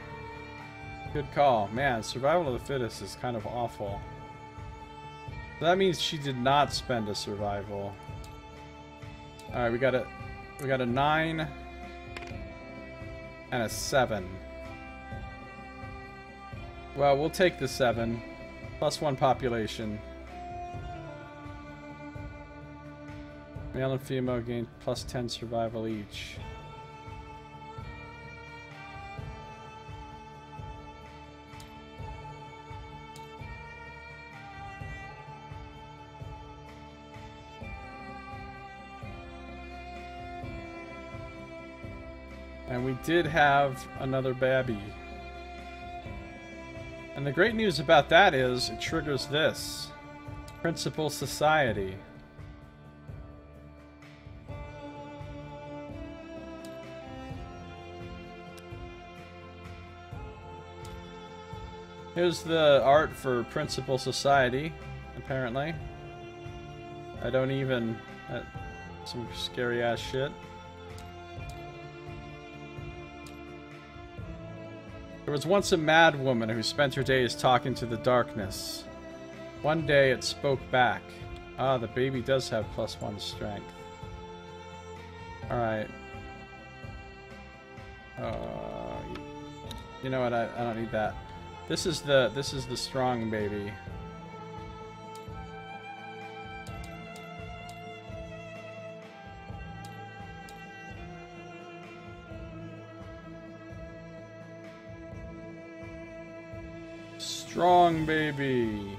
Good call. Man, survival of the fittest is kind of awful. that means she did not spend a survival. Alright, we got a we got a nine and a seven. Well, we'll take the seven. Plus one population. Male and female gain plus 10 survival each. Did have another babby. And the great news about that is it triggers this. Principle Society. Here's the art for Principle Society, apparently. I don't even... Some scary ass shit. There was once a mad woman who spent her days talking to the darkness. One day it spoke back. Ah, the baby does have plus one strength. Alright. Uh, you know what, I, I don't need that. This is the, this is the strong baby. baby.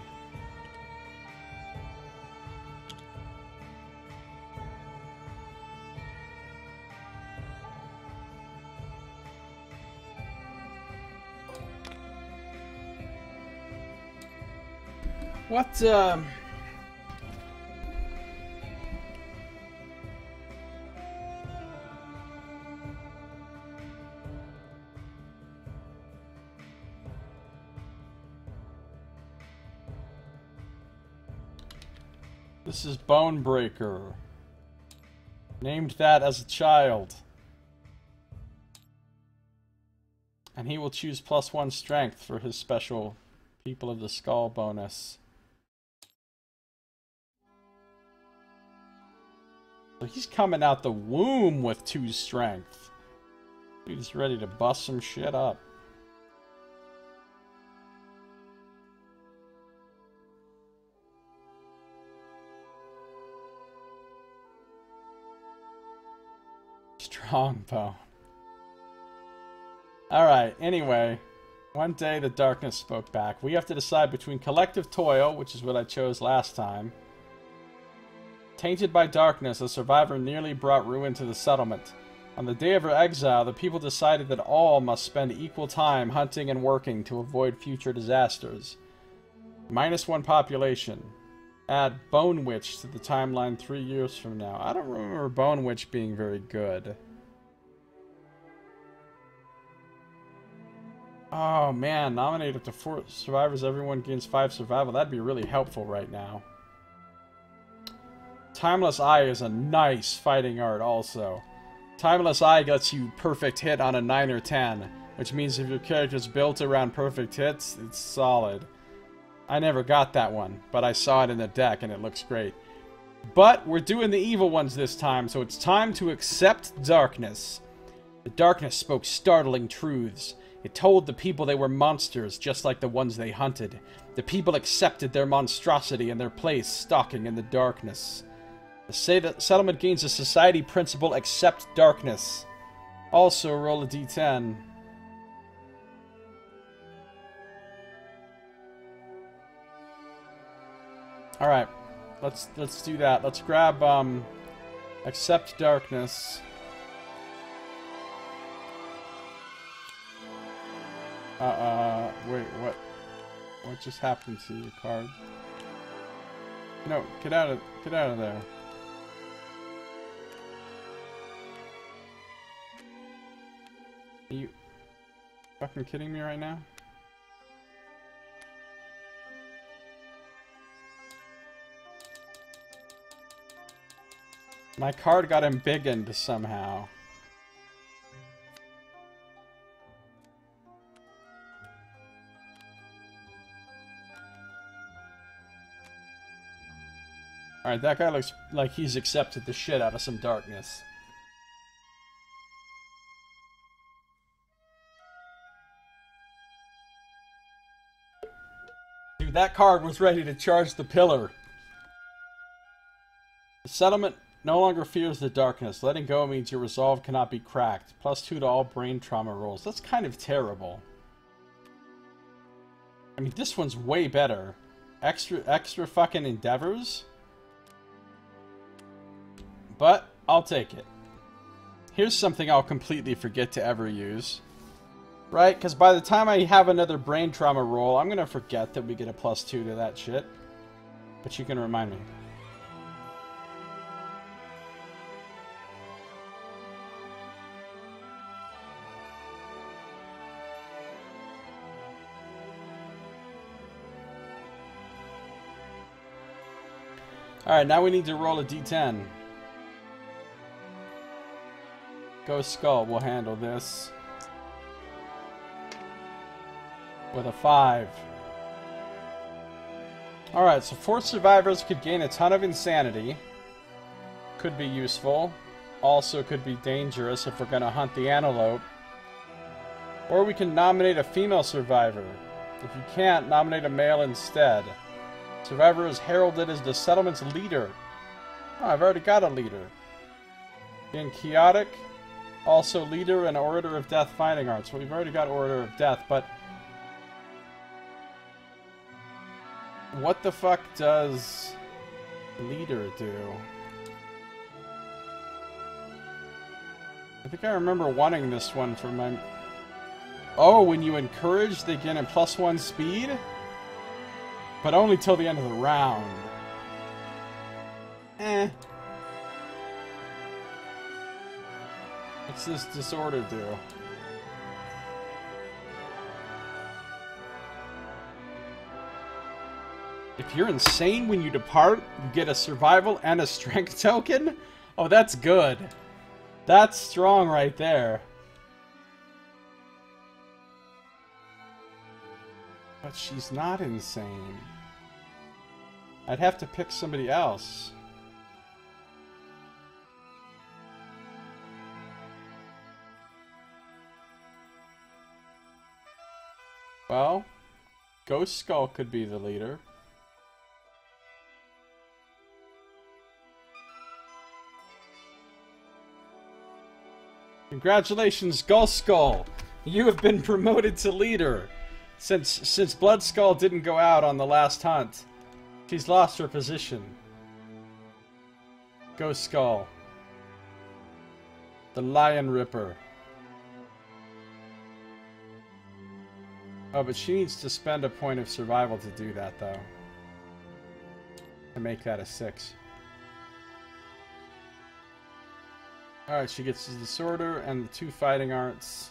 What, um... Bonebreaker. Named that as a child. And he will choose plus one strength for his special People of the Skull bonus. So he's coming out the womb with two strength. He's ready to bust some shit up. Strong bone. Alright, anyway. One day the darkness spoke back. We have to decide between collective toil, which is what I chose last time. Tainted by darkness, a survivor nearly brought ruin to the settlement. On the day of her exile, the people decided that all must spend equal time hunting and working to avoid future disasters. Minus one population. Add Bone Witch to the timeline three years from now. I don't remember Bone Witch being very good. Oh man, nominate up to four survivors, everyone gains five survival. That'd be really helpful right now. Timeless Eye is a nice fighting art also. Timeless Eye gets you perfect hit on a 9 or 10, which means if your character's built around perfect hits, it's solid. I never got that one, but I saw it in the deck and it looks great. But we're doing the evil ones this time, so it's time to accept darkness. The darkness spoke startling truths. It told the people they were monsters, just like the ones they hunted. The people accepted their monstrosity and their place stalking in the darkness. The settlement gains a society principle, accept darkness. Also, roll a d10. All right, let's let's do that. Let's grab um, accept darkness. Uh, uh, wait, what? What just happened to your card? No, get out of get out of there. Are you fucking kidding me right now? My card got embiggened somehow. Alright, that guy looks like he's accepted the shit out of some darkness. Dude, that card was ready to charge the pillar. The settlement no longer fears the darkness. Letting go means your resolve cannot be cracked. Plus two to all brain trauma rolls. That's kind of terrible. I mean, this one's way better. Extra, extra fucking endeavors? But, I'll take it. Here's something I'll completely forget to ever use. Right? Because by the time I have another brain trauma roll, I'm going to forget that we get a plus two to that shit. But you can remind me. Alright, now we need to roll a d10. Ghost Skull will handle this. With a 5. Alright, so four survivors could gain a ton of insanity. Could be useful. Also could be dangerous if we're going to hunt the antelope. Or we can nominate a female survivor. If you can't, nominate a male instead. Survivor is heralded as the settlement's leader. Oh, I've already got a leader. Being chaotic, also leader and Orator of Death fighting arts. Well, we've already got Orator of Death, but... What the fuck does leader do? I think I remember wanting this one for my... Oh, when you encourage, they gain a plus one speed? But only till the end of the round. Eh. What's this disorder do? If you're insane when you depart, you get a survival and a strength token? Oh, that's good. That's strong right there. But she's not insane. I'd have to pick somebody else. Well, Ghost Skull could be the leader. Congratulations, Ghost Skull! You have been promoted to leader. Since since Blood Skull didn't go out on the last hunt, she's lost her position. Ghost Skull. The Lion Ripper. Oh, but she needs to spend a point of survival to do that, though. To make that a 6. Alright, she gets the disorder and the two fighting arts.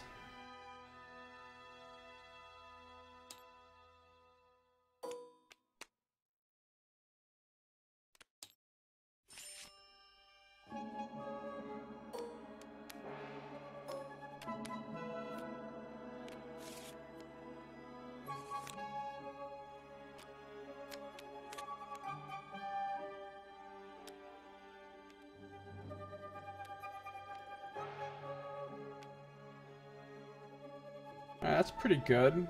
Pretty good.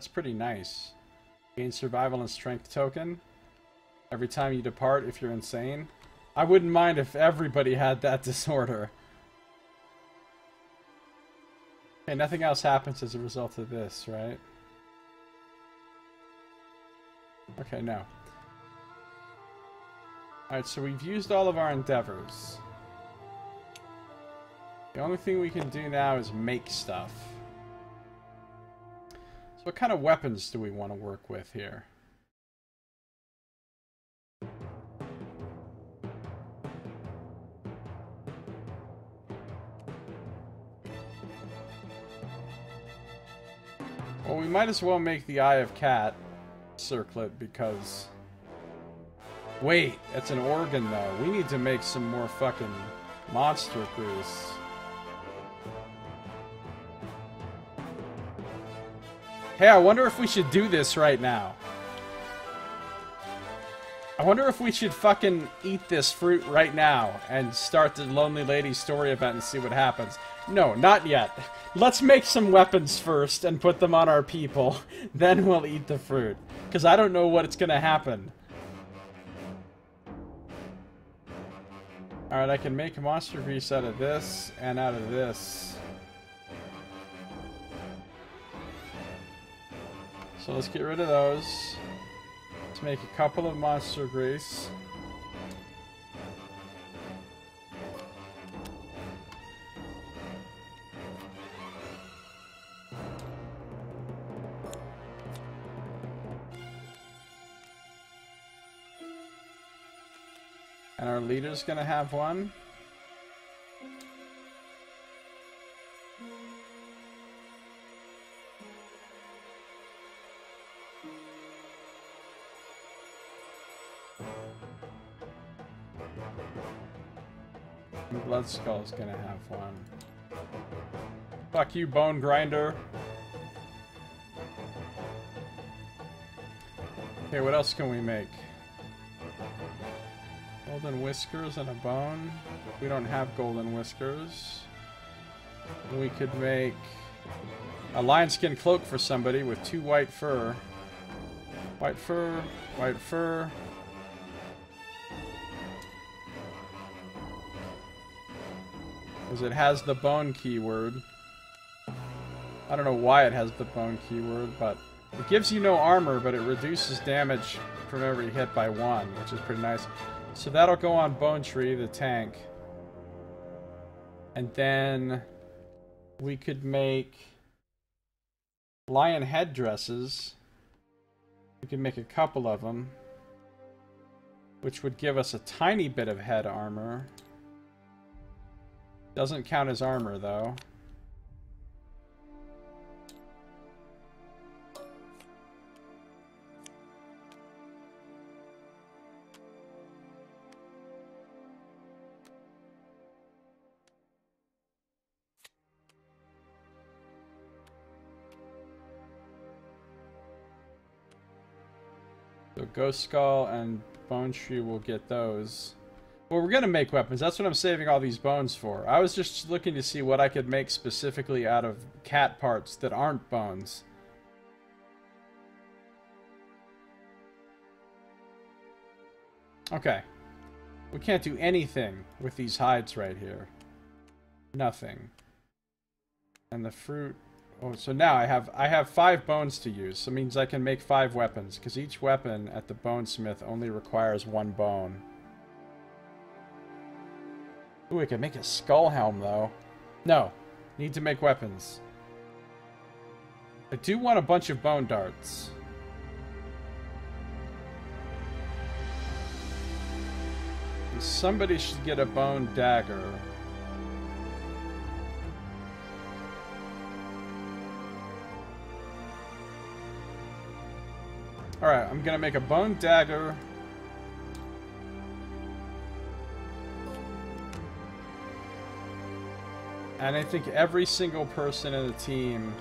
That's pretty nice. Gain survival and strength token. Every time you depart if you're insane. I wouldn't mind if everybody had that disorder. Okay, nothing else happens as a result of this, right? Okay, no. Alright, so we've used all of our endeavors. The only thing we can do now is make stuff. So what kind of weapons do we want to work with here? Well, we might as well make the Eye of Cat circlet because... Wait, that's an organ though. We need to make some more fucking monster grease. Hey, I wonder if we should do this right now. I wonder if we should fucking eat this fruit right now and start the Lonely Lady story event and see what happens. No, not yet. Let's make some weapons first and put them on our people. Then we'll eat the fruit. Because I don't know what's going to happen. Alright, I can make a monster grease out of this and out of this. So let's get rid of those. Let's make a couple of monster grease. And our leader's gonna have one. Blood Skull's gonna have one. Fuck you, Bone Grinder. Okay, what else can we make? Golden Whiskers and a bone. We don't have Golden Whiskers. We could make a lion skin cloak for somebody with two white fur. White fur, white fur. Because it has the bone keyword. I don't know why it has the bone keyword, but it gives you no armor, but it reduces damage from every hit by one, which is pretty nice. So that'll go on Bone Tree, the tank. And then we could make lion headdresses. We could make a couple of them, which would give us a tiny bit of head armor. Doesn't count as armor, though. So Ghost Skull and Bone Tree will get those. Well, we're going to make weapons. That's what I'm saving all these bones for. I was just looking to see what I could make specifically out of cat parts that aren't bones. Okay. We can't do anything with these hides right here. Nothing. And the fruit Oh, so now I have I have five bones to use. So means I can make five weapons, because each weapon at the bonesmith only requires one bone. Ooh, I could make a skull helm though. No, need to make weapons. I do want a bunch of bone darts. somebody should get a bone dagger. Alright, I'm gonna make a bone dagger. And I think every single person in the team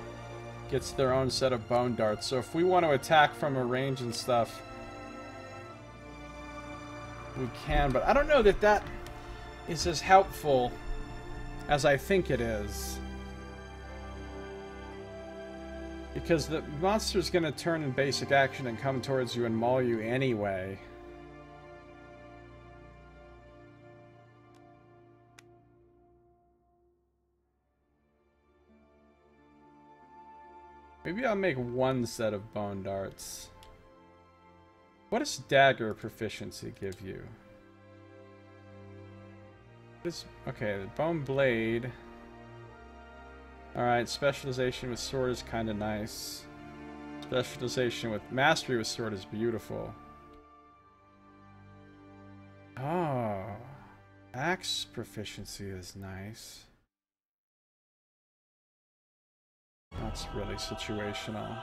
gets their own set of bone darts. So if we want to attack from a range and stuff, we can. But I don't know that that is as helpful as I think it is. Because the monster's gonna turn in basic action and come towards you and maul you anyway. Maybe I'll make one set of bone darts. What does dagger proficiency give you? This okay, the bone blade. Alright, specialization with sword is kind of nice. Specialization with mastery with sword is beautiful. Oh. Axe proficiency is nice. That's really situational.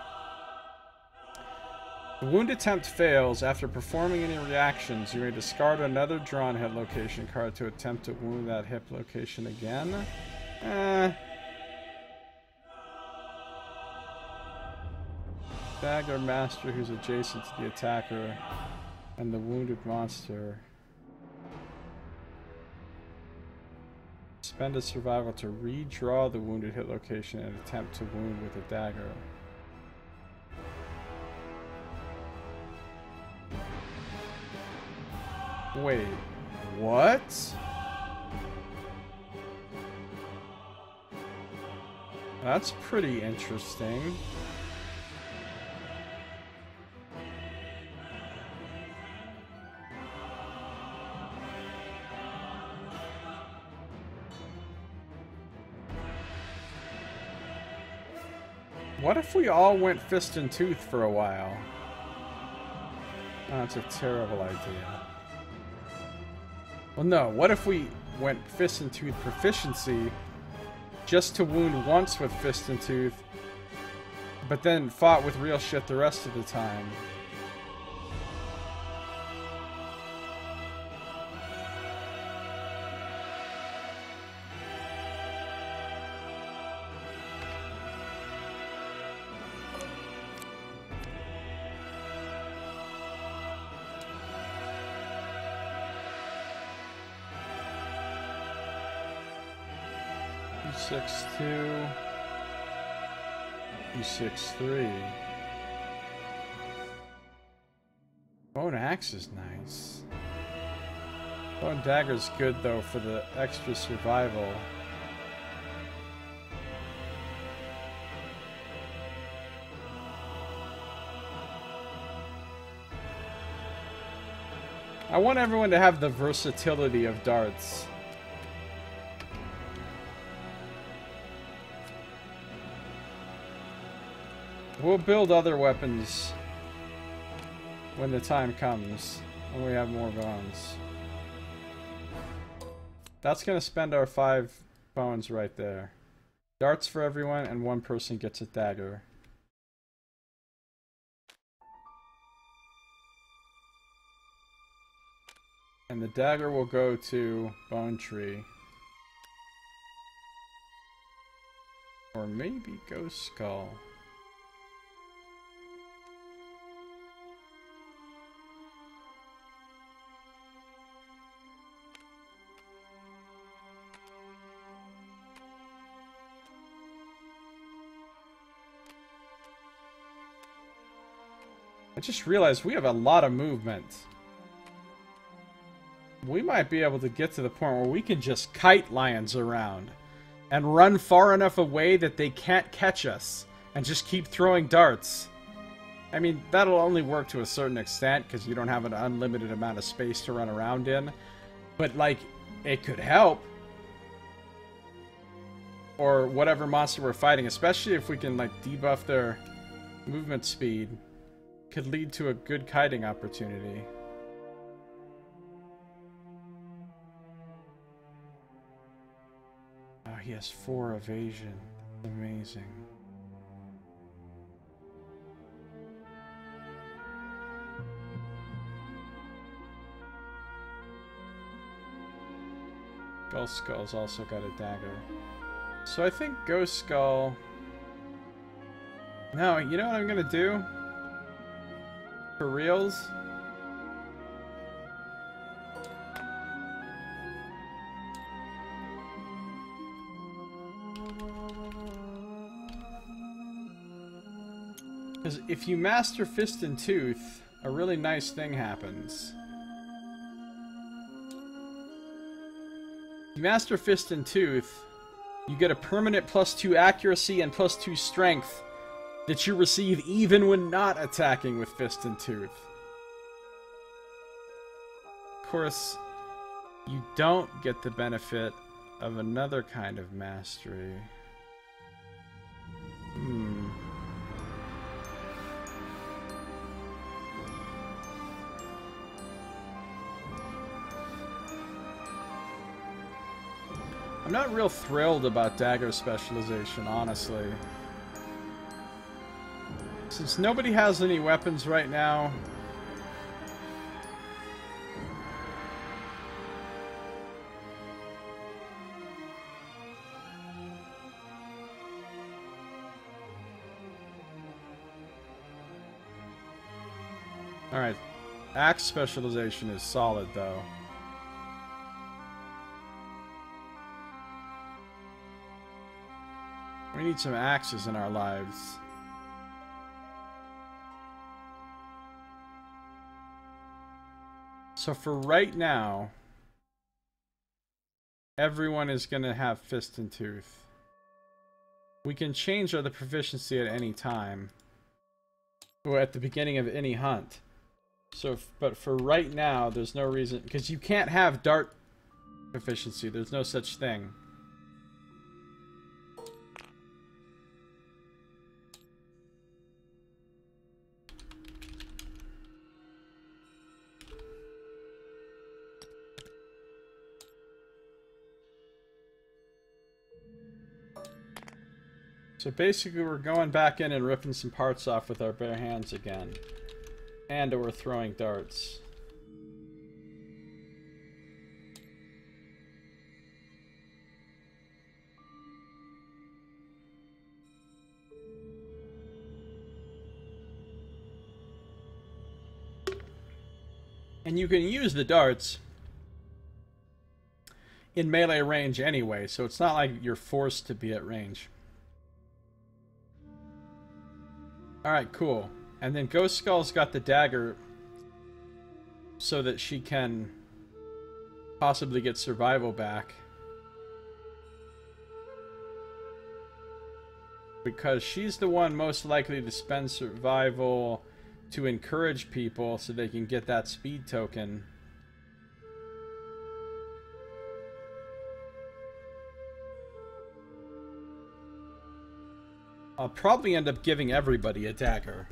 The wound attempt fails. After performing any reactions, you may discard another drawn hit location card to attempt to wound that hit location again. Eh, Dagger Master who's adjacent to the attacker and the wounded monster. Spend a survival to redraw the wounded hit location and attempt to wound with a dagger. Wait, what? That's pretty interesting. If we all went fist and tooth for a while? Oh, that's a terrible idea. Well, no. What if we went fist and tooth proficiency just to wound once with fist and tooth, but then fought with real shit the rest of the time? Six two. E six three. Bone axe is nice. Bone dagger's good though for the extra survival. I want everyone to have the versatility of darts. We'll build other weapons when the time comes, when we have more bones. That's going to spend our five bones right there. Darts for everyone, and one person gets a dagger. And the dagger will go to Bone Tree. Or maybe Ghost Skull. I just realized we have a lot of movement. We might be able to get to the point where we can just kite lions around and run far enough away that they can't catch us and just keep throwing darts. I mean, that'll only work to a certain extent because you don't have an unlimited amount of space to run around in. But, like, it could help. Or whatever monster we're fighting, especially if we can, like, debuff their movement speed could lead to a good kiting opportunity. Oh, he has four evasion. Amazing. Ghost Skull's also got a dagger. So I think Ghost Skull... No, you know what I'm gonna do? For reals? Because if you master Fist and Tooth, a really nice thing happens. If you master Fist and Tooth, you get a permanent plus 2 accuracy and plus 2 strength that you receive even when not attacking with Fist and Tooth. Of course, you don't get the benefit of another kind of mastery. Hmm. I'm not real thrilled about dagger specialization, honestly. Since nobody has any weapons right now... Alright. Axe specialization is solid, though. We need some axes in our lives. So for right now, everyone is going to have Fist and Tooth. We can change the proficiency at any time. Or at the beginning of any hunt. So, but for right now, there's no reason... Because you can't have Dart proficiency. There's no such thing. So basically we're going back in and ripping some parts off with our bare hands again. And we're throwing darts. And you can use the darts in melee range anyway, so it's not like you're forced to be at range. Alright, cool. And then Ghost Skull's got the dagger. so that she can possibly get survival back. Because she's the one most likely to spend survival to encourage people so they can get that speed token. I'll probably end up giving everybody a dagger.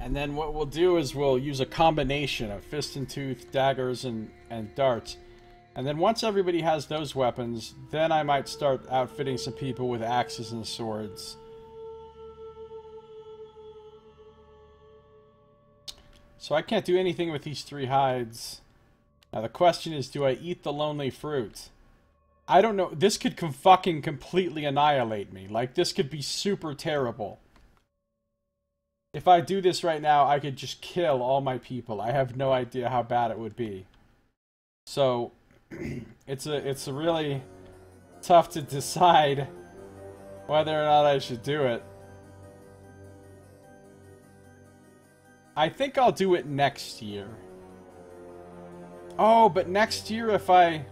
And then what we'll do is we'll use a combination of fist and tooth, daggers, and, and darts. And then once everybody has those weapons, then I might start outfitting some people with axes and swords. So I can't do anything with these three hides. Now the question is, do I eat the lonely fruit? I don't know. This could com fucking completely annihilate me. Like, this could be super terrible. If I do this right now, I could just kill all my people. I have no idea how bad it would be. So, it's a it's a really tough to decide whether or not I should do it. I think I'll do it next year. Oh, but next year if I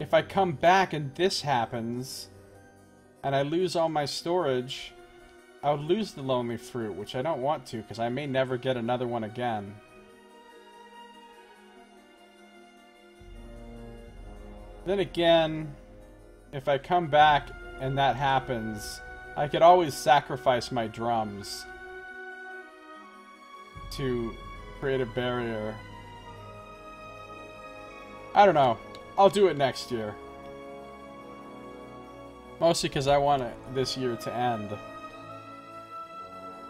if I come back and this happens, and I lose all my storage, I would lose the Lonely Fruit, which I don't want to, because I may never get another one again. Then again, if I come back and that happens, I could always sacrifice my drums to create a barrier. I don't know. I'll do it next year. Mostly because I want it this year to end.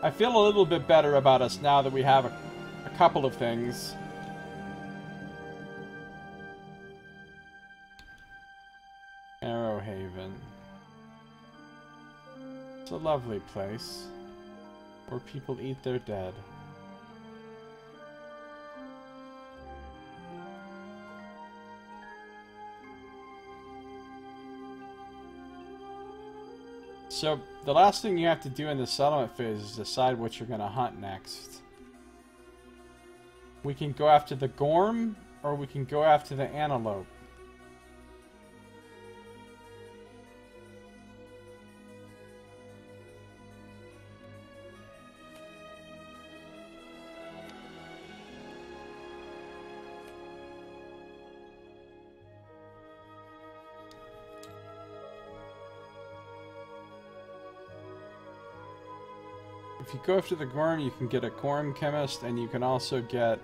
I feel a little bit better about us now that we have a, a couple of things. Marrowhaven. It's a lovely place where people eat their dead. So, the last thing you have to do in the settlement phase is decide what you're going to hunt next. We can go after the Gorm, or we can go after the Antelope. If you go after the Gorm, you can get a Gormchymist, and you can also get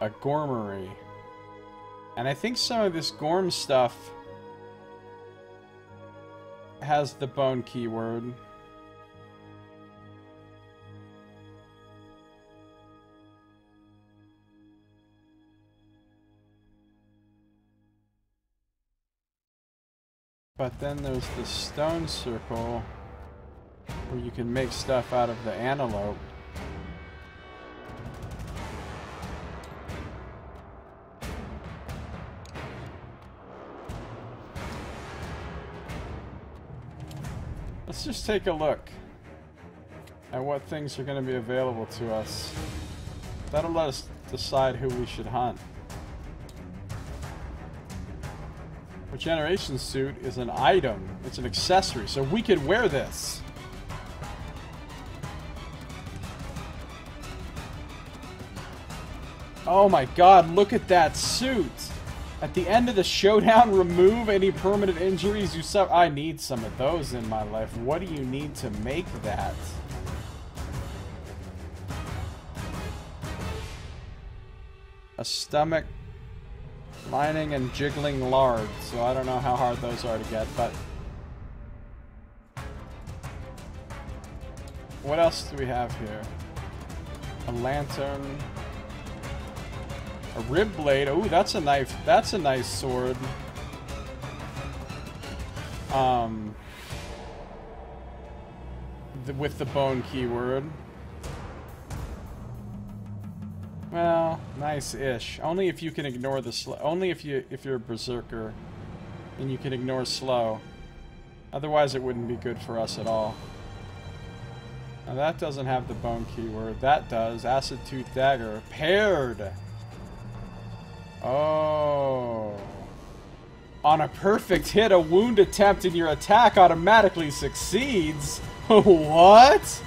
a Gormery. And I think some of this Gorm stuff has the bone keyword. But then there's the stone circle where you can make stuff out of the antelope. Let's just take a look at what things are going to be available to us. That'll let us decide who we should hunt. Regeneration suit is an item. It's an accessory, so we could wear this. Oh my god, look at that suit! At the end of the showdown, remove any permanent injuries you suffer. I need some of those in my life. What do you need to make that? A stomach lining and jiggling lard. So I don't know how hard those are to get, but... What else do we have here? A lantern. A rib blade. Oh, that's a knife. That's a nice sword. Um, with the bone keyword. Well, nice-ish. Only if you can ignore the slow. Only if you if you're a berserker, and you can ignore slow. Otherwise, it wouldn't be good for us at all. Now that doesn't have the bone keyword. That does. Acid Tooth Dagger. Paired. Oh. On a perfect hit, a wound attempt in your attack automatically succeeds. what?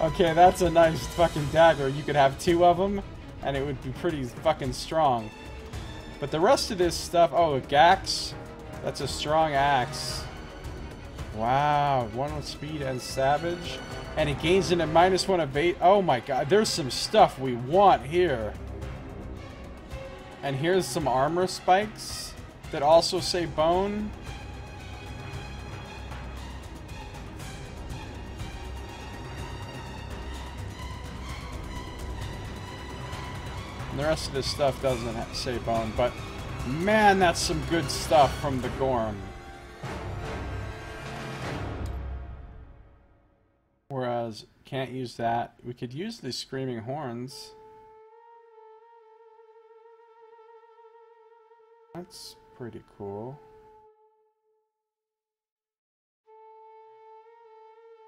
Okay, that's a nice fucking dagger. You could have two of them, and it would be pretty fucking strong. But the rest of this stuff... Oh, a Gaxe. That's a strong axe. Wow, one with speed and savage. And it gains in a minus one evade. Oh my god, there's some stuff we want here. And here's some armor spikes that also say bone. And the rest of this stuff doesn't say bone, but man, that's some good stuff from the Gorm. Whereas, can't use that. We could use the Screaming Horns. That's pretty cool.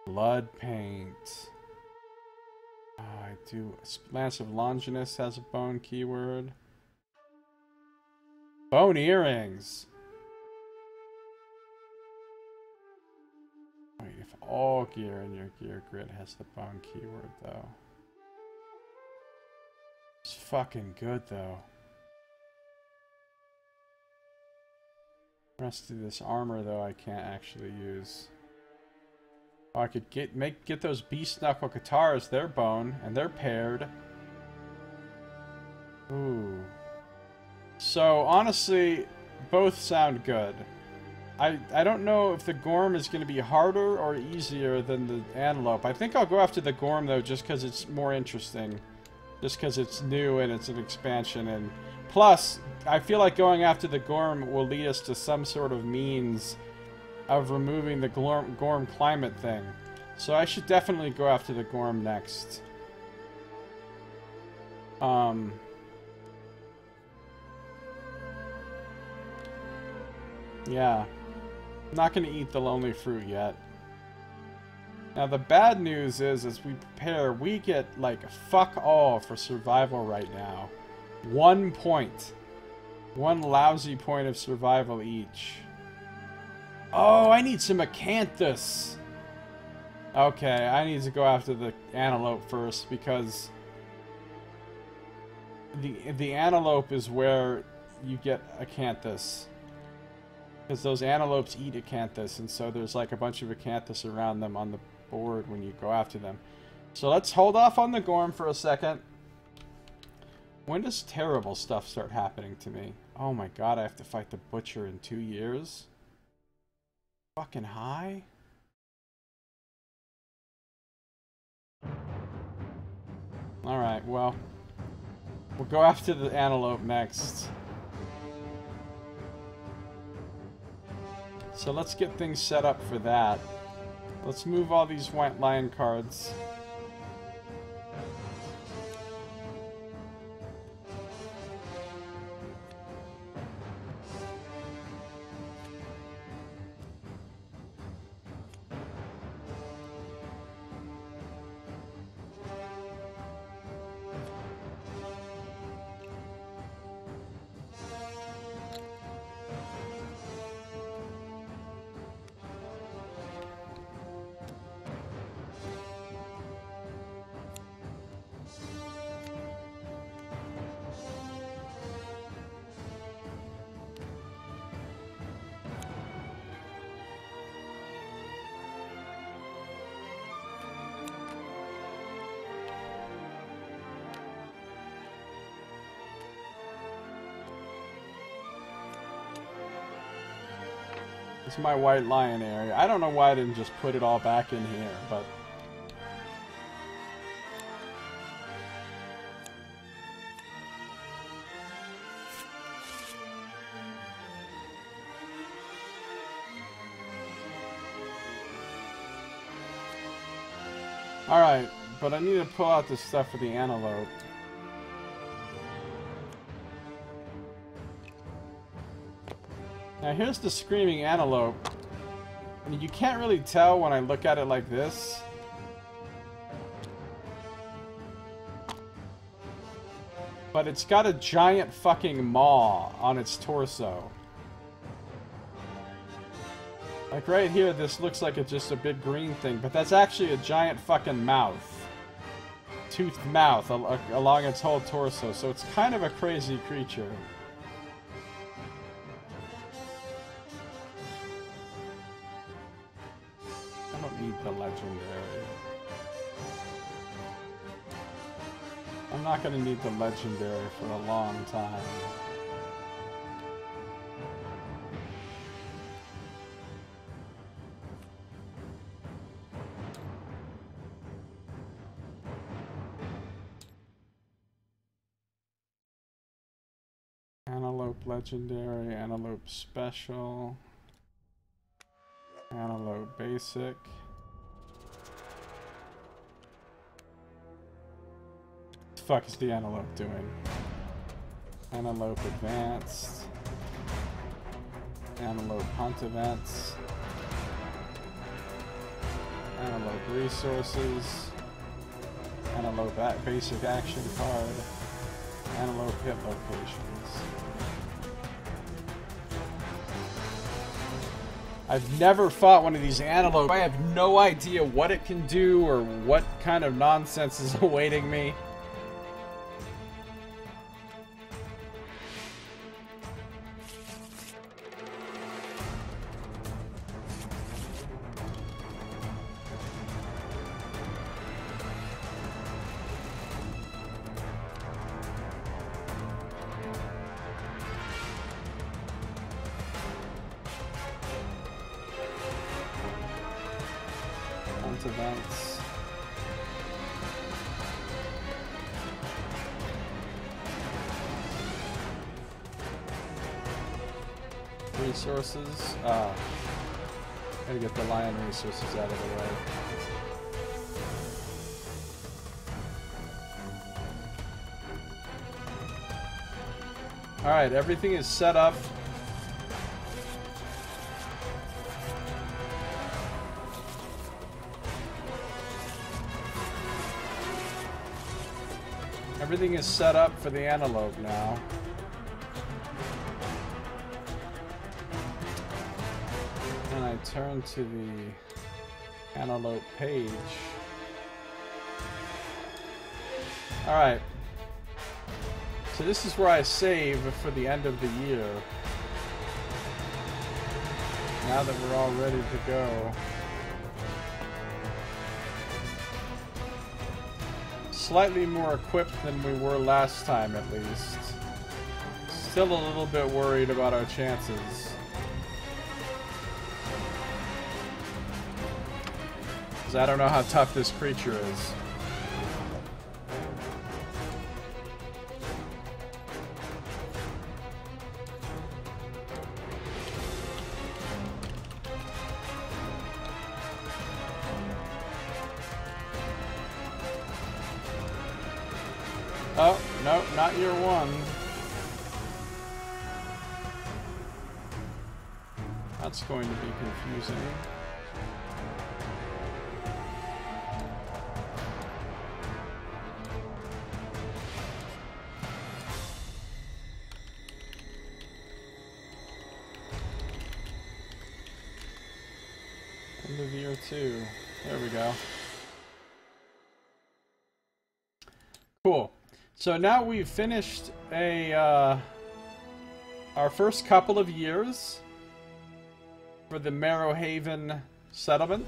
Blood paint. I do. Lance of Longinus has a bone keyword. Bone earrings. Wait, if all gear in your gear grid has the bone keyword, though. It's fucking good, though. Rest of this armor, though, I can't actually use. Oh, I could get make get those beast knuckle katars. They're bone and they're paired. Ooh. So honestly, both sound good. I I don't know if the Gorm is going to be harder or easier than the Antelope. I think I'll go after the Gorm though, just because it's more interesting, just because it's new and it's an expansion and plus I feel like going after the Gorm will lead us to some sort of means of removing the Gorm, Gorm climate thing. So I should definitely go after the Gorm next. Um... Yeah. I'm not going to eat the lonely fruit yet. Now the bad news is, as we prepare, we get, like, fuck all for survival right now. One point. One lousy point of survival each. Oh, I need some acanthus. Okay, I need to go after the antelope first because the the antelope is where you get acanthus. Because those antelopes eat acanthus, and so there's like a bunch of acanthus around them on the board when you go after them. So let's hold off on the Gorm for a second. When does terrible stuff start happening to me? Oh my god, I have to fight the Butcher in two years? Fucking high? Alright, well. We'll go after the antelope next. So let's get things set up for that. Let's move all these white lion cards. It's my white lion area. I don't know why I didn't just put it all back in here, but... Alright, but I need to pull out the stuff for the antelope. Now here's the screaming antelope. I mean, you can't really tell when I look at it like this. But it's got a giant fucking maw on its torso. Like right here, this looks like it's just a big green thing, but that's actually a giant fucking mouth. Toothed mouth al along its whole torso, so it's kind of a crazy creature. Gonna need the legendary for a long time. Antelope Legendary, Antelope Special, Antelope Basic. Fuck is the Antelope doing? Antelope Advanced, Antelope Hunt Events, Antelope Resources, Antelope Basic Action Card, Antelope Hit Locations. I've never fought one of these antelope. I have no idea what it can do or what kind of nonsense is awaiting me. Resources. Ah. Gotta get the lion resources out of the way. Alright, everything is set up. Everything is set up for the antelope now. And I turn to the antelope page. Alright. So this is where I save for the end of the year. Now that we're all ready to go. Slightly more equipped than we were last time, at least. Still a little bit worried about our chances. Because I don't know how tough this creature is. Oh, no, not year one. That's going to be confusing. So now we've finished a uh, our first couple of years for the Marrowhaven settlement.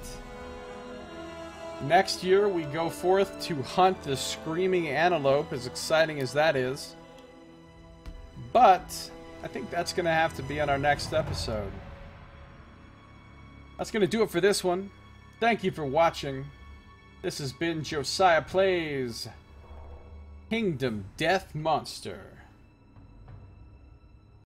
Next year we go forth to hunt the screaming antelope, as exciting as that is. But I think that's going to have to be on our next episode. That's going to do it for this one. Thank you for watching. This has been Josiah Plays Kingdom Death Monster.